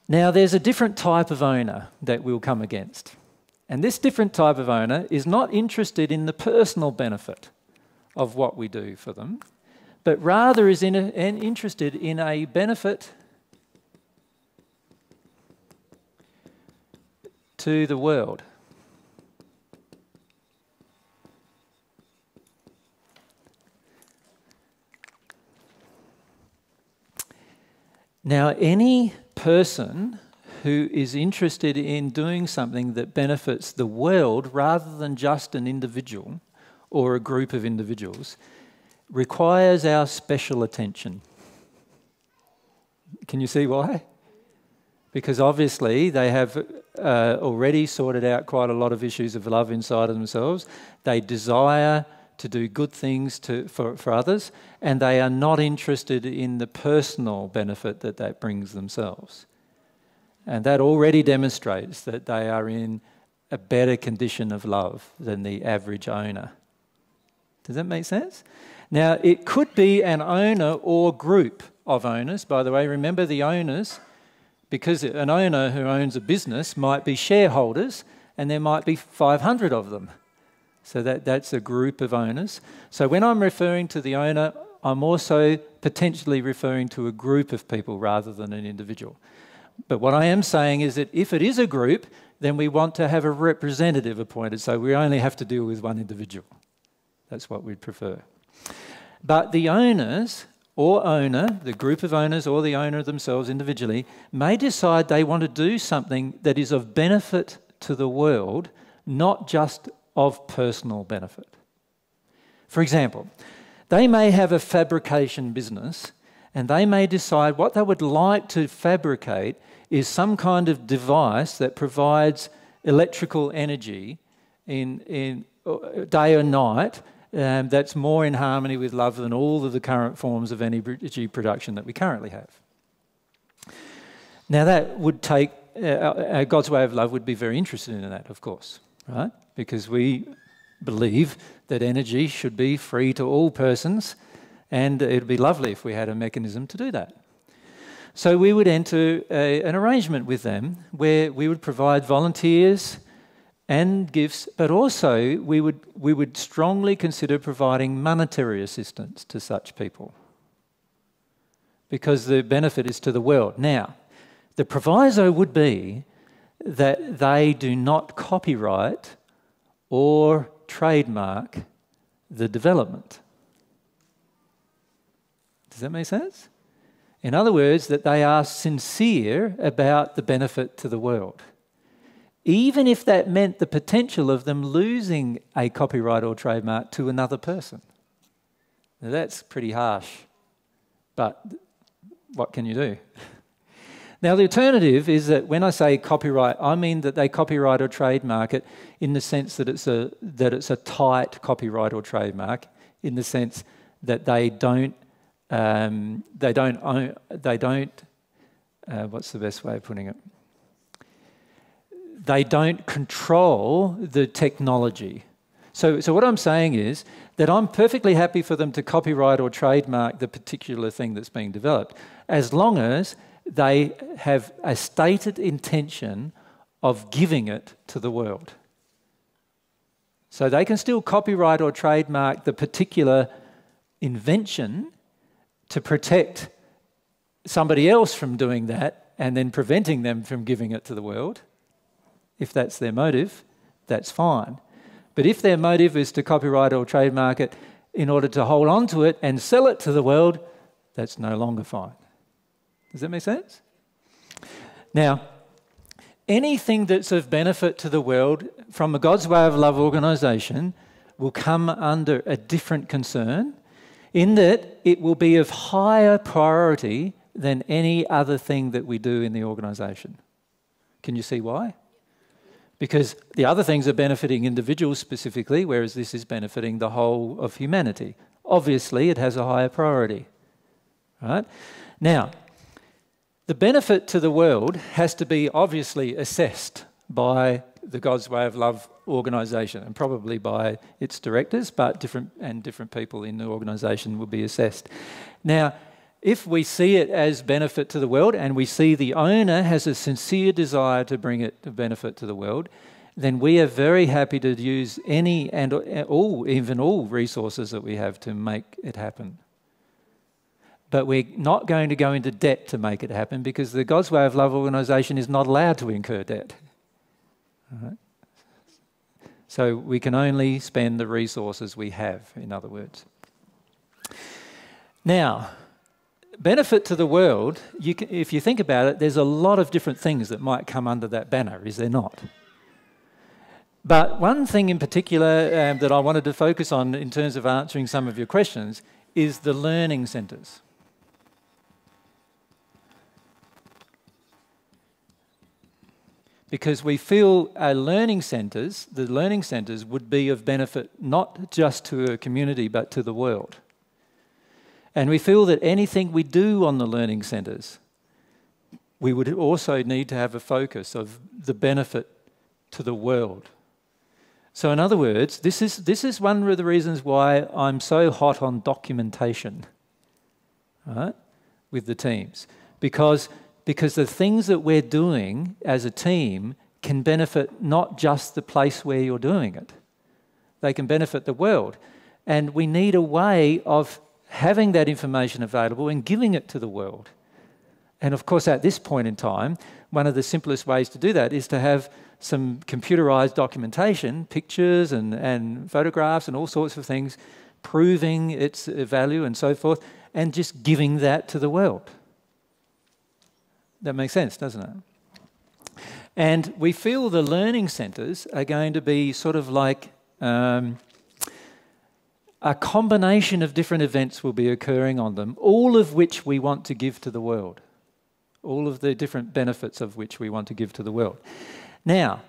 Now, there's a different type of owner that we'll come against. And this different type of owner is not interested in the personal benefit of what we do for them but rather is in a, interested in a benefit to the world. Now, any person who is interested in doing something that benefits the world rather than just an individual or a group of individuals requires our special attention. Can you see why? Because obviously they have uh, already sorted out quite a lot of issues of love inside of themselves. They desire to do good things to, for, for others, and they are not interested in the personal benefit that that brings themselves. And that already demonstrates that they are in a better condition of love than the average owner. Does that make sense? Now, it could be an owner or group of owners. By the way, remember the owners, because an owner who owns a business might be shareholders, and there might be 500 of them. So that, that's a group of owners. So when I'm referring to the owner, I'm also potentially referring to a group of people rather than an individual. But what I am saying is that if it is a group, then we want to have a representative appointed, so we only have to deal with one individual. That's what we'd prefer. But the owners or owner, the group of owners or the owner themselves individually, may decide they want to do something that is of benefit to the world, not just of personal benefit. For example, they may have a fabrication business and they may decide what they would like to fabricate is some kind of device that provides electrical energy in, in uh, day or night um, that's more in harmony with love than all of the current forms of energy production that we currently have. Now, that would take, uh, uh, God's way of love would be very interested in that, of course, right? Because we believe that energy should be free to all persons, and it would be lovely if we had a mechanism to do that. So we would enter a, an arrangement with them where we would provide volunteers and gifts, but also we would, we would strongly consider providing monetary assistance to such people because the benefit is to the world. Now, the proviso would be that they do not copyright or trademark the development. Does that make sense? In other words, that they are sincere about the benefit to the world even if that meant the potential of them losing a copyright or trademark to another person. Now that's pretty harsh, but what can you do? now, the alternative is that when I say copyright, I mean that they copyright or trademark it in the sense that it's a, that it's a tight copyright or trademark, in the sense that they don't, um, they don't, own, they don't, uh, what's the best way of putting it? they don't control the technology. So, so what I'm saying is that I'm perfectly happy for them to copyright or trademark the particular thing that's being developed, as long as they have a stated intention of giving it to the world. So they can still copyright or trademark the particular invention to protect somebody else from doing that and then preventing them from giving it to the world. If that's their motive, that's fine. But if their motive is to copyright or trademark it in order to hold on to it and sell it to the world, that's no longer fine. Does that make sense? Now, anything that's of benefit to the world from a God's Way of Love organisation will come under a different concern in that it will be of higher priority than any other thing that we do in the organisation. Can you see why? because the other things are benefiting individuals specifically, whereas this is benefiting the whole of humanity. Obviously, it has a higher priority. Right? Now, the benefit to the world has to be obviously assessed by the God's Way of Love organisation and probably by its directors, but different and different people in the organisation will be assessed. Now, if we see it as benefit to the world and we see the owner has a sincere desire to bring it to benefit to the world, then we are very happy to use any and all, even all resources that we have to make it happen. But we're not going to go into debt to make it happen because the God's Way of Love organisation is not allowed to incur debt. So we can only spend the resources we have, in other words. Now, benefit to the world, you can, if you think about it, there's a lot of different things that might come under that banner, is there not? But one thing in particular um, that I wanted to focus on in terms of answering some of your questions is the learning centres. Because we feel our learning centres, the learning centres, would be of benefit not just to a community but to the world. And we feel that anything we do on the learning centres, we would also need to have a focus of the benefit to the world. So, in other words, this is, this is one of the reasons why I'm so hot on documentation right, with the teams. Because, because the things that we're doing as a team can benefit not just the place where you're doing it, they can benefit the world. And we need a way of having that information available and giving it to the world. And of course, at this point in time, one of the simplest ways to do that is to have some computerized documentation, pictures and, and photographs and all sorts of things proving its value and so forth. and just giving that to the world. That makes sense, doesn't it? And we feel the learning centres are going to be sort of like um, a combination of different events will be occurring on them, all of which we want to give to the world. All of the different benefits of which we want to give to the world. Now,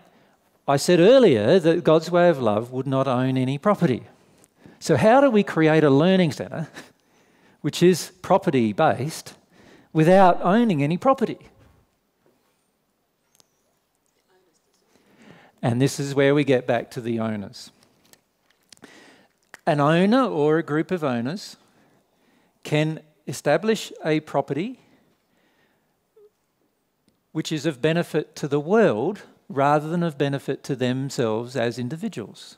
I said earlier that God's way of love would not own any property. So, how do we create a learning centre which is property based without owning any property? And this is where we get back to the owners. An owner or a group of owners can establish a property which is of benefit to the world rather than of benefit to themselves as individuals.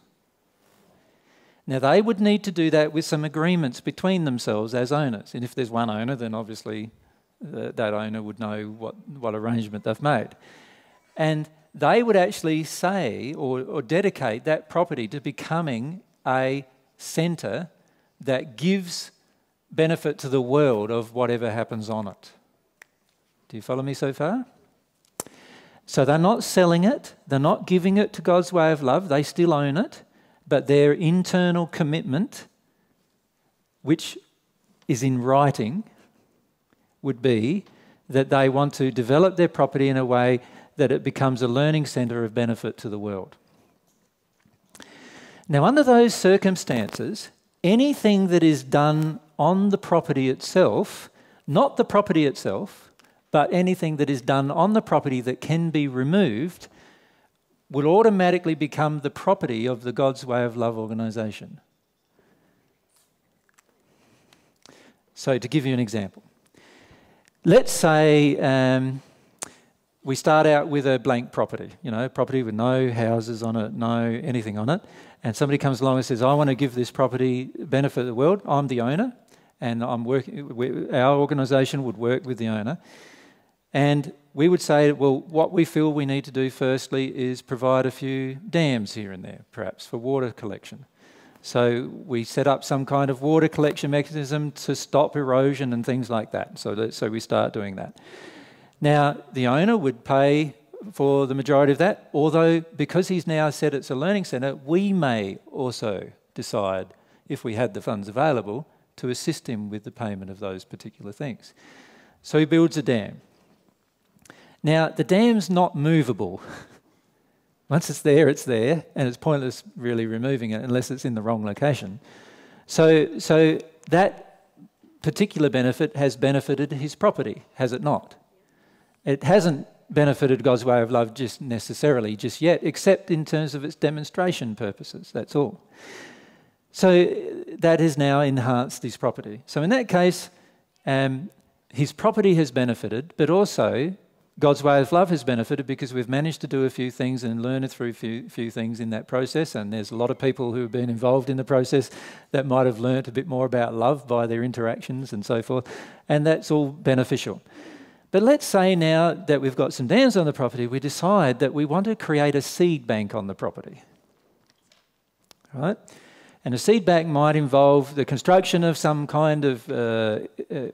Now, they would need to do that with some agreements between themselves as owners. And if there's one owner, then obviously that owner would know what, what arrangement they've made. And they would actually say or, or dedicate that property to becoming a centre that gives benefit to the world of whatever happens on it. Do you follow me so far? So they're not selling it, they're not giving it to God's way of love, they still own it, but their internal commitment, which is in writing, would be that they want to develop their property in a way that it becomes a learning centre of benefit to the world. Now, under those circumstances, anything that is done on the property itself, not the property itself, but anything that is done on the property that can be removed will automatically become the property of the God's Way of Love organisation. So, to give you an example, let's say um, we start out with a blank property, you know, property with no houses on it, no anything on it, and somebody comes along and says, I want to give this property benefit of the world. I'm the owner, and I'm working. Our organisation would work with the owner, and we would say, well, what we feel we need to do firstly is provide a few dams here and there, perhaps, for water collection. So we set up some kind of water collection mechanism to stop erosion and things like that. So, that, so we start doing that. Now, the owner would pay for the majority of that, although because he's now said it's a learning centre, we may also decide, if we had the funds available, to assist him with the payment of those particular things. So he builds a dam. Now, the dam's not movable. Once it's there, it's there, and it's pointless really removing it unless it's in the wrong location. So, so that particular benefit has benefited his property, has it not? It hasn't benefited God's way of love just necessarily just yet, except in terms of its demonstration purposes. That's all. So that has now enhanced his property. So in that case, um, his property has benefited, but also God's way of love has benefited because we've managed to do a few things and learn through a few, few things in that process. And there's a lot of people who have been involved in the process that might have learnt a bit more about love by their interactions and so forth. And that's all beneficial. But let's say now that we've got some dams on the property, we decide that we want to create a seed bank on the property. Right? And a seed bank might involve the construction of some kind of uh, uh,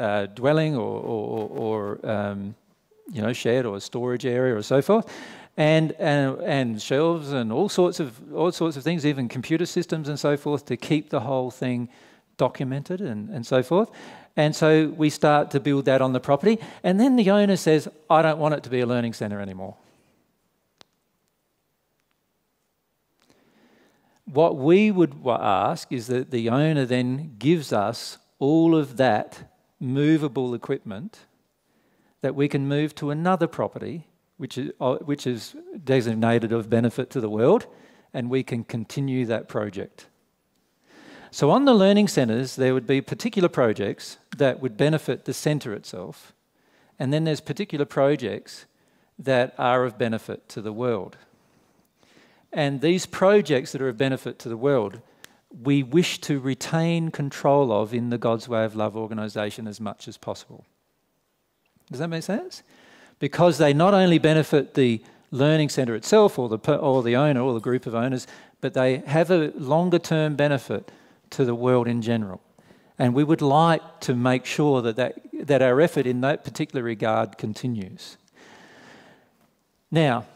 uh, dwelling or, or, or um, you know, shed or storage area or so forth. And, and, and shelves and all sorts of all sorts of things, even computer systems and so forth, to keep the whole thing documented and, and so forth. And so we start to build that on the property. And then the owner says, I don't want it to be a learning centre anymore. What we would ask is that the owner then gives us all of that movable equipment that we can move to another property which is, uh, which is designated of benefit to the world, and we can continue that project. So, on the learning centres, there would be particular projects that would benefit the centre itself, and then there's particular projects that are of benefit to the world. And these projects that are of benefit to the world we wish to retain control of in the God's Way of Love organisation as much as possible. Does that make sense? Because they not only benefit the learning centre itself or the, or the owner or the group of owners, but they have a longer term benefit to the world in general. And we would like to make sure that, that, that our effort in that particular regard continues. Now,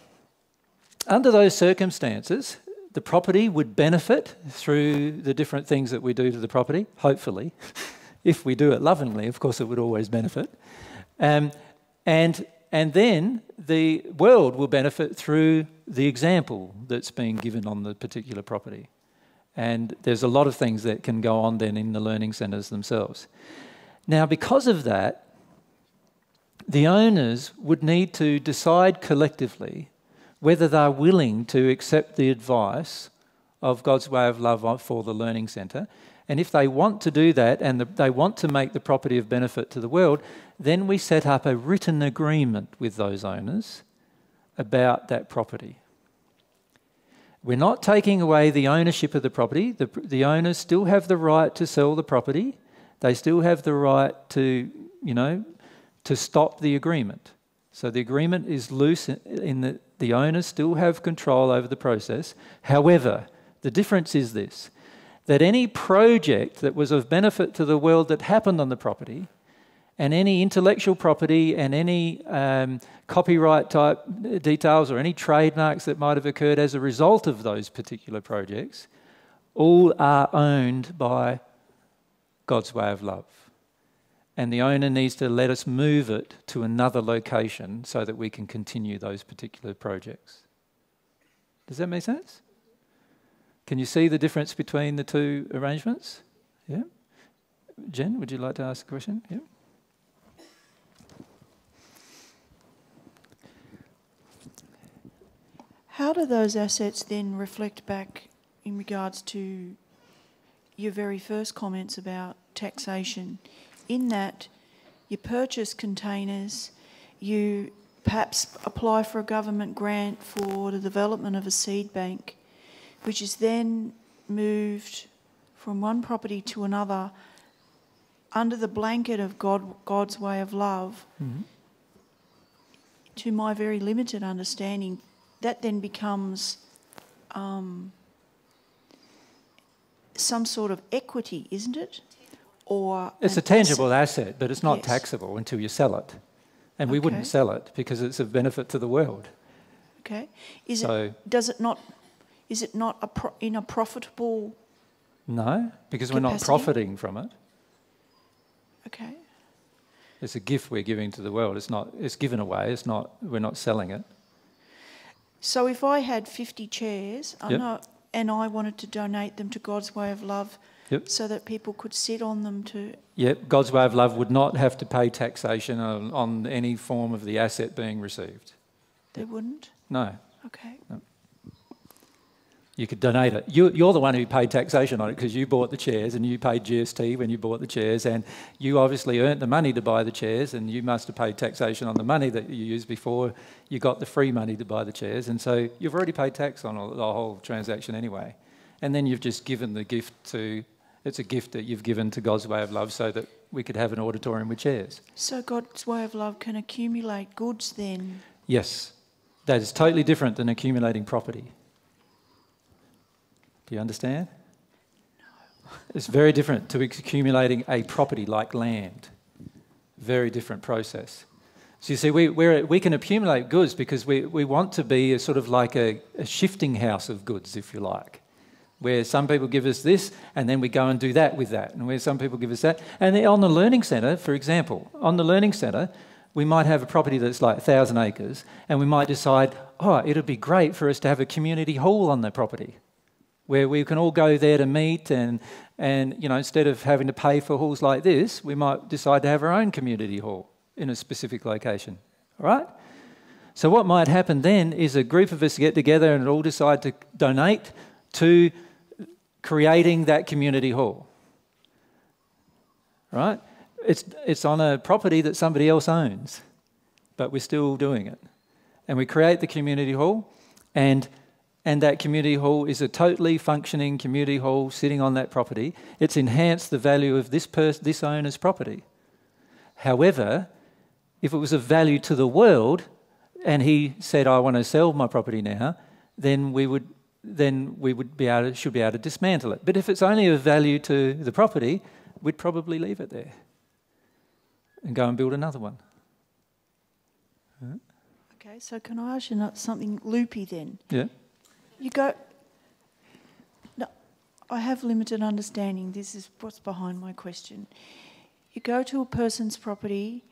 under those circumstances, the property would benefit through the different things that we do to the property, hopefully. if we do it lovingly, of course, it would always benefit. Um, and, and then the world will benefit through the example that's being given on the particular property. And there's a lot of things that can go on then in the learning centres themselves. Now, because of that, the owners would need to decide collectively whether they're willing to accept the advice of God's way of love for the learning centre. And if they want to do that and the, they want to make the property of benefit to the world, then we set up a written agreement with those owners about that property. We're not taking away the ownership of the property. The, the owners still have the right to sell the property. They still have the right to, you know, to stop the agreement. So the agreement is loose in that the owners still have control over the process. However, the difference is this that any project that was of benefit to the world that happened on the property, and any intellectual property and any um, copyright type details or any trademarks that might have occurred as a result of those particular projects, all are owned by God's way of love. And the owner needs to let us move it to another location so that we can continue those particular projects. Does that make sense? Can you see the difference between the two arrangements? Yeah? Jen, would you like to ask a question? Yeah? How do those assets then reflect back in regards to your very first comments about taxation? In that you purchase containers, you perhaps apply for a government grant for the development of a seed bank, which is then moved from one property to another under the blanket of God, God's way of love. Mm-hmm. To my very limited understanding, that then becomes um, some sort of equity, isn't it? Or it's a tangible asset, but it's not yes. taxable until you sell it, and okay. we wouldn't sell it because it's of benefit to the world. Okay. Is so, it? Does it not? Is it not a pro, in a profitable? No, because capacity? we're not profiting from it. Okay. It's a gift we're giving to the world. It's not. It's given away. It's not. We're not selling it. So if I had 50 chairs yep. not, and I wanted to donate them to God's Way of Love yep. so that people could sit on them too. Yep, God's Way of Love would not have to pay taxation on, on any form of the asset being received. They wouldn't? No. Okay. No you could donate it. You, are the one who paid taxation on it because you bought the chairs and you paid GST when you bought the chairs, and you obviously earned the money to buy the chairs, and you must have paid taxation on the money that you used before you got the free money to buy the chairs, and so you've already paid tax on the whole transaction anyway. And then you've just given the gift to, it's a gift that you've given to God's way of love so that we could have an auditorium with chairs. So God's way of love can accumulate goods then? Yes. That is totally different than accumulating property. Do you understand? No. It's very different to accumulating a property like land. Very different process. So you see, we, we can accumulate goods because we, we want to be a sort of like a, a shifting house of goods, if you like where some people give us this and then we go and do that with that, and where some people give us that. And on the Learning Centre, for example, on the Learning Centre, we might have a property that's like 1,000 acres, and we might decide, oh, it'd be great for us to have a community hall on the property where we can all go there to meet and, and you know, instead of having to pay for halls like this, we might decide to have our own community hall in a specific location. All right? So what might happen then is a group of us get together and all decide to donate to creating that community hall. Right? It's, it's on a property that somebody else owns, but we're still doing it. And we create the community hall and and that community hall is a totally functioning community hall sitting on that property, it's enhanced the value of this, pers- this owner's property. However, if it was of value to the world and he said, I want to sell my property now, then we would then we would be able to, should be able to dismantle it. But if it's only of value to the property, we'd probably leave it there and go and build another one. Okay, so can I ask you not something loopy then? Yeah. You go. No, I have limited understanding. This is what's behind my question. You go to a person's property.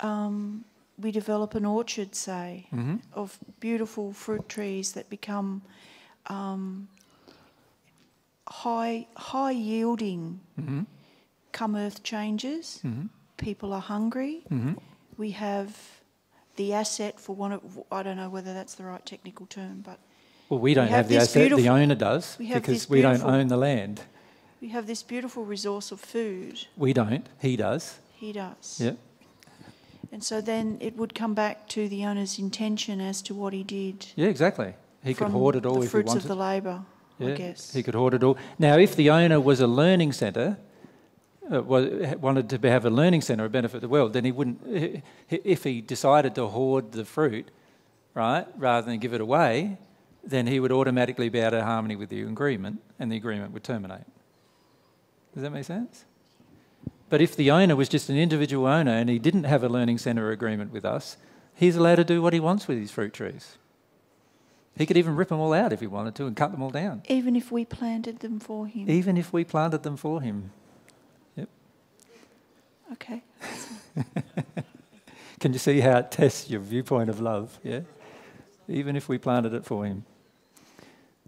Um, we develop an orchard, say, Mhm. of beautiful fruit trees that become um, high high yielding. Mhm. Come earth changes, Mhm. people are hungry. Mhm. We have the asset for one of I don't know whether that's the right technical term, but Well, we don't we have, the asset, the owner does, we because we don't own the land. We have this beautiful resource of food. We don't, he does. He does. Yeah. And so then it would come back to the owner's intention as to what he did. Yeah, exactly. He could hoard it all the if he fruits wanted. of the labour, Yeah, I guess. He could hoard it all. Now, if the owner was a learning centre, uh, wanted to have a learning centre, a benefit the world, then he wouldn't. If he decided to hoard the fruit, right, rather than give it away, then he would automatically be out of harmony with the agreement, and the agreement would terminate. Does that make sense? But if the owner was just an individual owner and he didn't have a learning centre agreement with us, he's allowed to do what he wants with his fruit trees. He could even rip them all out if he wanted to and cut them all down, Even if we planted them for him. even if we planted them for him. Yep. Okay. Can you see how it tests your viewpoint of love? Yeah. Even if we planted it for him.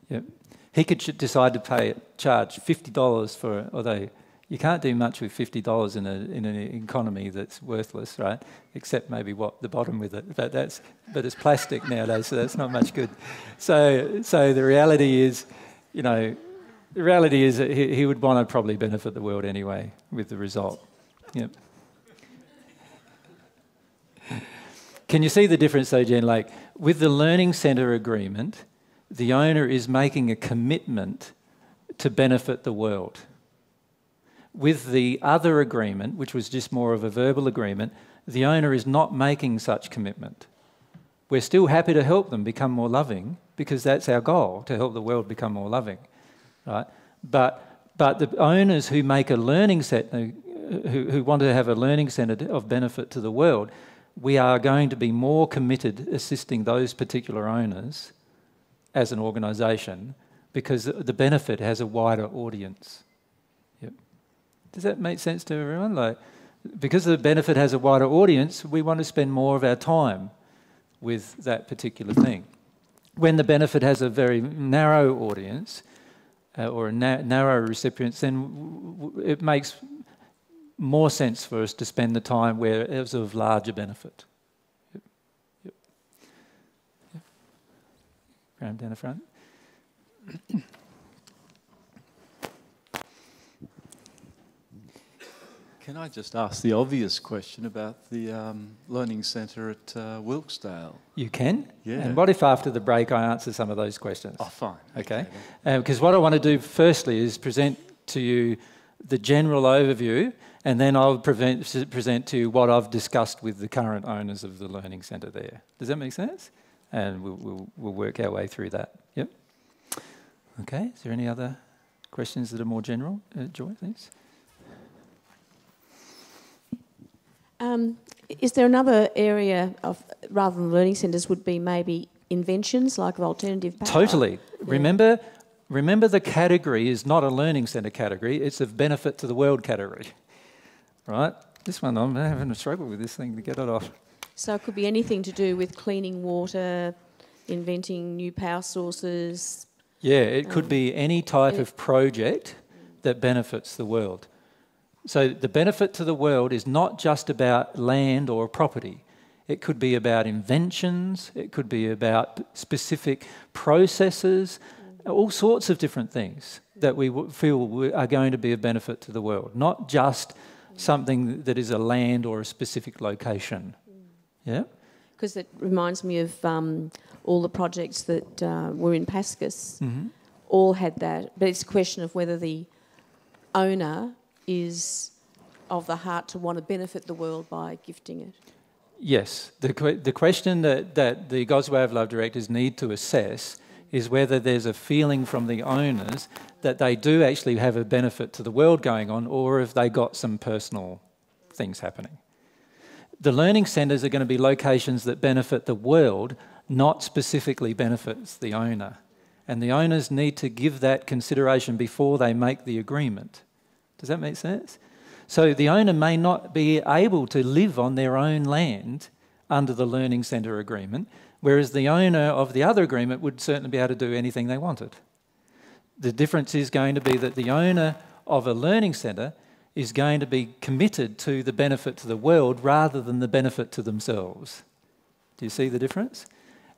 Yep. He could decide to pay charge fifty dollars for, it, although you can't do much with fifty dollars in in an economy that's worthless, right? Except maybe what the bottom with it. But that's but it's plastic nowadays, so that's not much good. So so the reality is, you know, the reality is that he, he would want to probably benefit the world anyway with the result. Yep. Can you see the difference though, Jen? Like with the learning centre agreement, the owner is making a commitment to benefit the world. With the other agreement, which was just more of a verbal agreement, the owner is not making such commitment. We're still happy to help them become more loving because that's our goal to help the world become more loving, right? But but the owners who make a learning set, who, who want to have a learning centre of benefit to the world, we are going to be more committed assisting those particular owners as an organisation because the benefit has a wider audience. Does that make sense to everyone? Like, because the benefit has a wider audience, we want to spend more of our time with that particular thing. When the benefit has a very narrow audience uh, or a na- narrow recipients, then it makes more sense for us to spend the time where it's of larger benefit. Yep. Yep. Yep. Graham down the front. Can I just ask the obvious question about the um, learning centre at uh, Wilkesdale? You can. Yeah. And what if after the break I answer some of those questions? Oh, fine. Okay. Because what I want to do firstly is present to you the general overview, and then I'll prevent, present to you what I've discussed with the current owners of the learning centre there. Does that make sense? And we'll, we'll, we'll work our way through that. Yep. Okay. Is there any other questions that are more general? Uh, Joy, thanks. Um, is there another area of, rather than learning centres, would be maybe inventions like alternative power? Totally. Remember, remember the category is not a learning centre category, it's a benefit to the world category. Right? This one, I'm having a struggle with this thing to get it off. So it could be anything to do with cleaning water, inventing new power sources. Yeah, it could Um, be any type of project that benefits the world. So the benefit to the world is not just about land or property. It could be about inventions, it could be about specific processes, all sorts of different things that we feel are going to be of benefit to the world, not just something that is a land or a specific location. Yeah? Because it reminds me of um, all the projects that uh, were in Pascus, Mhm. all had that. But it's a question of whether the owner is of the heart to want to benefit the world by gifting it. Yes. The, the question that, that the God's Way of Love directors need to assess is whether there's a feeling from the owners that they do actually have a benefit to the world going on or if they got some personal things happening. The learning centres are going to be locations that benefit the world, not specifically benefits the owner. And the owners need to give that consideration before they make the agreement. Does that make sense? So the owner may not be able to live on their own land under the learning centre agreement, whereas the owner of the other agreement would certainly be able to do anything they wanted. The difference is going to be that the owner of a learning centre is going to be committed to the benefit to the world rather than the benefit to themselves. Do you see the difference?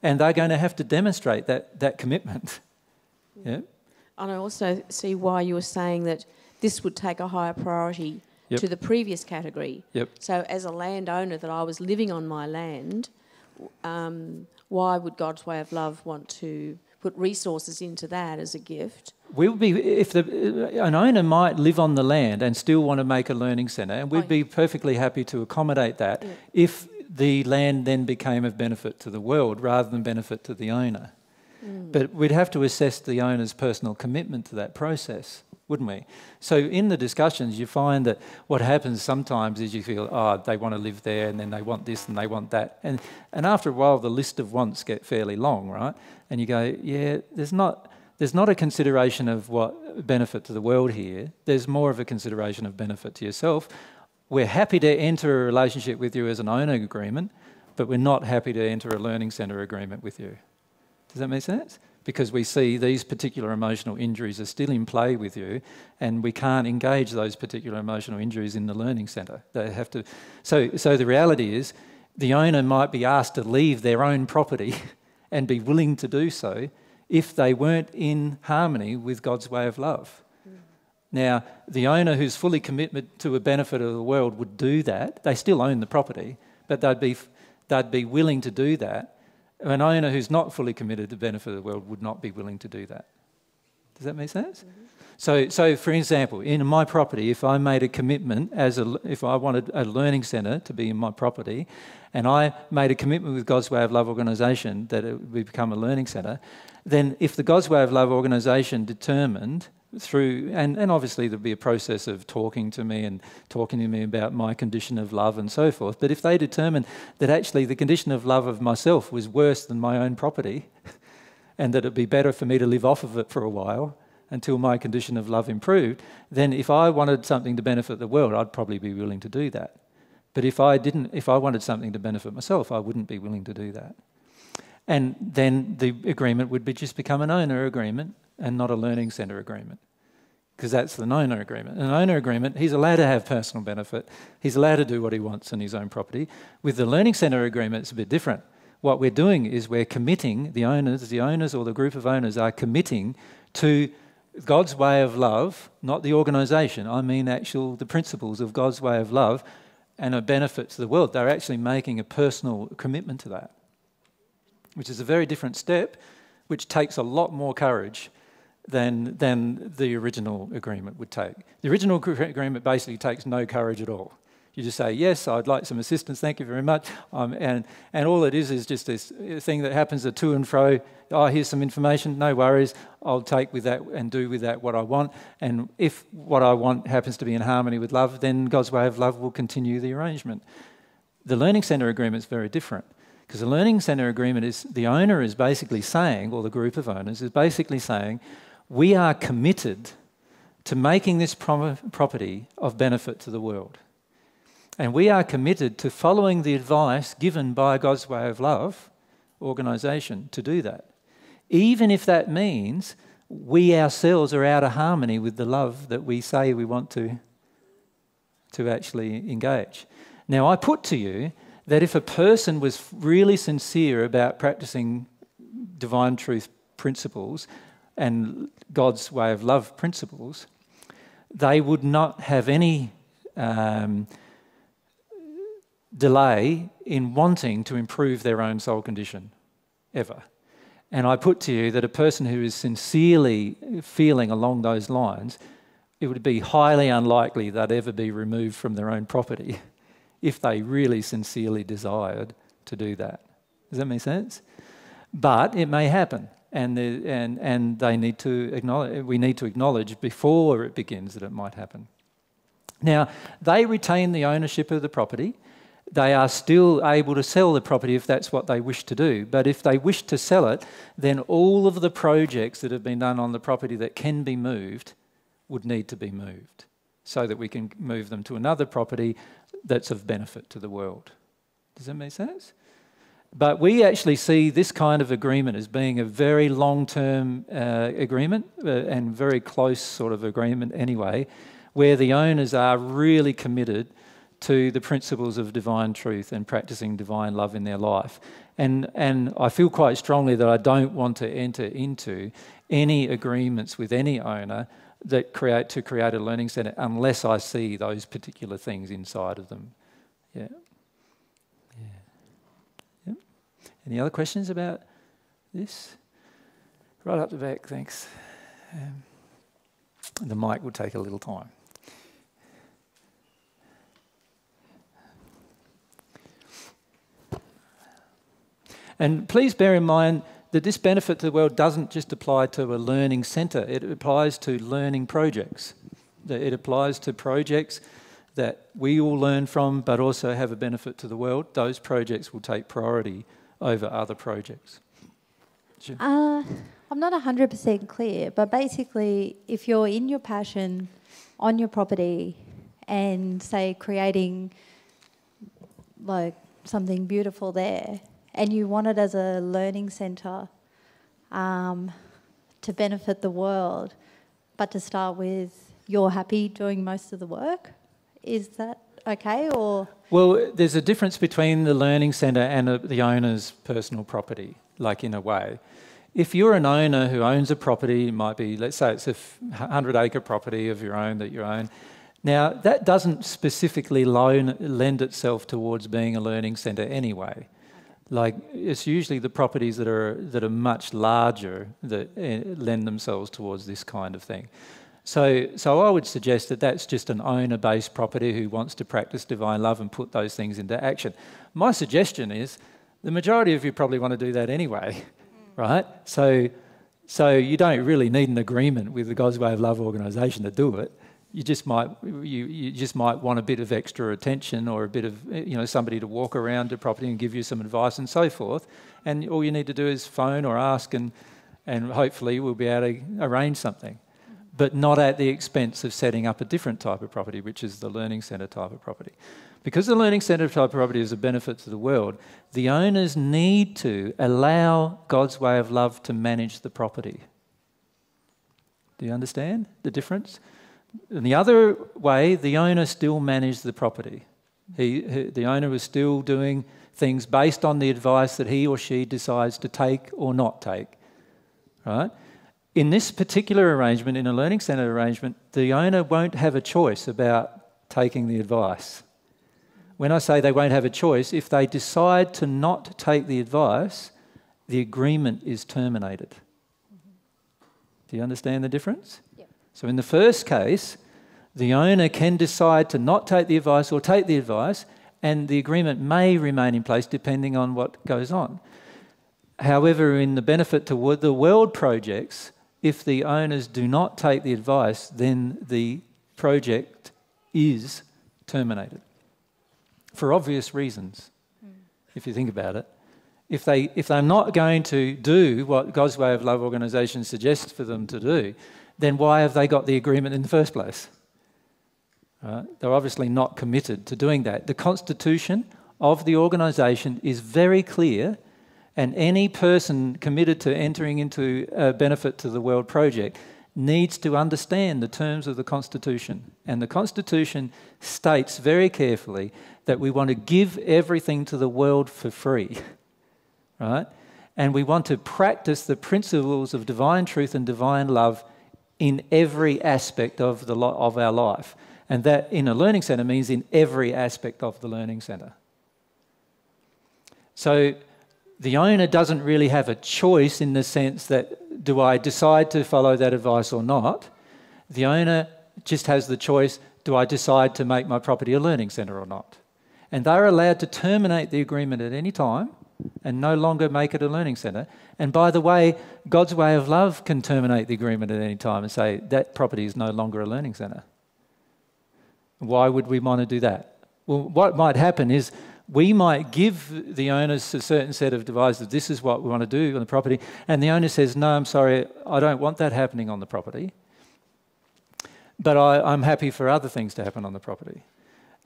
And they're going to have to demonstrate that, that commitment. Mm-hmm. Yeah. And I also see why you were saying that this would take a higher priority Yep. to the previous category. Yep. So, as a landowner, that I was living on my land, um, why would God's Way of Love want to put resources into that as a gift? We would be if the, an owner might live on the land and still want to make a learning centre, and we'd be perfectly happy to accommodate that if the land then became of benefit to the world rather than benefit to the owner. But we'd have to assess the owner's personal commitment to that process, wouldn't we? So in the discussions, you find that what happens sometimes is you feel, oh, they want to live there, and then they want this and they want that, and and after a while, the list of wants get fairly long, right? And you go, yeah, there's not there's not a consideration of what benefit to the world here. There's more of a consideration of benefit to yourself. We're happy to enter a relationship with you as an owner agreement, but we're not happy to enter a learning centre agreement with you. Does that make sense? Because we see these particular emotional injuries are still in play with you, and we can't engage those particular emotional injuries in the learning centre. They have to. So, so the reality is, the owner might be asked to leave their own property, and be willing to do so, if they weren't in harmony with God's way of love. Now, the owner who's fully committed to a benefit of the world would do that. They still own the property, but they'd be, they'd be willing to do that. An owner who's not fully committed to the benefit of the world would not be willing to do that. Does that make sense? Mm-hmm. So, so for example, in my property, if I made a commitment as a, if I wanted a learning centre to be in my property, and I made a commitment with God's Way of Love organisation that it would become a learning centre, then if the God's Way of Love organisation determined through, and, and obviously there'd be a process of talking to me and talking to me about my condition of love and so forth, but if they determined that actually the condition of love of myself was worse than my own property, and that it'd be better for me to live off of it for a while until my condition of love improved, then if I wanted something to benefit the world, I'd probably be willing to do that. But if I didn't, if I wanted something to benefit myself, I wouldn't be willing to do that. And then the agreement would be just become an owner agreement and not a learning centre agreement. Because that's an owner agreement. An owner agreement, he's allowed to have personal benefit. He's allowed to do what he wants on his own property. With the learning centre agreement, it's a bit different. What we're doing is we're committing, the owners, the owners or the group of owners are committing to God's way of love, not the organisation. I mean, actual the principles of God's way of love, and a benefit to the world. They're actually making a personal commitment to that, which is a very different step, which takes a lot more courage than than the original agreement would take. The original agreement basically takes no courage at all. You just say, yes, I'd like some assistance, thank you very much. Um, and, and all it is is just this thing that happens a to and fro. Oh, here's some information, no worries. I'll take with that and do with that what I want. And if what I want happens to be in harmony with love, then God's way of love will continue the arrangement. The Learning Centre agreement is very different because the Learning Centre agreement is the owner is basically saying, or the group of owners is basically saying, we are committed to making this property of benefit to the world. And we are committed to following the advice given by God's Way of Love organisation to do that. Even if that means we ourselves are out of harmony with the love that we say we want to, to actually engage. Now, I put to you that if a person was really sincere about practicing divine truth principles and God's way of love principles, they would not have any. Um, delay in wanting to improve their own soul condition, ever. And I put to you that a person who is sincerely feeling along those lines, it would be highly unlikely they'd ever be removed from their own property if they really sincerely desired to do that. Does that make sense? But it may happen. And, the, and, and they need to acknowledge, we need to acknowledge before it begins that it might happen. Now, they retain the ownership of the property. They are still able to sell the property if that's what they wish to do. But if they wish to sell it, then all of the projects that have been done on the property that can be moved would need to be moved so that we can move them to another property that's of benefit to the world. Does that make sense? But we actually see this kind of agreement as being a very long term uh, agreement uh, and very close sort of agreement anyway, where the owners are really committed to the principles of divine truth and practicing divine love in their life. And, and I feel quite strongly that I don't want to enter into any agreements with any owner that create to create a learning centre unless I see those particular things inside of them. Yeah. Any other questions about this? Right up the back, thanks. Um, the mic will take a little time. And please bear in mind that this benefit to the world doesn't just apply to a learning centre, it applies to learning projects. It applies to projects that we all learn from but also have a benefit to the world. Those projects will take priority over other projects? Uh, I'm not 100% clear, but basically, if you're in your passion on your property and, say, creating like something beautiful there, and you want it as a learning centre um, to benefit the world, but to start with, you're happy doing most of the work, is that okay? Or well, there's a difference between the learning centre and the owner's personal property, like in a way. If you're an owner who owns a property, it might be, let's say it's a 100 acre property of your own that you own. Now, that doesn't specifically loan, lend itself towards being a learning centre anyway. Like, it's usually the properties that are, that are much larger that eh, lend themselves towards this kind of thing. So, so I would suggest that that's just an owner based property who wants to practice divine love and put those things into action. My suggestion is the majority of you probably want to do that anyway, mm. right? So, so you don't really need an agreement with the God's Way of Love organisation to do it. You just might you, you just might want a bit of extra attention or a bit of you know somebody to walk around the property and give you some advice and so forth. And all you need to do is phone or ask, and and hopefully we'll be able to arrange something but not at the expense of setting up a different type of property, which is the learning centre type of property. Because the learning centre type of property is a benefit to the world, the owners need to allow God's way of love to manage the property. Do you understand the difference? In the other way, the owner still managed the property. He, he, the owner was still doing things based on the advice that he or she decides to take or not take. Right? In this particular arrangement, in a learning centre arrangement, the owner won't have a choice about taking the advice. When I say they won't have a choice, if they decide to not take the advice, the agreement is terminated. Do you understand the difference? So, in the first case, the owner can decide to not take the advice or take the advice, and the agreement may remain in place depending on what goes on. However, in the benefit to the world projects, if the owners do not take the advice, then the project is terminated for obvious reasons, mm. if you think about it. If, they, if they're not going to do what God's Way of Love organisation suggests for them to do, then why have they got the agreement in the first place? They're obviously not committed to doing that. The constitution of the organisation is very clear and any person committed to entering into a benefit to the world project needs to understand the terms of the Constitution. And the Constitution states very carefully that we want to give everything to the world for free, right? And we want to practice the principles of divine truth and divine love in every aspect of, the, of our life. And that in a learning centre means in every aspect of the learning centre. So the owner doesn't really have a choice in the sense that do I decide to follow that advice or not? The owner just has the choice do I decide to make my property a learning centre or not? And they're allowed to terminate the agreement at any time and no longer make it a learning centre. And by the way, God's way of love can terminate the agreement at any time and say that property is no longer a learning centre. Why would we want to do that? Well, what might happen is we might give the owners a certain set of devices. This is what we want to do on the property. And the owner says, No, I'm sorry, I don't want that happening on the property. But I, am happy for other things to happen on the property.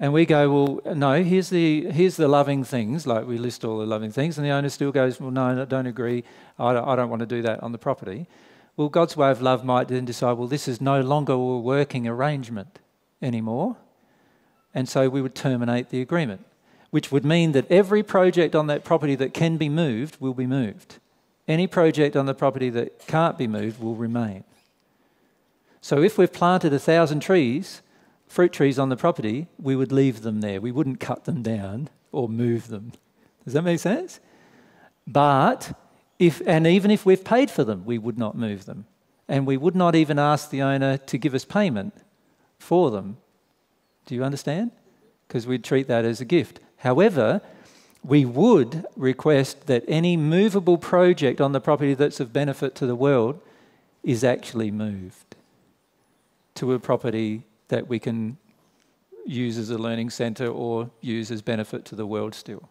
And we go, Well, no, here's the, here's the loving things, like we list all the loving things. And the owner still goes, Well, no, I don't agree. I don't, I don't want to do that on the property. Well, God's way of love might then decide, Well, this is no longer a working arrangement anymore. And so we would terminate the agreement which would mean that every project on that property that can be moved will be moved. Any project on the property that can't be moved will remain. So if we've planted a thousand trees, fruit trees on the property, we would leave them there. We wouldn't cut them down or move them. Does that make sense? But if, and even if we've paid for them, we would not move them. And we would not even ask the owner to give us payment for them. Do you understand? Because we'd treat that as a gift. However, we would request that any movable project on the property that's of benefit to the world is actually moved to a property that we can use as a learning centre or use as benefit to the world still.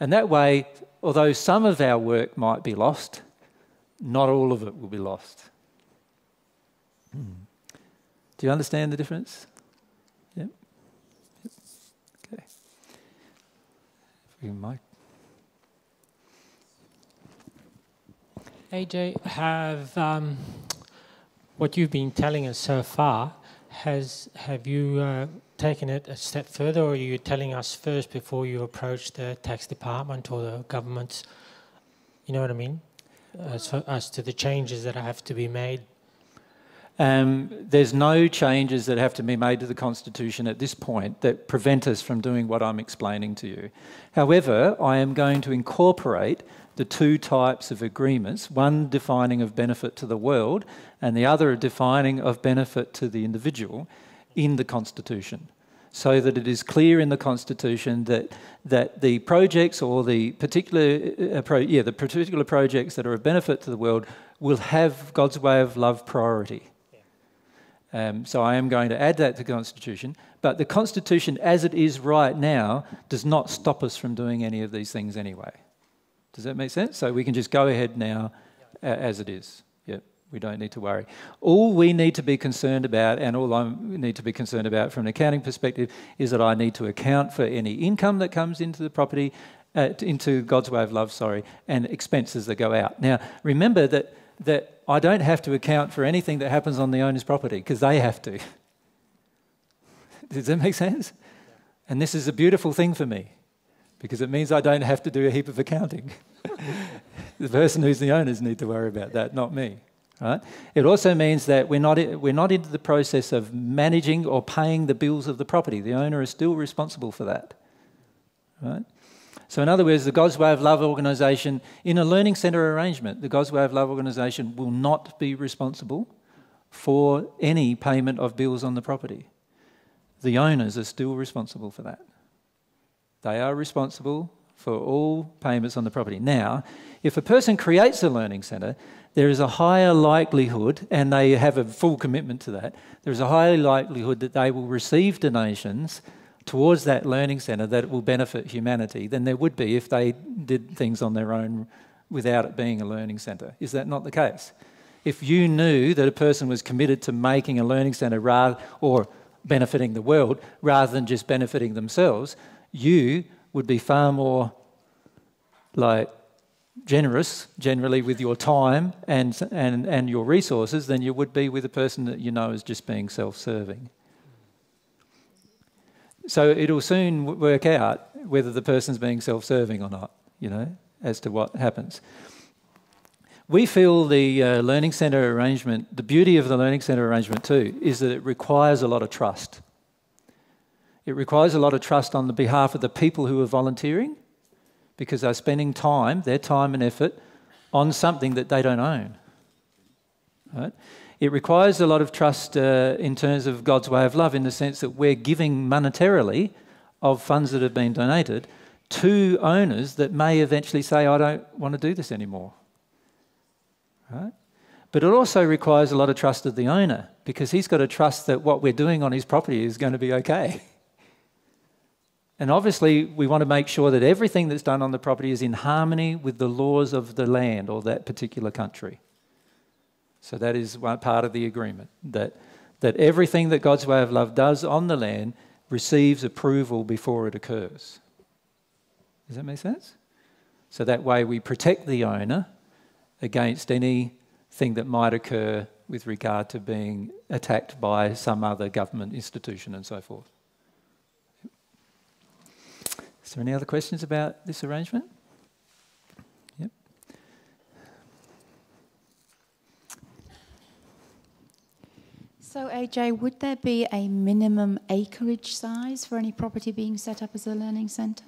And that way, although some of our work might be lost, not all of it will be lost. Hmm. Do you understand the difference? You, Mike. AJ, have um, what you've been telling us so far has have you uh, taken it a step further, or are you telling us first before you approach the tax department or the government? You know what I mean? As, as to the changes that have to be made um, there's no changes that have to be made to the Constitution at this point that prevent us from doing what I'm explaining to you. However, I am going to incorporate the two types of agreements one defining of benefit to the world, and the other defining of benefit to the individual in the Constitution. So that it is clear in the Constitution that, that the projects or the particular, uh, pro, yeah, the particular projects that are of benefit to the world will have God's way of love priority. Um, so I am going to add that to the Constitution. But the Constitution, as it is right now, does not stop us from doing any of these things anyway. Does that make sense? So we can just go ahead now uh, as it is. Yep, we don't need to worry. All we need to be concerned about, and all I need to be concerned about from an accounting perspective, is that I need to account for any income that comes into the property, uh, into God's way of love, sorry, and expenses that go out. Now, remember that that I don't have to account for anything that happens on the owner's property because they have to. Does that make sense? And this is a beautiful thing for me because it means I don't have to do a heap of accounting. the person who's the owners need to worry about that, not me. Right? It also means that we're not, we're not into the process of managing or paying the bills of the property. The owner is still responsible for that. Right? So, in other words, the God's Way of Love organisation, in a learning centre arrangement, the God's Way of Love organisation will not be responsible for any payment of bills on the property. The owners are still responsible for that. They are responsible for all payments on the property. Now, if a person creates a learning centre, there is a higher likelihood, and they have a full commitment to that, there is a higher likelihood that they will receive donations towards that learning centre that will benefit humanity than there would be if they did things on their own without it being a learning centre. Is that not the case? If you knew that a person was committed to making a learning centre rather, or benefiting the world rather than just benefiting themselves, you would be far more like generous generally with your time and, and, and your resources than you would be with a person that you know is just being self serving. So it'll soon work out whether the person's being self serving or not, you know, as to what happens. We feel the uh, learning centre arrangement, the beauty of the learning centre arrangement too, is that it requires a lot of trust. It requires a lot of trust on the behalf of the people who are volunteering because they're spending time, their time and effort, on something that they don't own. Right? It requires a lot of trust uh, in terms of God's way of love, in the sense that we're giving monetarily of funds that have been donated to owners that may eventually say, I don't want to do this anymore. Right? But it also requires a lot of trust of the owner because he's got to trust that what we're doing on his property is going to be okay. And obviously, we want to make sure that everything that's done on the property is in harmony with the laws of the land or that particular country. So that is one part of the agreement that, that everything that God's way of love does on the land receives approval before it occurs. Does that make sense? So that way we protect the owner against anything that might occur with regard to being attacked by some other government institution and so forth. Is there any other questions about this arrangement? So, AJ, would there be a minimum acreage size for any property being set up as a learning centre?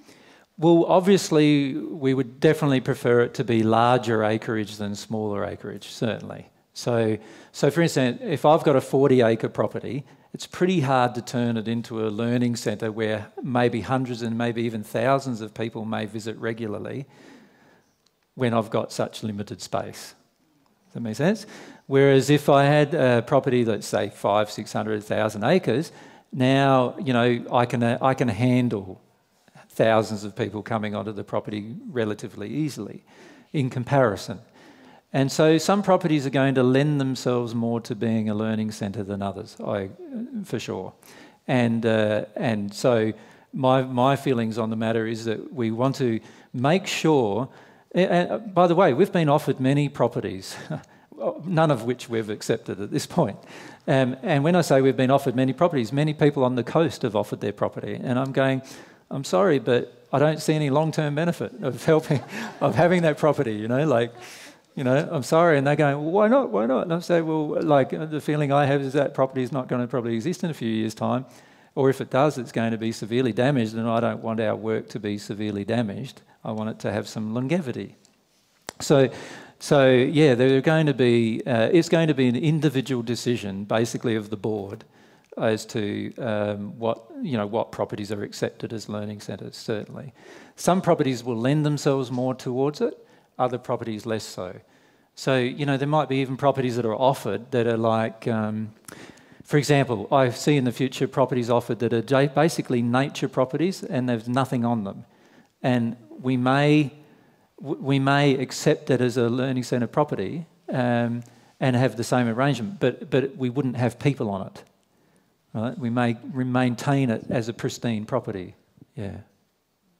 Well, obviously, we would definitely prefer it to be larger acreage than smaller acreage, certainly. So, so for instance, if I've got a 40 acre property it's pretty hard to turn it into a learning centre where maybe hundreds and maybe even thousands of people may visit regularly when I've got such limited space. Does that make sense? Whereas if I had a property let's say five, six hundred thousand acres, now you know I can uh, I can handle thousands of people coming onto the property relatively easily, in comparison. And so some properties are going to lend themselves more to being a learning centre than others, I, for sure. And, uh, and so my, my feelings on the matter is that we want to make sure, and by the way, we've been offered many properties, none of which we've accepted at this point. Um, and when I say we've been offered many properties, many people on the coast have offered their property. And I'm going, I'm sorry, but I don't see any long term benefit of helping, of having that property, you know, like you know, I'm sorry. And they're going, well, why not? Why not? And I say, well, like the feeling I have is that property is not going to probably exist in a few years' time. Or if it does, it's going to be severely damaged. And I don't want our work to be severely damaged. I want it to have some longevity. So, so yeah, there are going to be, uh, it's going to be an individual decision, basically, of the board as to um, what you know what properties are accepted as learning centres. Certainly, some properties will lend themselves more towards it other properties less so. So, you know, there might be even properties that are offered that are like, um, for example, I see in the future properties offered that are basically nature properties and there's nothing on them. And we may, we may accept it as a learning centre property um, and have the same arrangement, but, but we wouldn't have people on it. Right? We may maintain it as a pristine property. Yeah.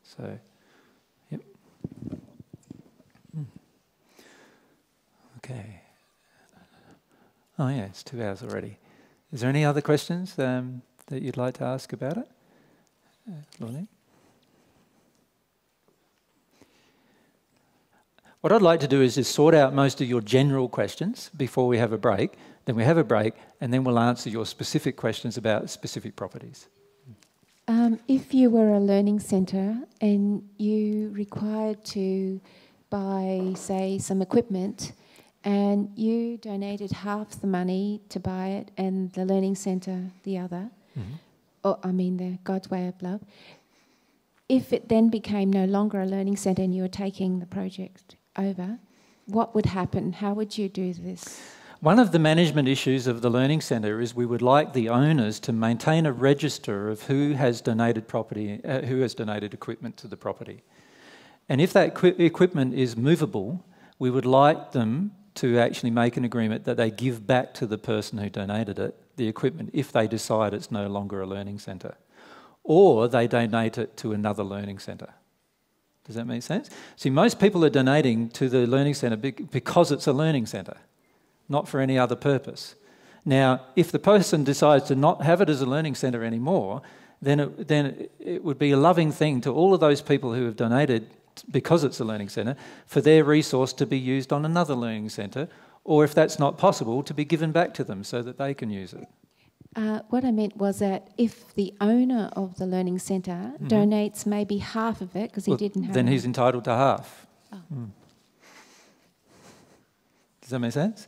So. Okay. Oh, yeah, it's two hours already. Is there any other questions um, that you'd like to ask about it? Uh, What I'd like to do is just sort out most of your general questions before we have a break. Then we have a break, and then we'll answer your specific questions about specific properties. Um, if you were a learning centre and you required to buy, say, some equipment and you donated half the money to buy it, and the Learning Centre the other. Mm-hmm. Or, I mean, the God's Way of Love. If it then became no longer a learning centre and you were taking the project over, what would happen? How would you do this? One of the management issues of the Learning Centre is we would like the owners to maintain a register of who has donated property, uh, who has donated equipment to the property. And if that equi- equipment is movable, we would like them to actually make an agreement that they give back to the person who donated it the equipment if they decide it's no longer a learning centre. Or they donate it to another learning centre. Does that make sense? See, most people are donating to the learning centre because it's a learning centre, not for any other purpose. Now, if the person decides to not have it as a learning centre anymore, then it, then it would be a loving thing to all of those people who have donated because it's a learning centre, for their resource to be used on another learning centre, or if that's not possible, to be given back to them so that they can use it. Uh, what I meant was that if the owner of the learning center mm-hmm. donates maybe half of it because he well, didn't have then he's entitled to half. Oh. Mm. Does that make sense?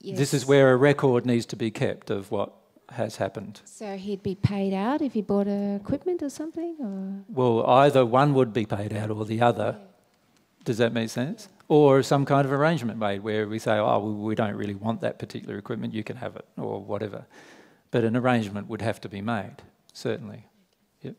Yes. This is where a record needs to be kept of what has happened. So he'd be paid out if he bought equipment or something, or Well, either one would be paid out or the other. Does that make sense? Or some kind of arrangement made where we say, oh, well, we don't really want that particular equipment, you can have it, or whatever. But an arrangement would have to be made, certainly. Yep.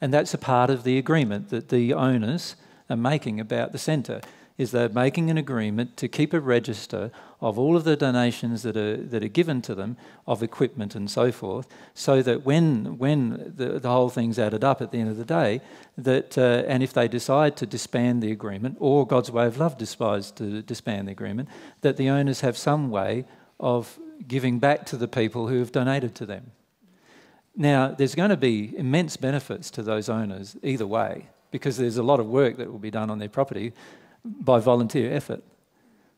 And that's a part of the agreement that the owners are making about the centre, is they're making an agreement to keep a register of all of the donations that are, that are given to them of equipment and so forth, so that when, when the, the whole thing's added up at the end of the day, that, uh, and if they decide to disband the agreement, or God's Way of Love decides to disband the agreement, that the owners have some way of giving back to the people who have donated to them. Now, there's going to be immense benefits to those owners either way, because there's a lot of work that will be done on their property by volunteer effort.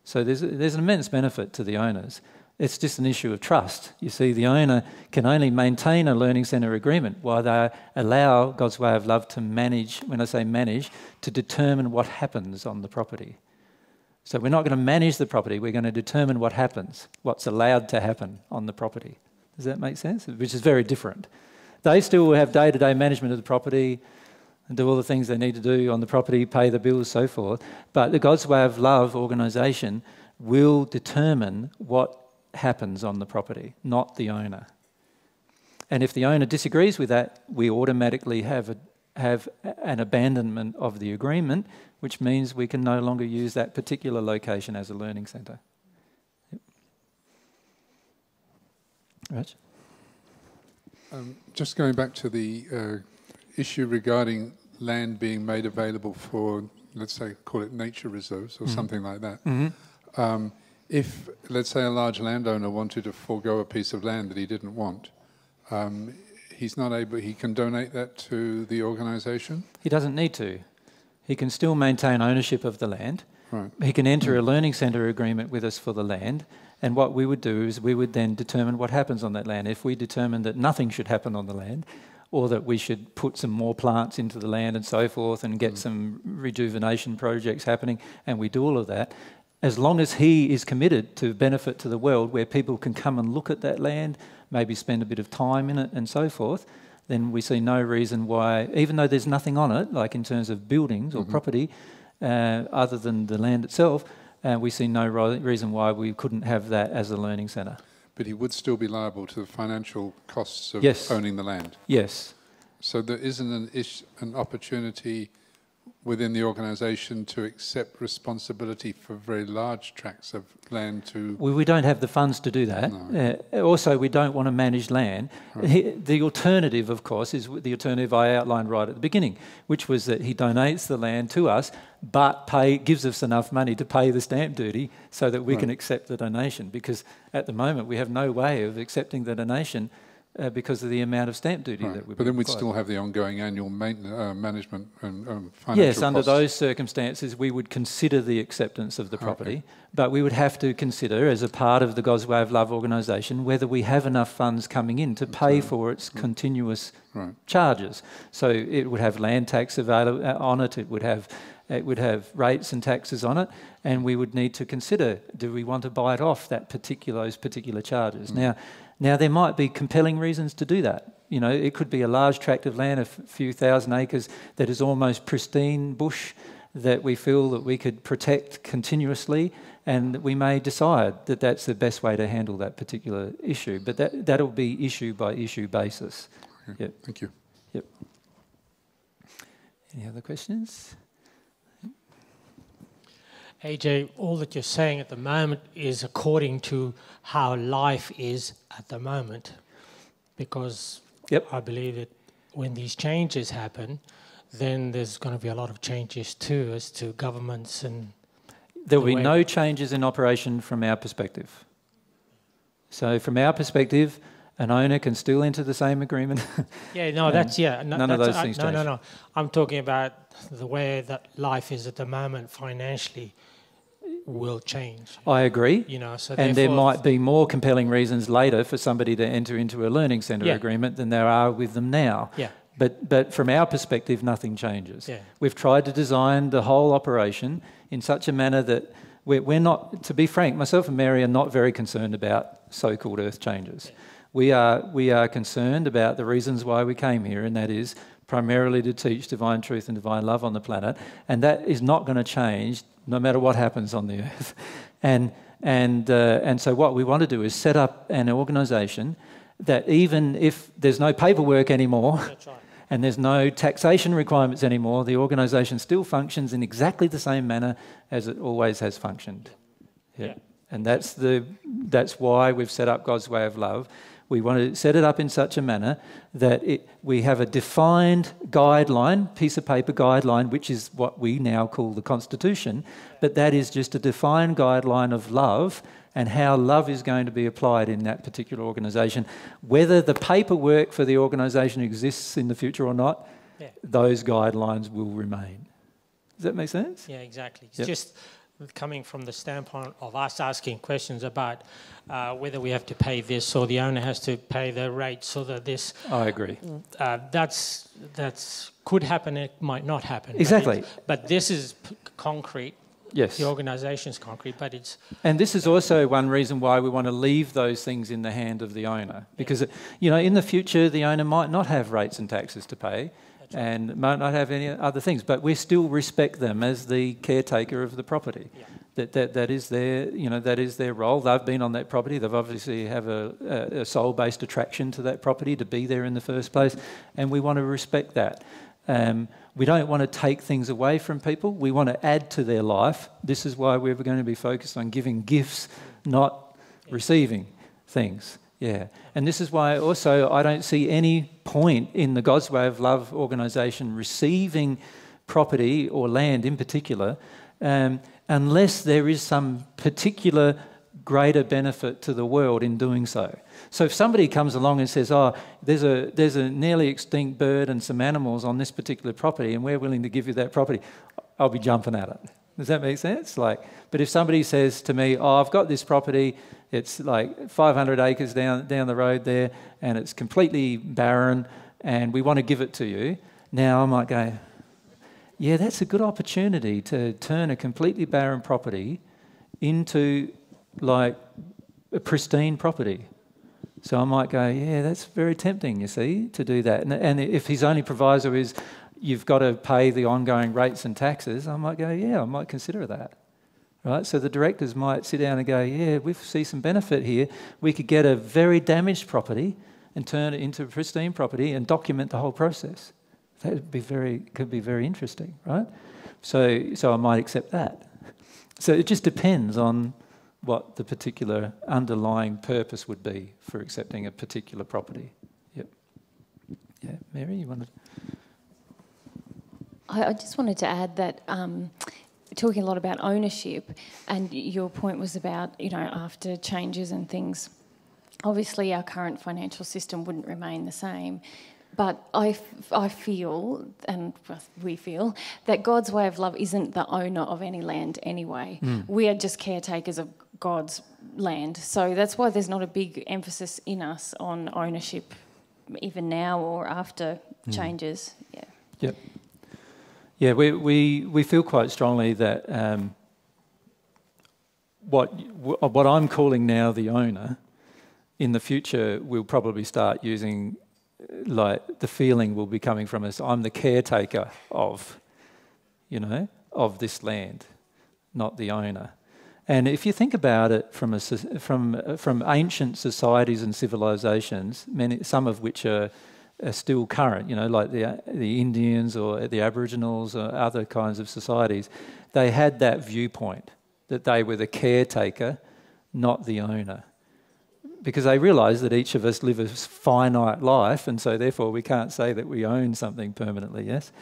So there's, there's an immense benefit to the owners. It's just an issue of trust. You see, the owner can only maintain a learning centre agreement while they allow God's Way of Love to manage, when I say manage, to determine what happens on the property. So we're not going to manage the property, we're going to determine what happens, what's allowed to happen on the property. Does that make sense? Which is very different. They still have day to day management of the property and do all the things they need to do on the property, pay the bills, so forth. But the God's Way of Love organisation will determine what happens on the property, not the owner. And if the owner disagrees with that, we automatically have, a, have an abandonment of the agreement, which means we can no longer use that particular location as a learning centre. Yep. Rach? Um, just going back to the uh, issue regarding land being made available for, let's say, call it nature reserves or Mhm. something like that. Mhm. Um, if, let's say, a large landowner wanted to forego a piece of land that he didn't want, um, he's not able, he can donate that to the organisation? He doesn't need to. He can still maintain ownership of the land. Right. He can enter a learning centre agreement with us for the land. And what we would do is we would then determine what happens on that land. If we determine that nothing should happen on the land, or that we should put some more plants into the land and so forth and get some rejuvenation projects happening, and we do all of that, as long as he is committed to benefit to the world where people can come and look at that land, maybe spend a bit of time in it and so forth, then we see no reason why, even though there's nothing on it, like in terms of buildings or Mhm. property, uh, other than the land itself, uh, we see no reason why we couldn't have that as a learning centre. But he would still be liable to the financial costs of Yes. owning the land? Yes. So there isn't an, ish, an opportunity within the organisation to accept responsibility for very large tracts of land to... We, we don't have the funds to do that. Uh, also, we don't want to manage land. He, the alternative, of course, is the alternative I outlined right at the beginning, which was that he donates the land to us, but pay, gives us enough money to pay the stamp duty so that we can accept the donation. Because at the moment, we have no way of accepting the donation uh, because of the amount of stamp duty Right. that we But then we'd still have the ongoing annual maintenance, uh, management and um, financial Yes, under costs. those circumstances, we would consider the acceptance of the property, but we would have to consider, as a part of the God's Way of Love organisation, whether we have enough funds coming in to pay for its continuous Right. charges. So it would have land tax available on it. It would have it would have rates and taxes on it, and we would need to consider: do we want to buy it off that particular those particular charges? Mm. Now, now there might be compelling reasons to do that. You know, it could be a large tract of land, a few thousand acres, that is almost pristine bush that we feel that we could protect continuously, and we may decide that that's the best way to handle that particular issue. But that that'll be issue by issue basis. Okay, Yep. Thank you. Yep. Any other questions? AJ, all that you're saying at the moment is according to how life is at the moment. Because I believe that when these changes happen, then there's going to be a lot of changes too as to governments and. There will the be no changes in operation from our perspective. So, from our perspective, an owner can still enter the same agreement. Yeah, no, that's yeah. No, none of that's- those I- things No, change. no, no. I'm talking about the way that life is at the moment financially will change. I agree. You know, so and there might be more compelling reasons later for somebody to enter into a learning centre Yeah. agreement than there are with them now. Yeah. But, but from our perspective, nothing changes. Yeah. We've tried to design the whole operation in such a manner that we're, we're not, to be frank, myself and Mary are not very concerned about so called earth changes. We are, we are concerned about the reasons why we came here, and that is primarily to teach divine truth and divine love on the planet. And that is not going to change no matter what happens on the earth. And, and, uh, and so, what we want to do is set up an organisation that even if there's no paperwork anymore, and there's no taxation requirements anymore, the organisation still functions in exactly the same manner as it always has functioned. Yeah. Yeah. And that's, the, that's why we've set up God's way of love. We want to set it up in such a manner that it, we have a defined guideline, piece of paper guideline, which is what we now call the Constitution, but that is just a defined guideline of love and how love is going to be applied in that particular organisation. Whether the paperwork for the organisation exists in the future or not, Yeah. those guidelines will remain. Does that make sense? Yeah, exactly. It's Yep. just coming from the standpoint of us asking questions about uh, whether we have to pay this or the owner has to pay the rate so that this. I agree. Uh, that's that's could happen. It might not happen. Exactly. it's- But, this is p- concrete. Yes. The organisation's concrete, but it's And this is also one reason why we want to leave those things in the hand of the owner. Because, you know, in the future, the owner might not have rates and taxes to pay and might not have any other things, but we still respect them as the caretaker of the property. That, that, that is their, you know, that is their role. They've been on that property. They've obviously have a, a, a soul-based attraction to that property to be there in the first place, and we want to respect that. Um, we don't want to take things away from people. We want to add to their life. This is why we're going to be focused on giving gifts, not receiving things. Yeah. And this is why also I don't see any point in the God's Way of Love organisation receiving property or land in particular um, unless there is some particular greater benefit to the world in doing so. So if somebody comes along and says, "Oh, there's a there's a nearly extinct bird and some animals on this particular property, and we're willing to give you that property," I'll be jumping at it. Does that make sense? Like, but if somebody says to me, "Oh, I've got this property, it's like 500 acres down down the road there, and it's completely barren, and we want to give it to you," now I might go, "Yeah, that's a good opportunity to turn a completely barren property into like a pristine property." So I might go, yeah, that's very tempting, you see, to do that. And, and if his only proviso is you've got to pay the ongoing rates and taxes, I might go, yeah, I might consider that. Right? So the directors might sit down and go, yeah, we see some benefit here. We could get a very damaged property and turn it into a pristine property and document the whole process. That would be very, could be very interesting, right? So, so I might accept that. So it just depends on what the particular underlying purpose would be for accepting a particular property. Yep. Yeah, Mary, you wanted. I, I just wanted to add that um, talking a lot about ownership, and your point was about you know after changes and things. Obviously, our current financial system wouldn't remain the same. But I, I feel, and we feel, that God's way of love isn't the owner of any land anyway. Mm. We are just caretakers of God's land. So that's why there's not a big emphasis in us on ownership, even now or after Mm. changes. Yeah. Yep. Yeah, we, we, we feel quite strongly that um, what, what I'm calling now the owner, in the future, we'll probably start using, like, the feeling will be coming from us I'm the caretaker of, you know, of this land, not the owner. And if you think about it from, a, from, from ancient societies and civilizations, many, some of which are, are still current, you know, like the, the Indians or the Aboriginals or other kinds of societies, they had that viewpoint that they were the caretaker, not the owner. Because they realised that each of us live a finite life, and so therefore we can't say that we own something permanently, yes?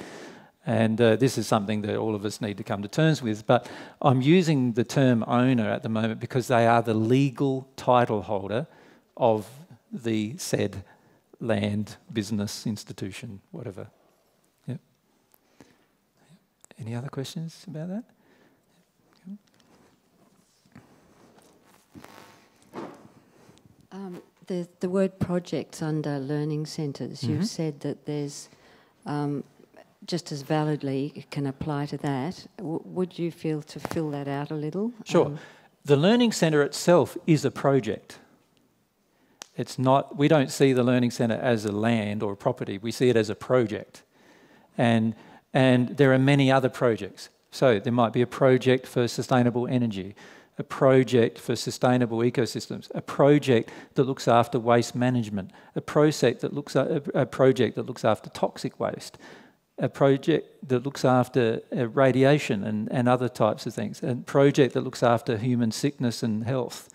And uh, this is something that all of us need to come to terms with. But I'm using the term owner at the moment because they are the legal title holder of the said land, business, institution, whatever. Yep. Any other questions about that? Um, the, the word projects under learning centres, Mhm. you've said that there's, um, just as validly, it can apply to that. W- would you feel to fill that out a little? Sure. Um, the Learning Centre itself is a project. It's not, we don't see the Learning Centre as a land or a property, we see it as a project. And, and there are many other projects. So there might be a project for sustainable energy, a project for sustainable ecosystems, a project that looks after waste management, a project that looks, a project that looks after toxic waste, a project that looks after uh, radiation and, and other types of things, a project that looks after human sickness and health,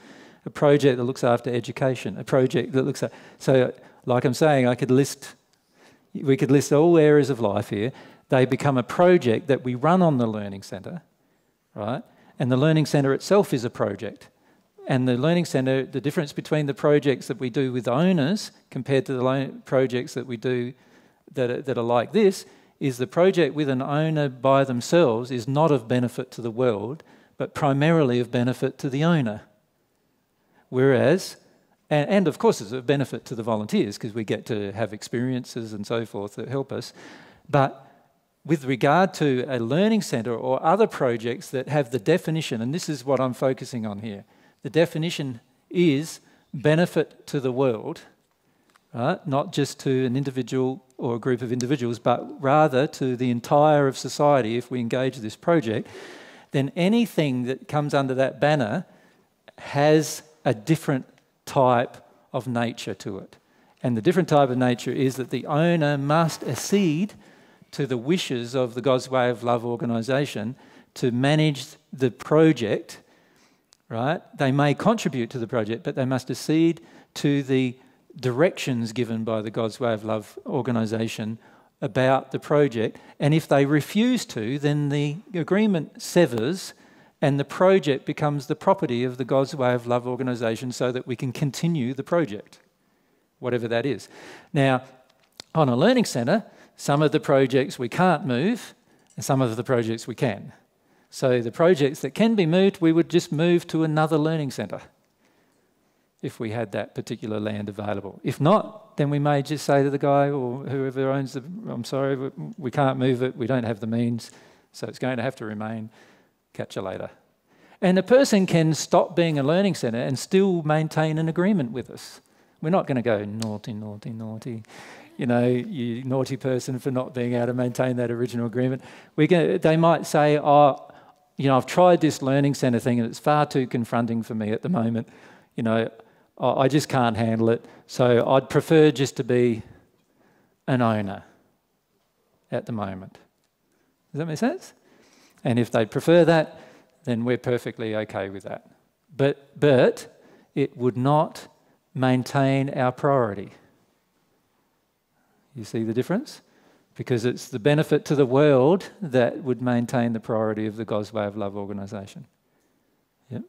a project that looks after education, a project that looks at. So, like I'm saying, I could list, we could list all areas of life here. They become a project that we run on the Learning Centre, right? And the Learning Centre itself is a project. And the Learning Centre, the difference between the projects that we do with owners compared to the projects that we do that are, that are like this is the project with an owner by themselves is not of benefit to the world, but primarily of benefit to the owner. Whereas, and, and of course, it's a benefit to the volunteers because we get to have experiences and so forth that help us. But with regard to a learning centre or other projects that have the definition, and this is what I'm focusing on here the definition is benefit to the world, right? not just to an individual or a group of individuals, but rather to the entire of society if we engage this project, then anything that comes under that banner has a different type of nature to it. And the different type of nature is that the owner must accede to the wishes of the God's Way of Love organisation to manage the project, right? They may contribute to the project, but they must accede to the directions given by the God's Way of Love organisation about the project. And if they refuse to, then the agreement severs and the project becomes the property of the God's Way of Love organisation so that we can continue the project, whatever that is. Now, on a learning centre, some of the projects we can't move, and some of the projects we can. So the projects that can be moved, we would just move to another learning centre if we had that particular land available. If not, then we may just say to the guy or whoever owns the, I'm sorry, we can't move it, we don't have the means, so it's going to have to remain. Catch you later. And a person can stop being a learning centre and still maintain an agreement with us. We're not going to go naughty, naughty, naughty. You know, you naughty person for not being able to maintain that original agreement. We can, they might say, oh, you know, I've tried this learning centre thing and it's far too confronting for me at the moment. You know, I just can't handle it. So I'd prefer just to be an owner at the moment. Does that make sense? And if they prefer that, then we're perfectly okay with that. But, but it would not maintain our priority. You see the difference? Because it's the benefit to the world that would maintain the priority of the God's Way of Love organisation. Yep.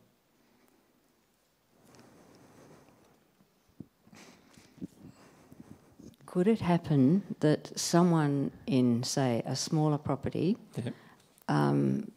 Could it happen that someone in, say, a smaller property yep. Um,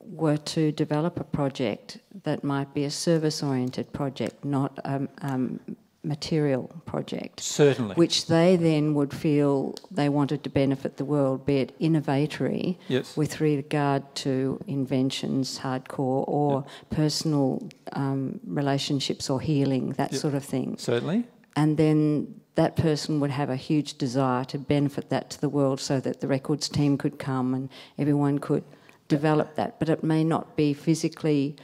were to develop a project that might be a service oriented project, not a um, material project. Certainly. Which they then would feel they wanted to benefit the world, be it innovatory yes. with regard to inventions, hardcore, or yep. personal um, relationships or healing, that yep. sort of thing. Certainly. And then that person would have a huge desire to benefit that to the world so that the records team could come and everyone could develop that. But it may not be physically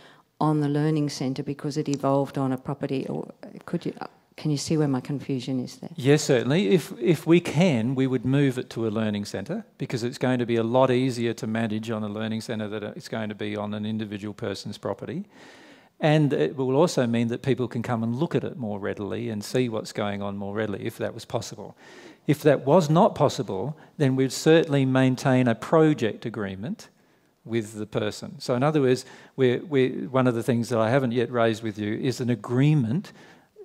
on the learning centre because it evolved on a property or could you can you see where my confusion is there? Yes, certainly. If, if we can, we would move it to a learning centre because it's going to be a lot easier to manage on a learning centre than it's going to be on an individual person's property. And it will also mean that people can come and look at it more readily and see what's going on more readily if that was possible. If that was not possible, then we'd certainly maintain a project agreement with the person. So, in other words, we're, we're, one of the things that I haven't yet raised with you is an agreement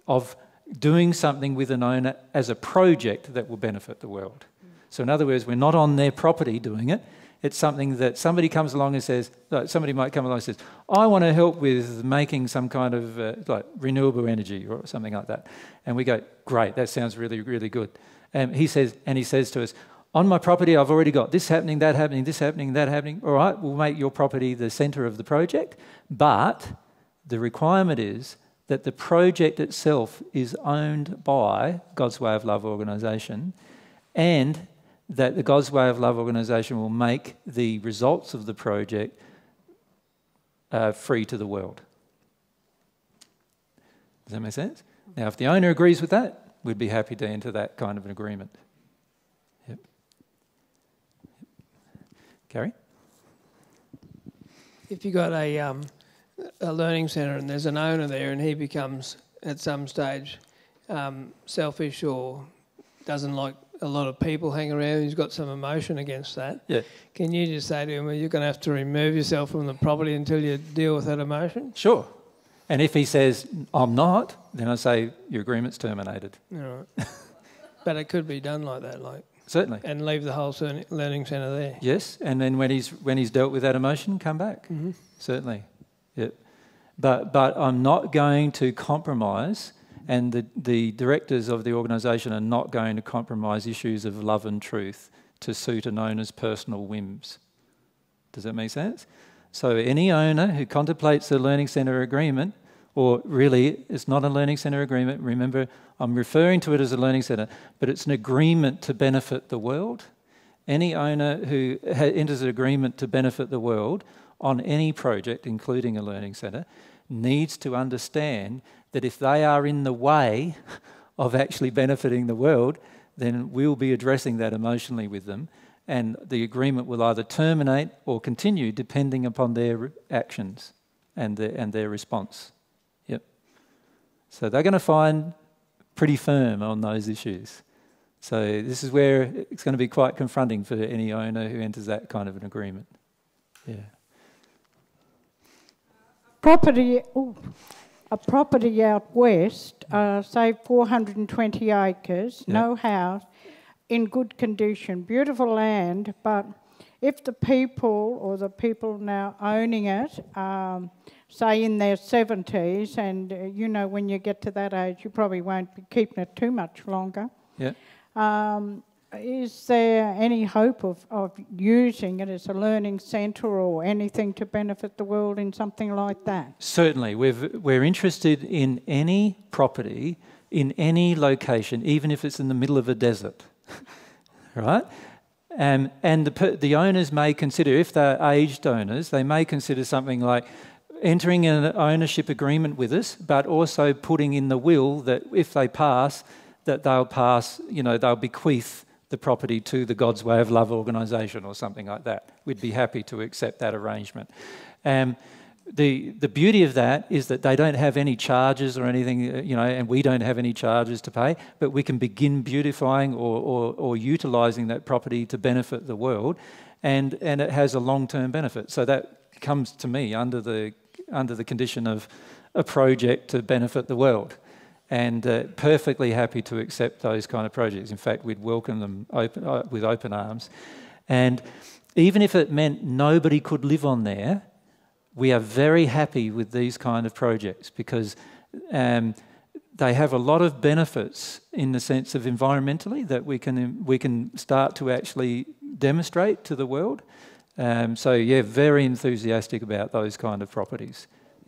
of doing something with an owner as a project that will benefit the world. So, in other words, we're not on their property doing it. It's something that somebody comes along and says, somebody might come along and says, I want to help with making some kind of uh, like renewable energy or something like that. And we go, great, that sounds really, really good. And he says, and he says to us, on my property, I've already got this happening, that happening, this happening, that happening. All right, we'll make your property the centre of the project, but the requirement is that the project itself is owned by God's Way of Love organisation and that the God's Way of Love organisation will make the results of the project uh, free to the world. Does that make sense? Now, if the owner agrees with that, we'd be happy to enter that kind of an agreement. Yep. Gary? If you've got a um, a learning centre and there's an owner there and he becomes at some stage um, selfish or doesn't like a lot of people hang around, he's got some emotion against that. Yeah. Can you just say to him, well, you're going to have to remove yourself from the property until you deal with that emotion? Sure. And if he says, I'm not, then I say, your agreement's terminated. All right. but it could be done like that, like Certainly. and leave the whole learning centre there. Yes, and then when he's when he's dealt with that emotion, come back. Mhm. Certainly, yep. But but I'm not going to compromise, and the the directors of the organisation are not going to compromise issues of love and truth to suit an owner's personal whims. Does that make sense? So any owner who contemplates a learning centre agreement, or really it's not a learning centre agreement. Remember, I'm referring to it as a learning centre, but it's an agreement to benefit the world. Any owner who enters an agreement to benefit the world on any project, including a learning centre, needs to understand that if they are in the way of actually benefiting the world, then we'll be addressing that emotionally with them. And the agreement will either terminate or continue depending upon their actions and their, and their response. Yep. So they're going to find pretty firm on those issues. So this is where it's going to be quite confronting for any owner who enters that kind of an agreement. Yeah. Property, ooh, a property out west, uh, say 420 acres, no house, in good condition, beautiful land, but if the people or the people now owning it, um, say in their 70s, and uh, you know, when you get to that age, you probably won't be keeping it too much longer. Yeah. Um, is there any hope of, of using it as a learning centre or anything to benefit the world in something like that? Certainly, we've, we're interested in any property in any location, even if it's in the middle of a desert, right? Um, and the, the owners may consider, if they're aged owners, they may consider something like entering an ownership agreement with us, but also putting in the will that if they pass, that they'll pass, you know, they'll bequeath the property to the God's Way of Love organisation or something like that. We'd be happy to accept that arrangement. Um, the, the beauty of that is that they don't have any charges or anything, uh, you know, and we don't have any charges to pay, but we can begin beautifying or, or, or utilising that property to benefit the world, and, and it has a long term benefit. So that comes to me under the, under the condition of a project to benefit the world. And uh, perfectly happy to accept those kind of projects. In fact, we'd welcome them open, uh, with open arms. And even if it meant nobody could live on there, we are very happy with these kind of projects because um, they have a lot of benefits in the sense of environmentally that we can we can start to actually demonstrate to the world. Um, so yeah, very enthusiastic about those kind of properties.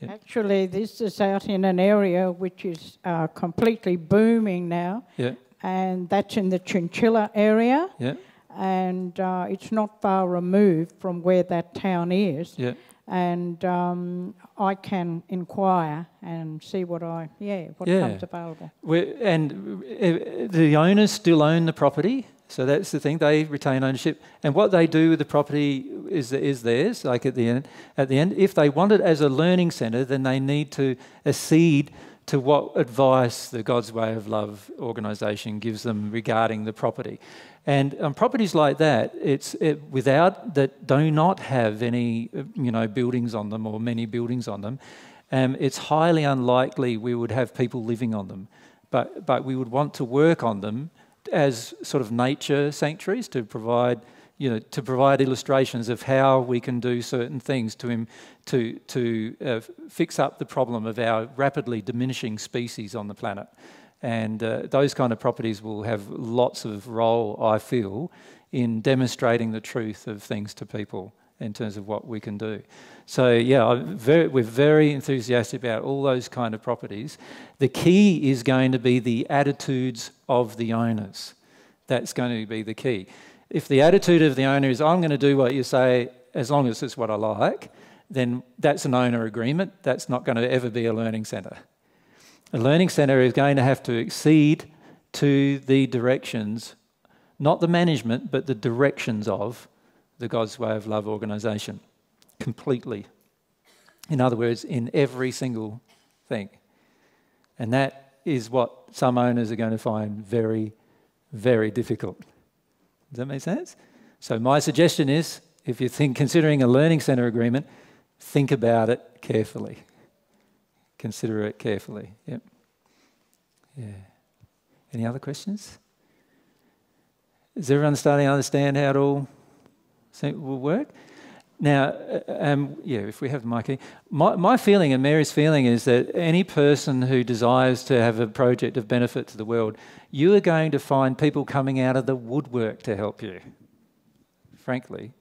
Actually, this is out in an area which is uh, completely booming now, Yeah. and that's in the Chinchilla area. Yeah. And uh, it's not far removed from where that town is. Yeah. And um, I can inquire and see what I yeah what yeah. comes available. We're, and uh, the owners still own the property, so that's the thing. They retain ownership, and what they do with the property is is theirs. Like at the end, at the end, if they want it as a learning centre, then they need to accede to what advice the God's Way of Love organisation gives them regarding the property. And on properties like that, it's it, without that do not have any you know buildings on them or many buildings on them. Um, it's highly unlikely we would have people living on them, but but we would want to work on them as sort of nature sanctuaries to provide you know to provide illustrations of how we can do certain things to to to uh, fix up the problem of our rapidly diminishing species on the planet. And uh, those kind of properties will have lots of role, I feel, in demonstrating the truth of things to people in terms of what we can do. So yeah, very, we're very enthusiastic about all those kind of properties. The key is going to be the attitudes of the owners. That's going to be the key. If the attitude of the owner is, I'm going to do what you say as long as it's what I like, then that's an owner agreement. That's not going to ever be a learning centre. A learning centre is going to have to accede to the directions, not the management, but the directions of the God's Way of Love organisation completely. In other words, in every single thing. And that is what some owners are going to find very, very difficult. Does that make sense? So, my suggestion is if you're think, considering a learning centre agreement, think about it carefully. Consider it carefully. Yep. Yeah. Any other questions? Is everyone starting to understand how it all will work? Now, uh, um, yeah, if we have Mikey, my, my feeling and Mary's feeling is that any person who desires to have a project of benefit to the world, you are going to find people coming out of the woodwork to help you. Frankly,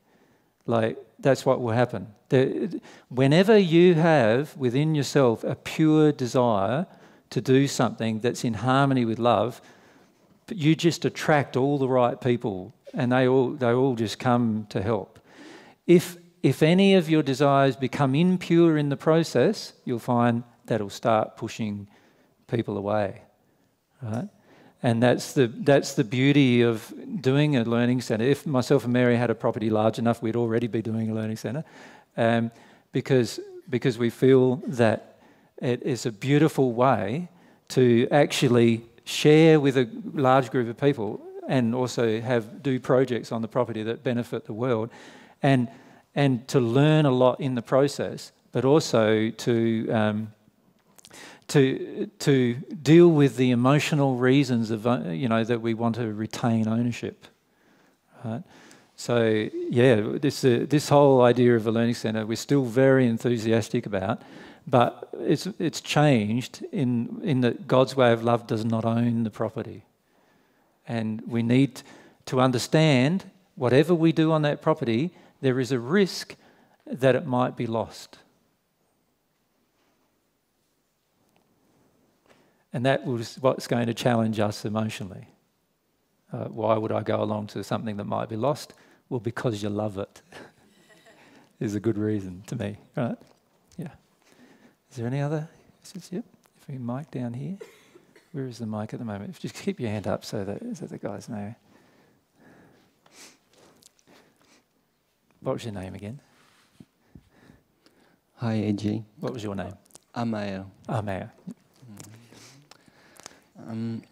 like that's what will happen. The, whenever you have within yourself a pure desire to do something that's in harmony with love, you just attract all the right people, and they all they all just come to help. If if any of your desires become impure in the process, you'll find that'll start pushing people away. Right? And that's the, that's the beauty of doing a learning centre. If myself and Mary had a property large enough, we'd already be doing a learning centre um, because, because we feel that it is a beautiful way to actually share with a large group of people and also have do projects on the property that benefit the world. And and to learn a lot in the process, but also to um, to to deal with the emotional reasons of uh, you know that we want to retain ownership. Right? So yeah, this uh, this whole idea of a learning centre we're still very enthusiastic about, but it's it's changed in in that God's way of love does not own the property, and we need to understand whatever we do on that property there is a risk that it might be lost. And that was what's going to challenge us emotionally. Uh, why would I go along to something that might be lost? Well, because you love it. is a good reason to me, right? Yeah. Is there any other? Yep. If we mic down here, where is the mic at the moment? Just keep your hand up so that, so the guys know. What was your name again? Hi, AJ. What was your name? Amael. Amael. Um,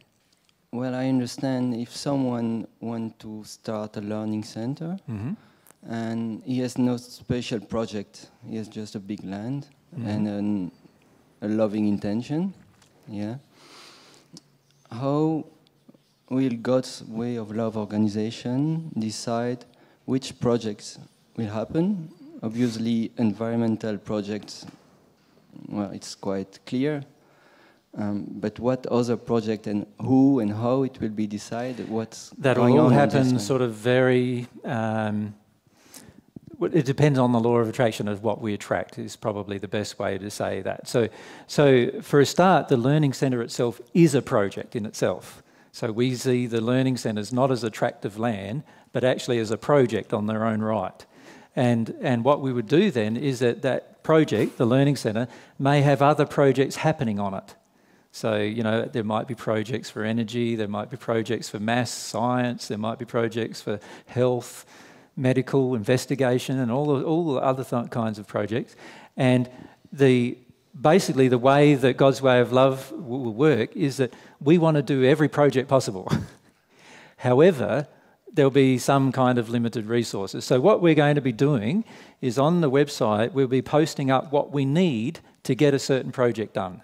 well, I understand if someone wants to start a learning center mm-hmm. and he has no special project, he has just a big land mm-hmm. and an, a loving intention, yeah. How will God's way of love organization decide which projects will happen. Obviously, environmental projects, well, it's quite clear. Um, but what other project and who and how it will be decided? What's that all happen sort of very. Um, it depends on the law of attraction of what we attract is probably the best way to say that. So, so for a start, the learning centre itself is a project in itself. So we see the learning centres not as attractive land, but actually as a project on their own right. And, and what we would do then is that that project, the Learning Centre, may have other projects happening on it. So, you know, there might be projects for energy, there might be projects for maths, science, there might be projects for health, medical, investigation, and all, the, all the other th- kinds of projects. And the, basically, the way that God's way of love will work is that we want to do every project possible. However, there'll be some kind of limited resources. So, what we're going to be doing is on the website, we'll be posting up what we need to get a certain project done.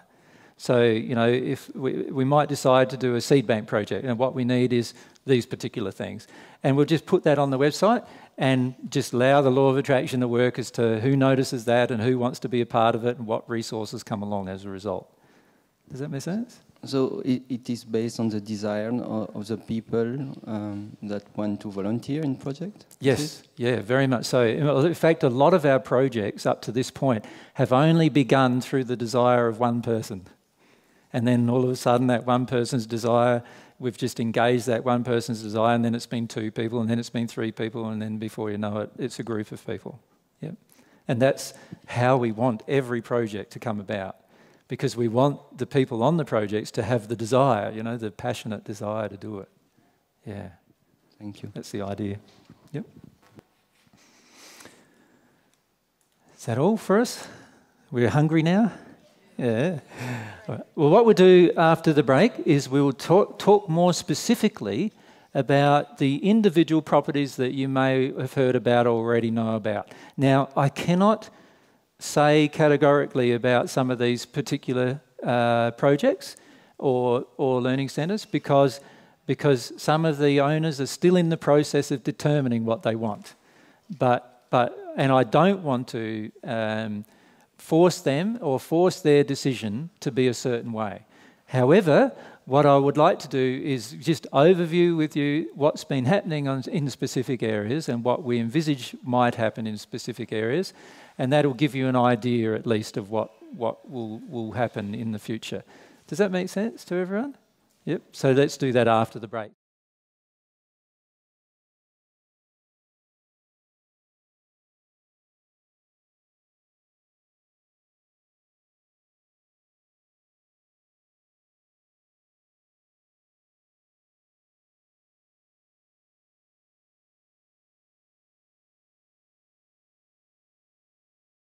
So, you know, if we, we might decide to do a seed bank project, and what we need is these particular things. And we'll just put that on the website and just allow the law of attraction to work as to who notices that and who wants to be a part of it and what resources come along as a result. Does that make sense? So it, it is based on the desire of, of the people um, that want to volunteer in project. Yes, yeah, very much so. In fact, a lot of our projects up to this point have only begun through the desire of one person, and then all of a sudden, that one person's desire, we've just engaged that one person's desire, and then it's been two people, and then it's been three people, and then before you know it, it's a group of people. Yep. And that's how we want every project to come about because we want the people on the projects to have the desire, you know, the passionate desire to do it. Yeah. Thank you. That's the idea. Yep. Is that all for us? We're hungry now? Yeah. Well, what we'll do after the break is we will talk, talk more specifically about the individual properties that you may have heard about or already know about. Now, I cannot say categorically about some of these particular uh, projects or, or learning centres because, because some of the owners are still in the process of determining what they want. But, but, and I don't want to um, force them or force their decision to be a certain way. However, what I would like to do is just overview with you what's been happening on, in specific areas and what we envisage might happen in specific areas, and that'll give you an idea at least of what, what will, will happen in the future. Does that make sense to everyone? Yep. So let's do that after the break.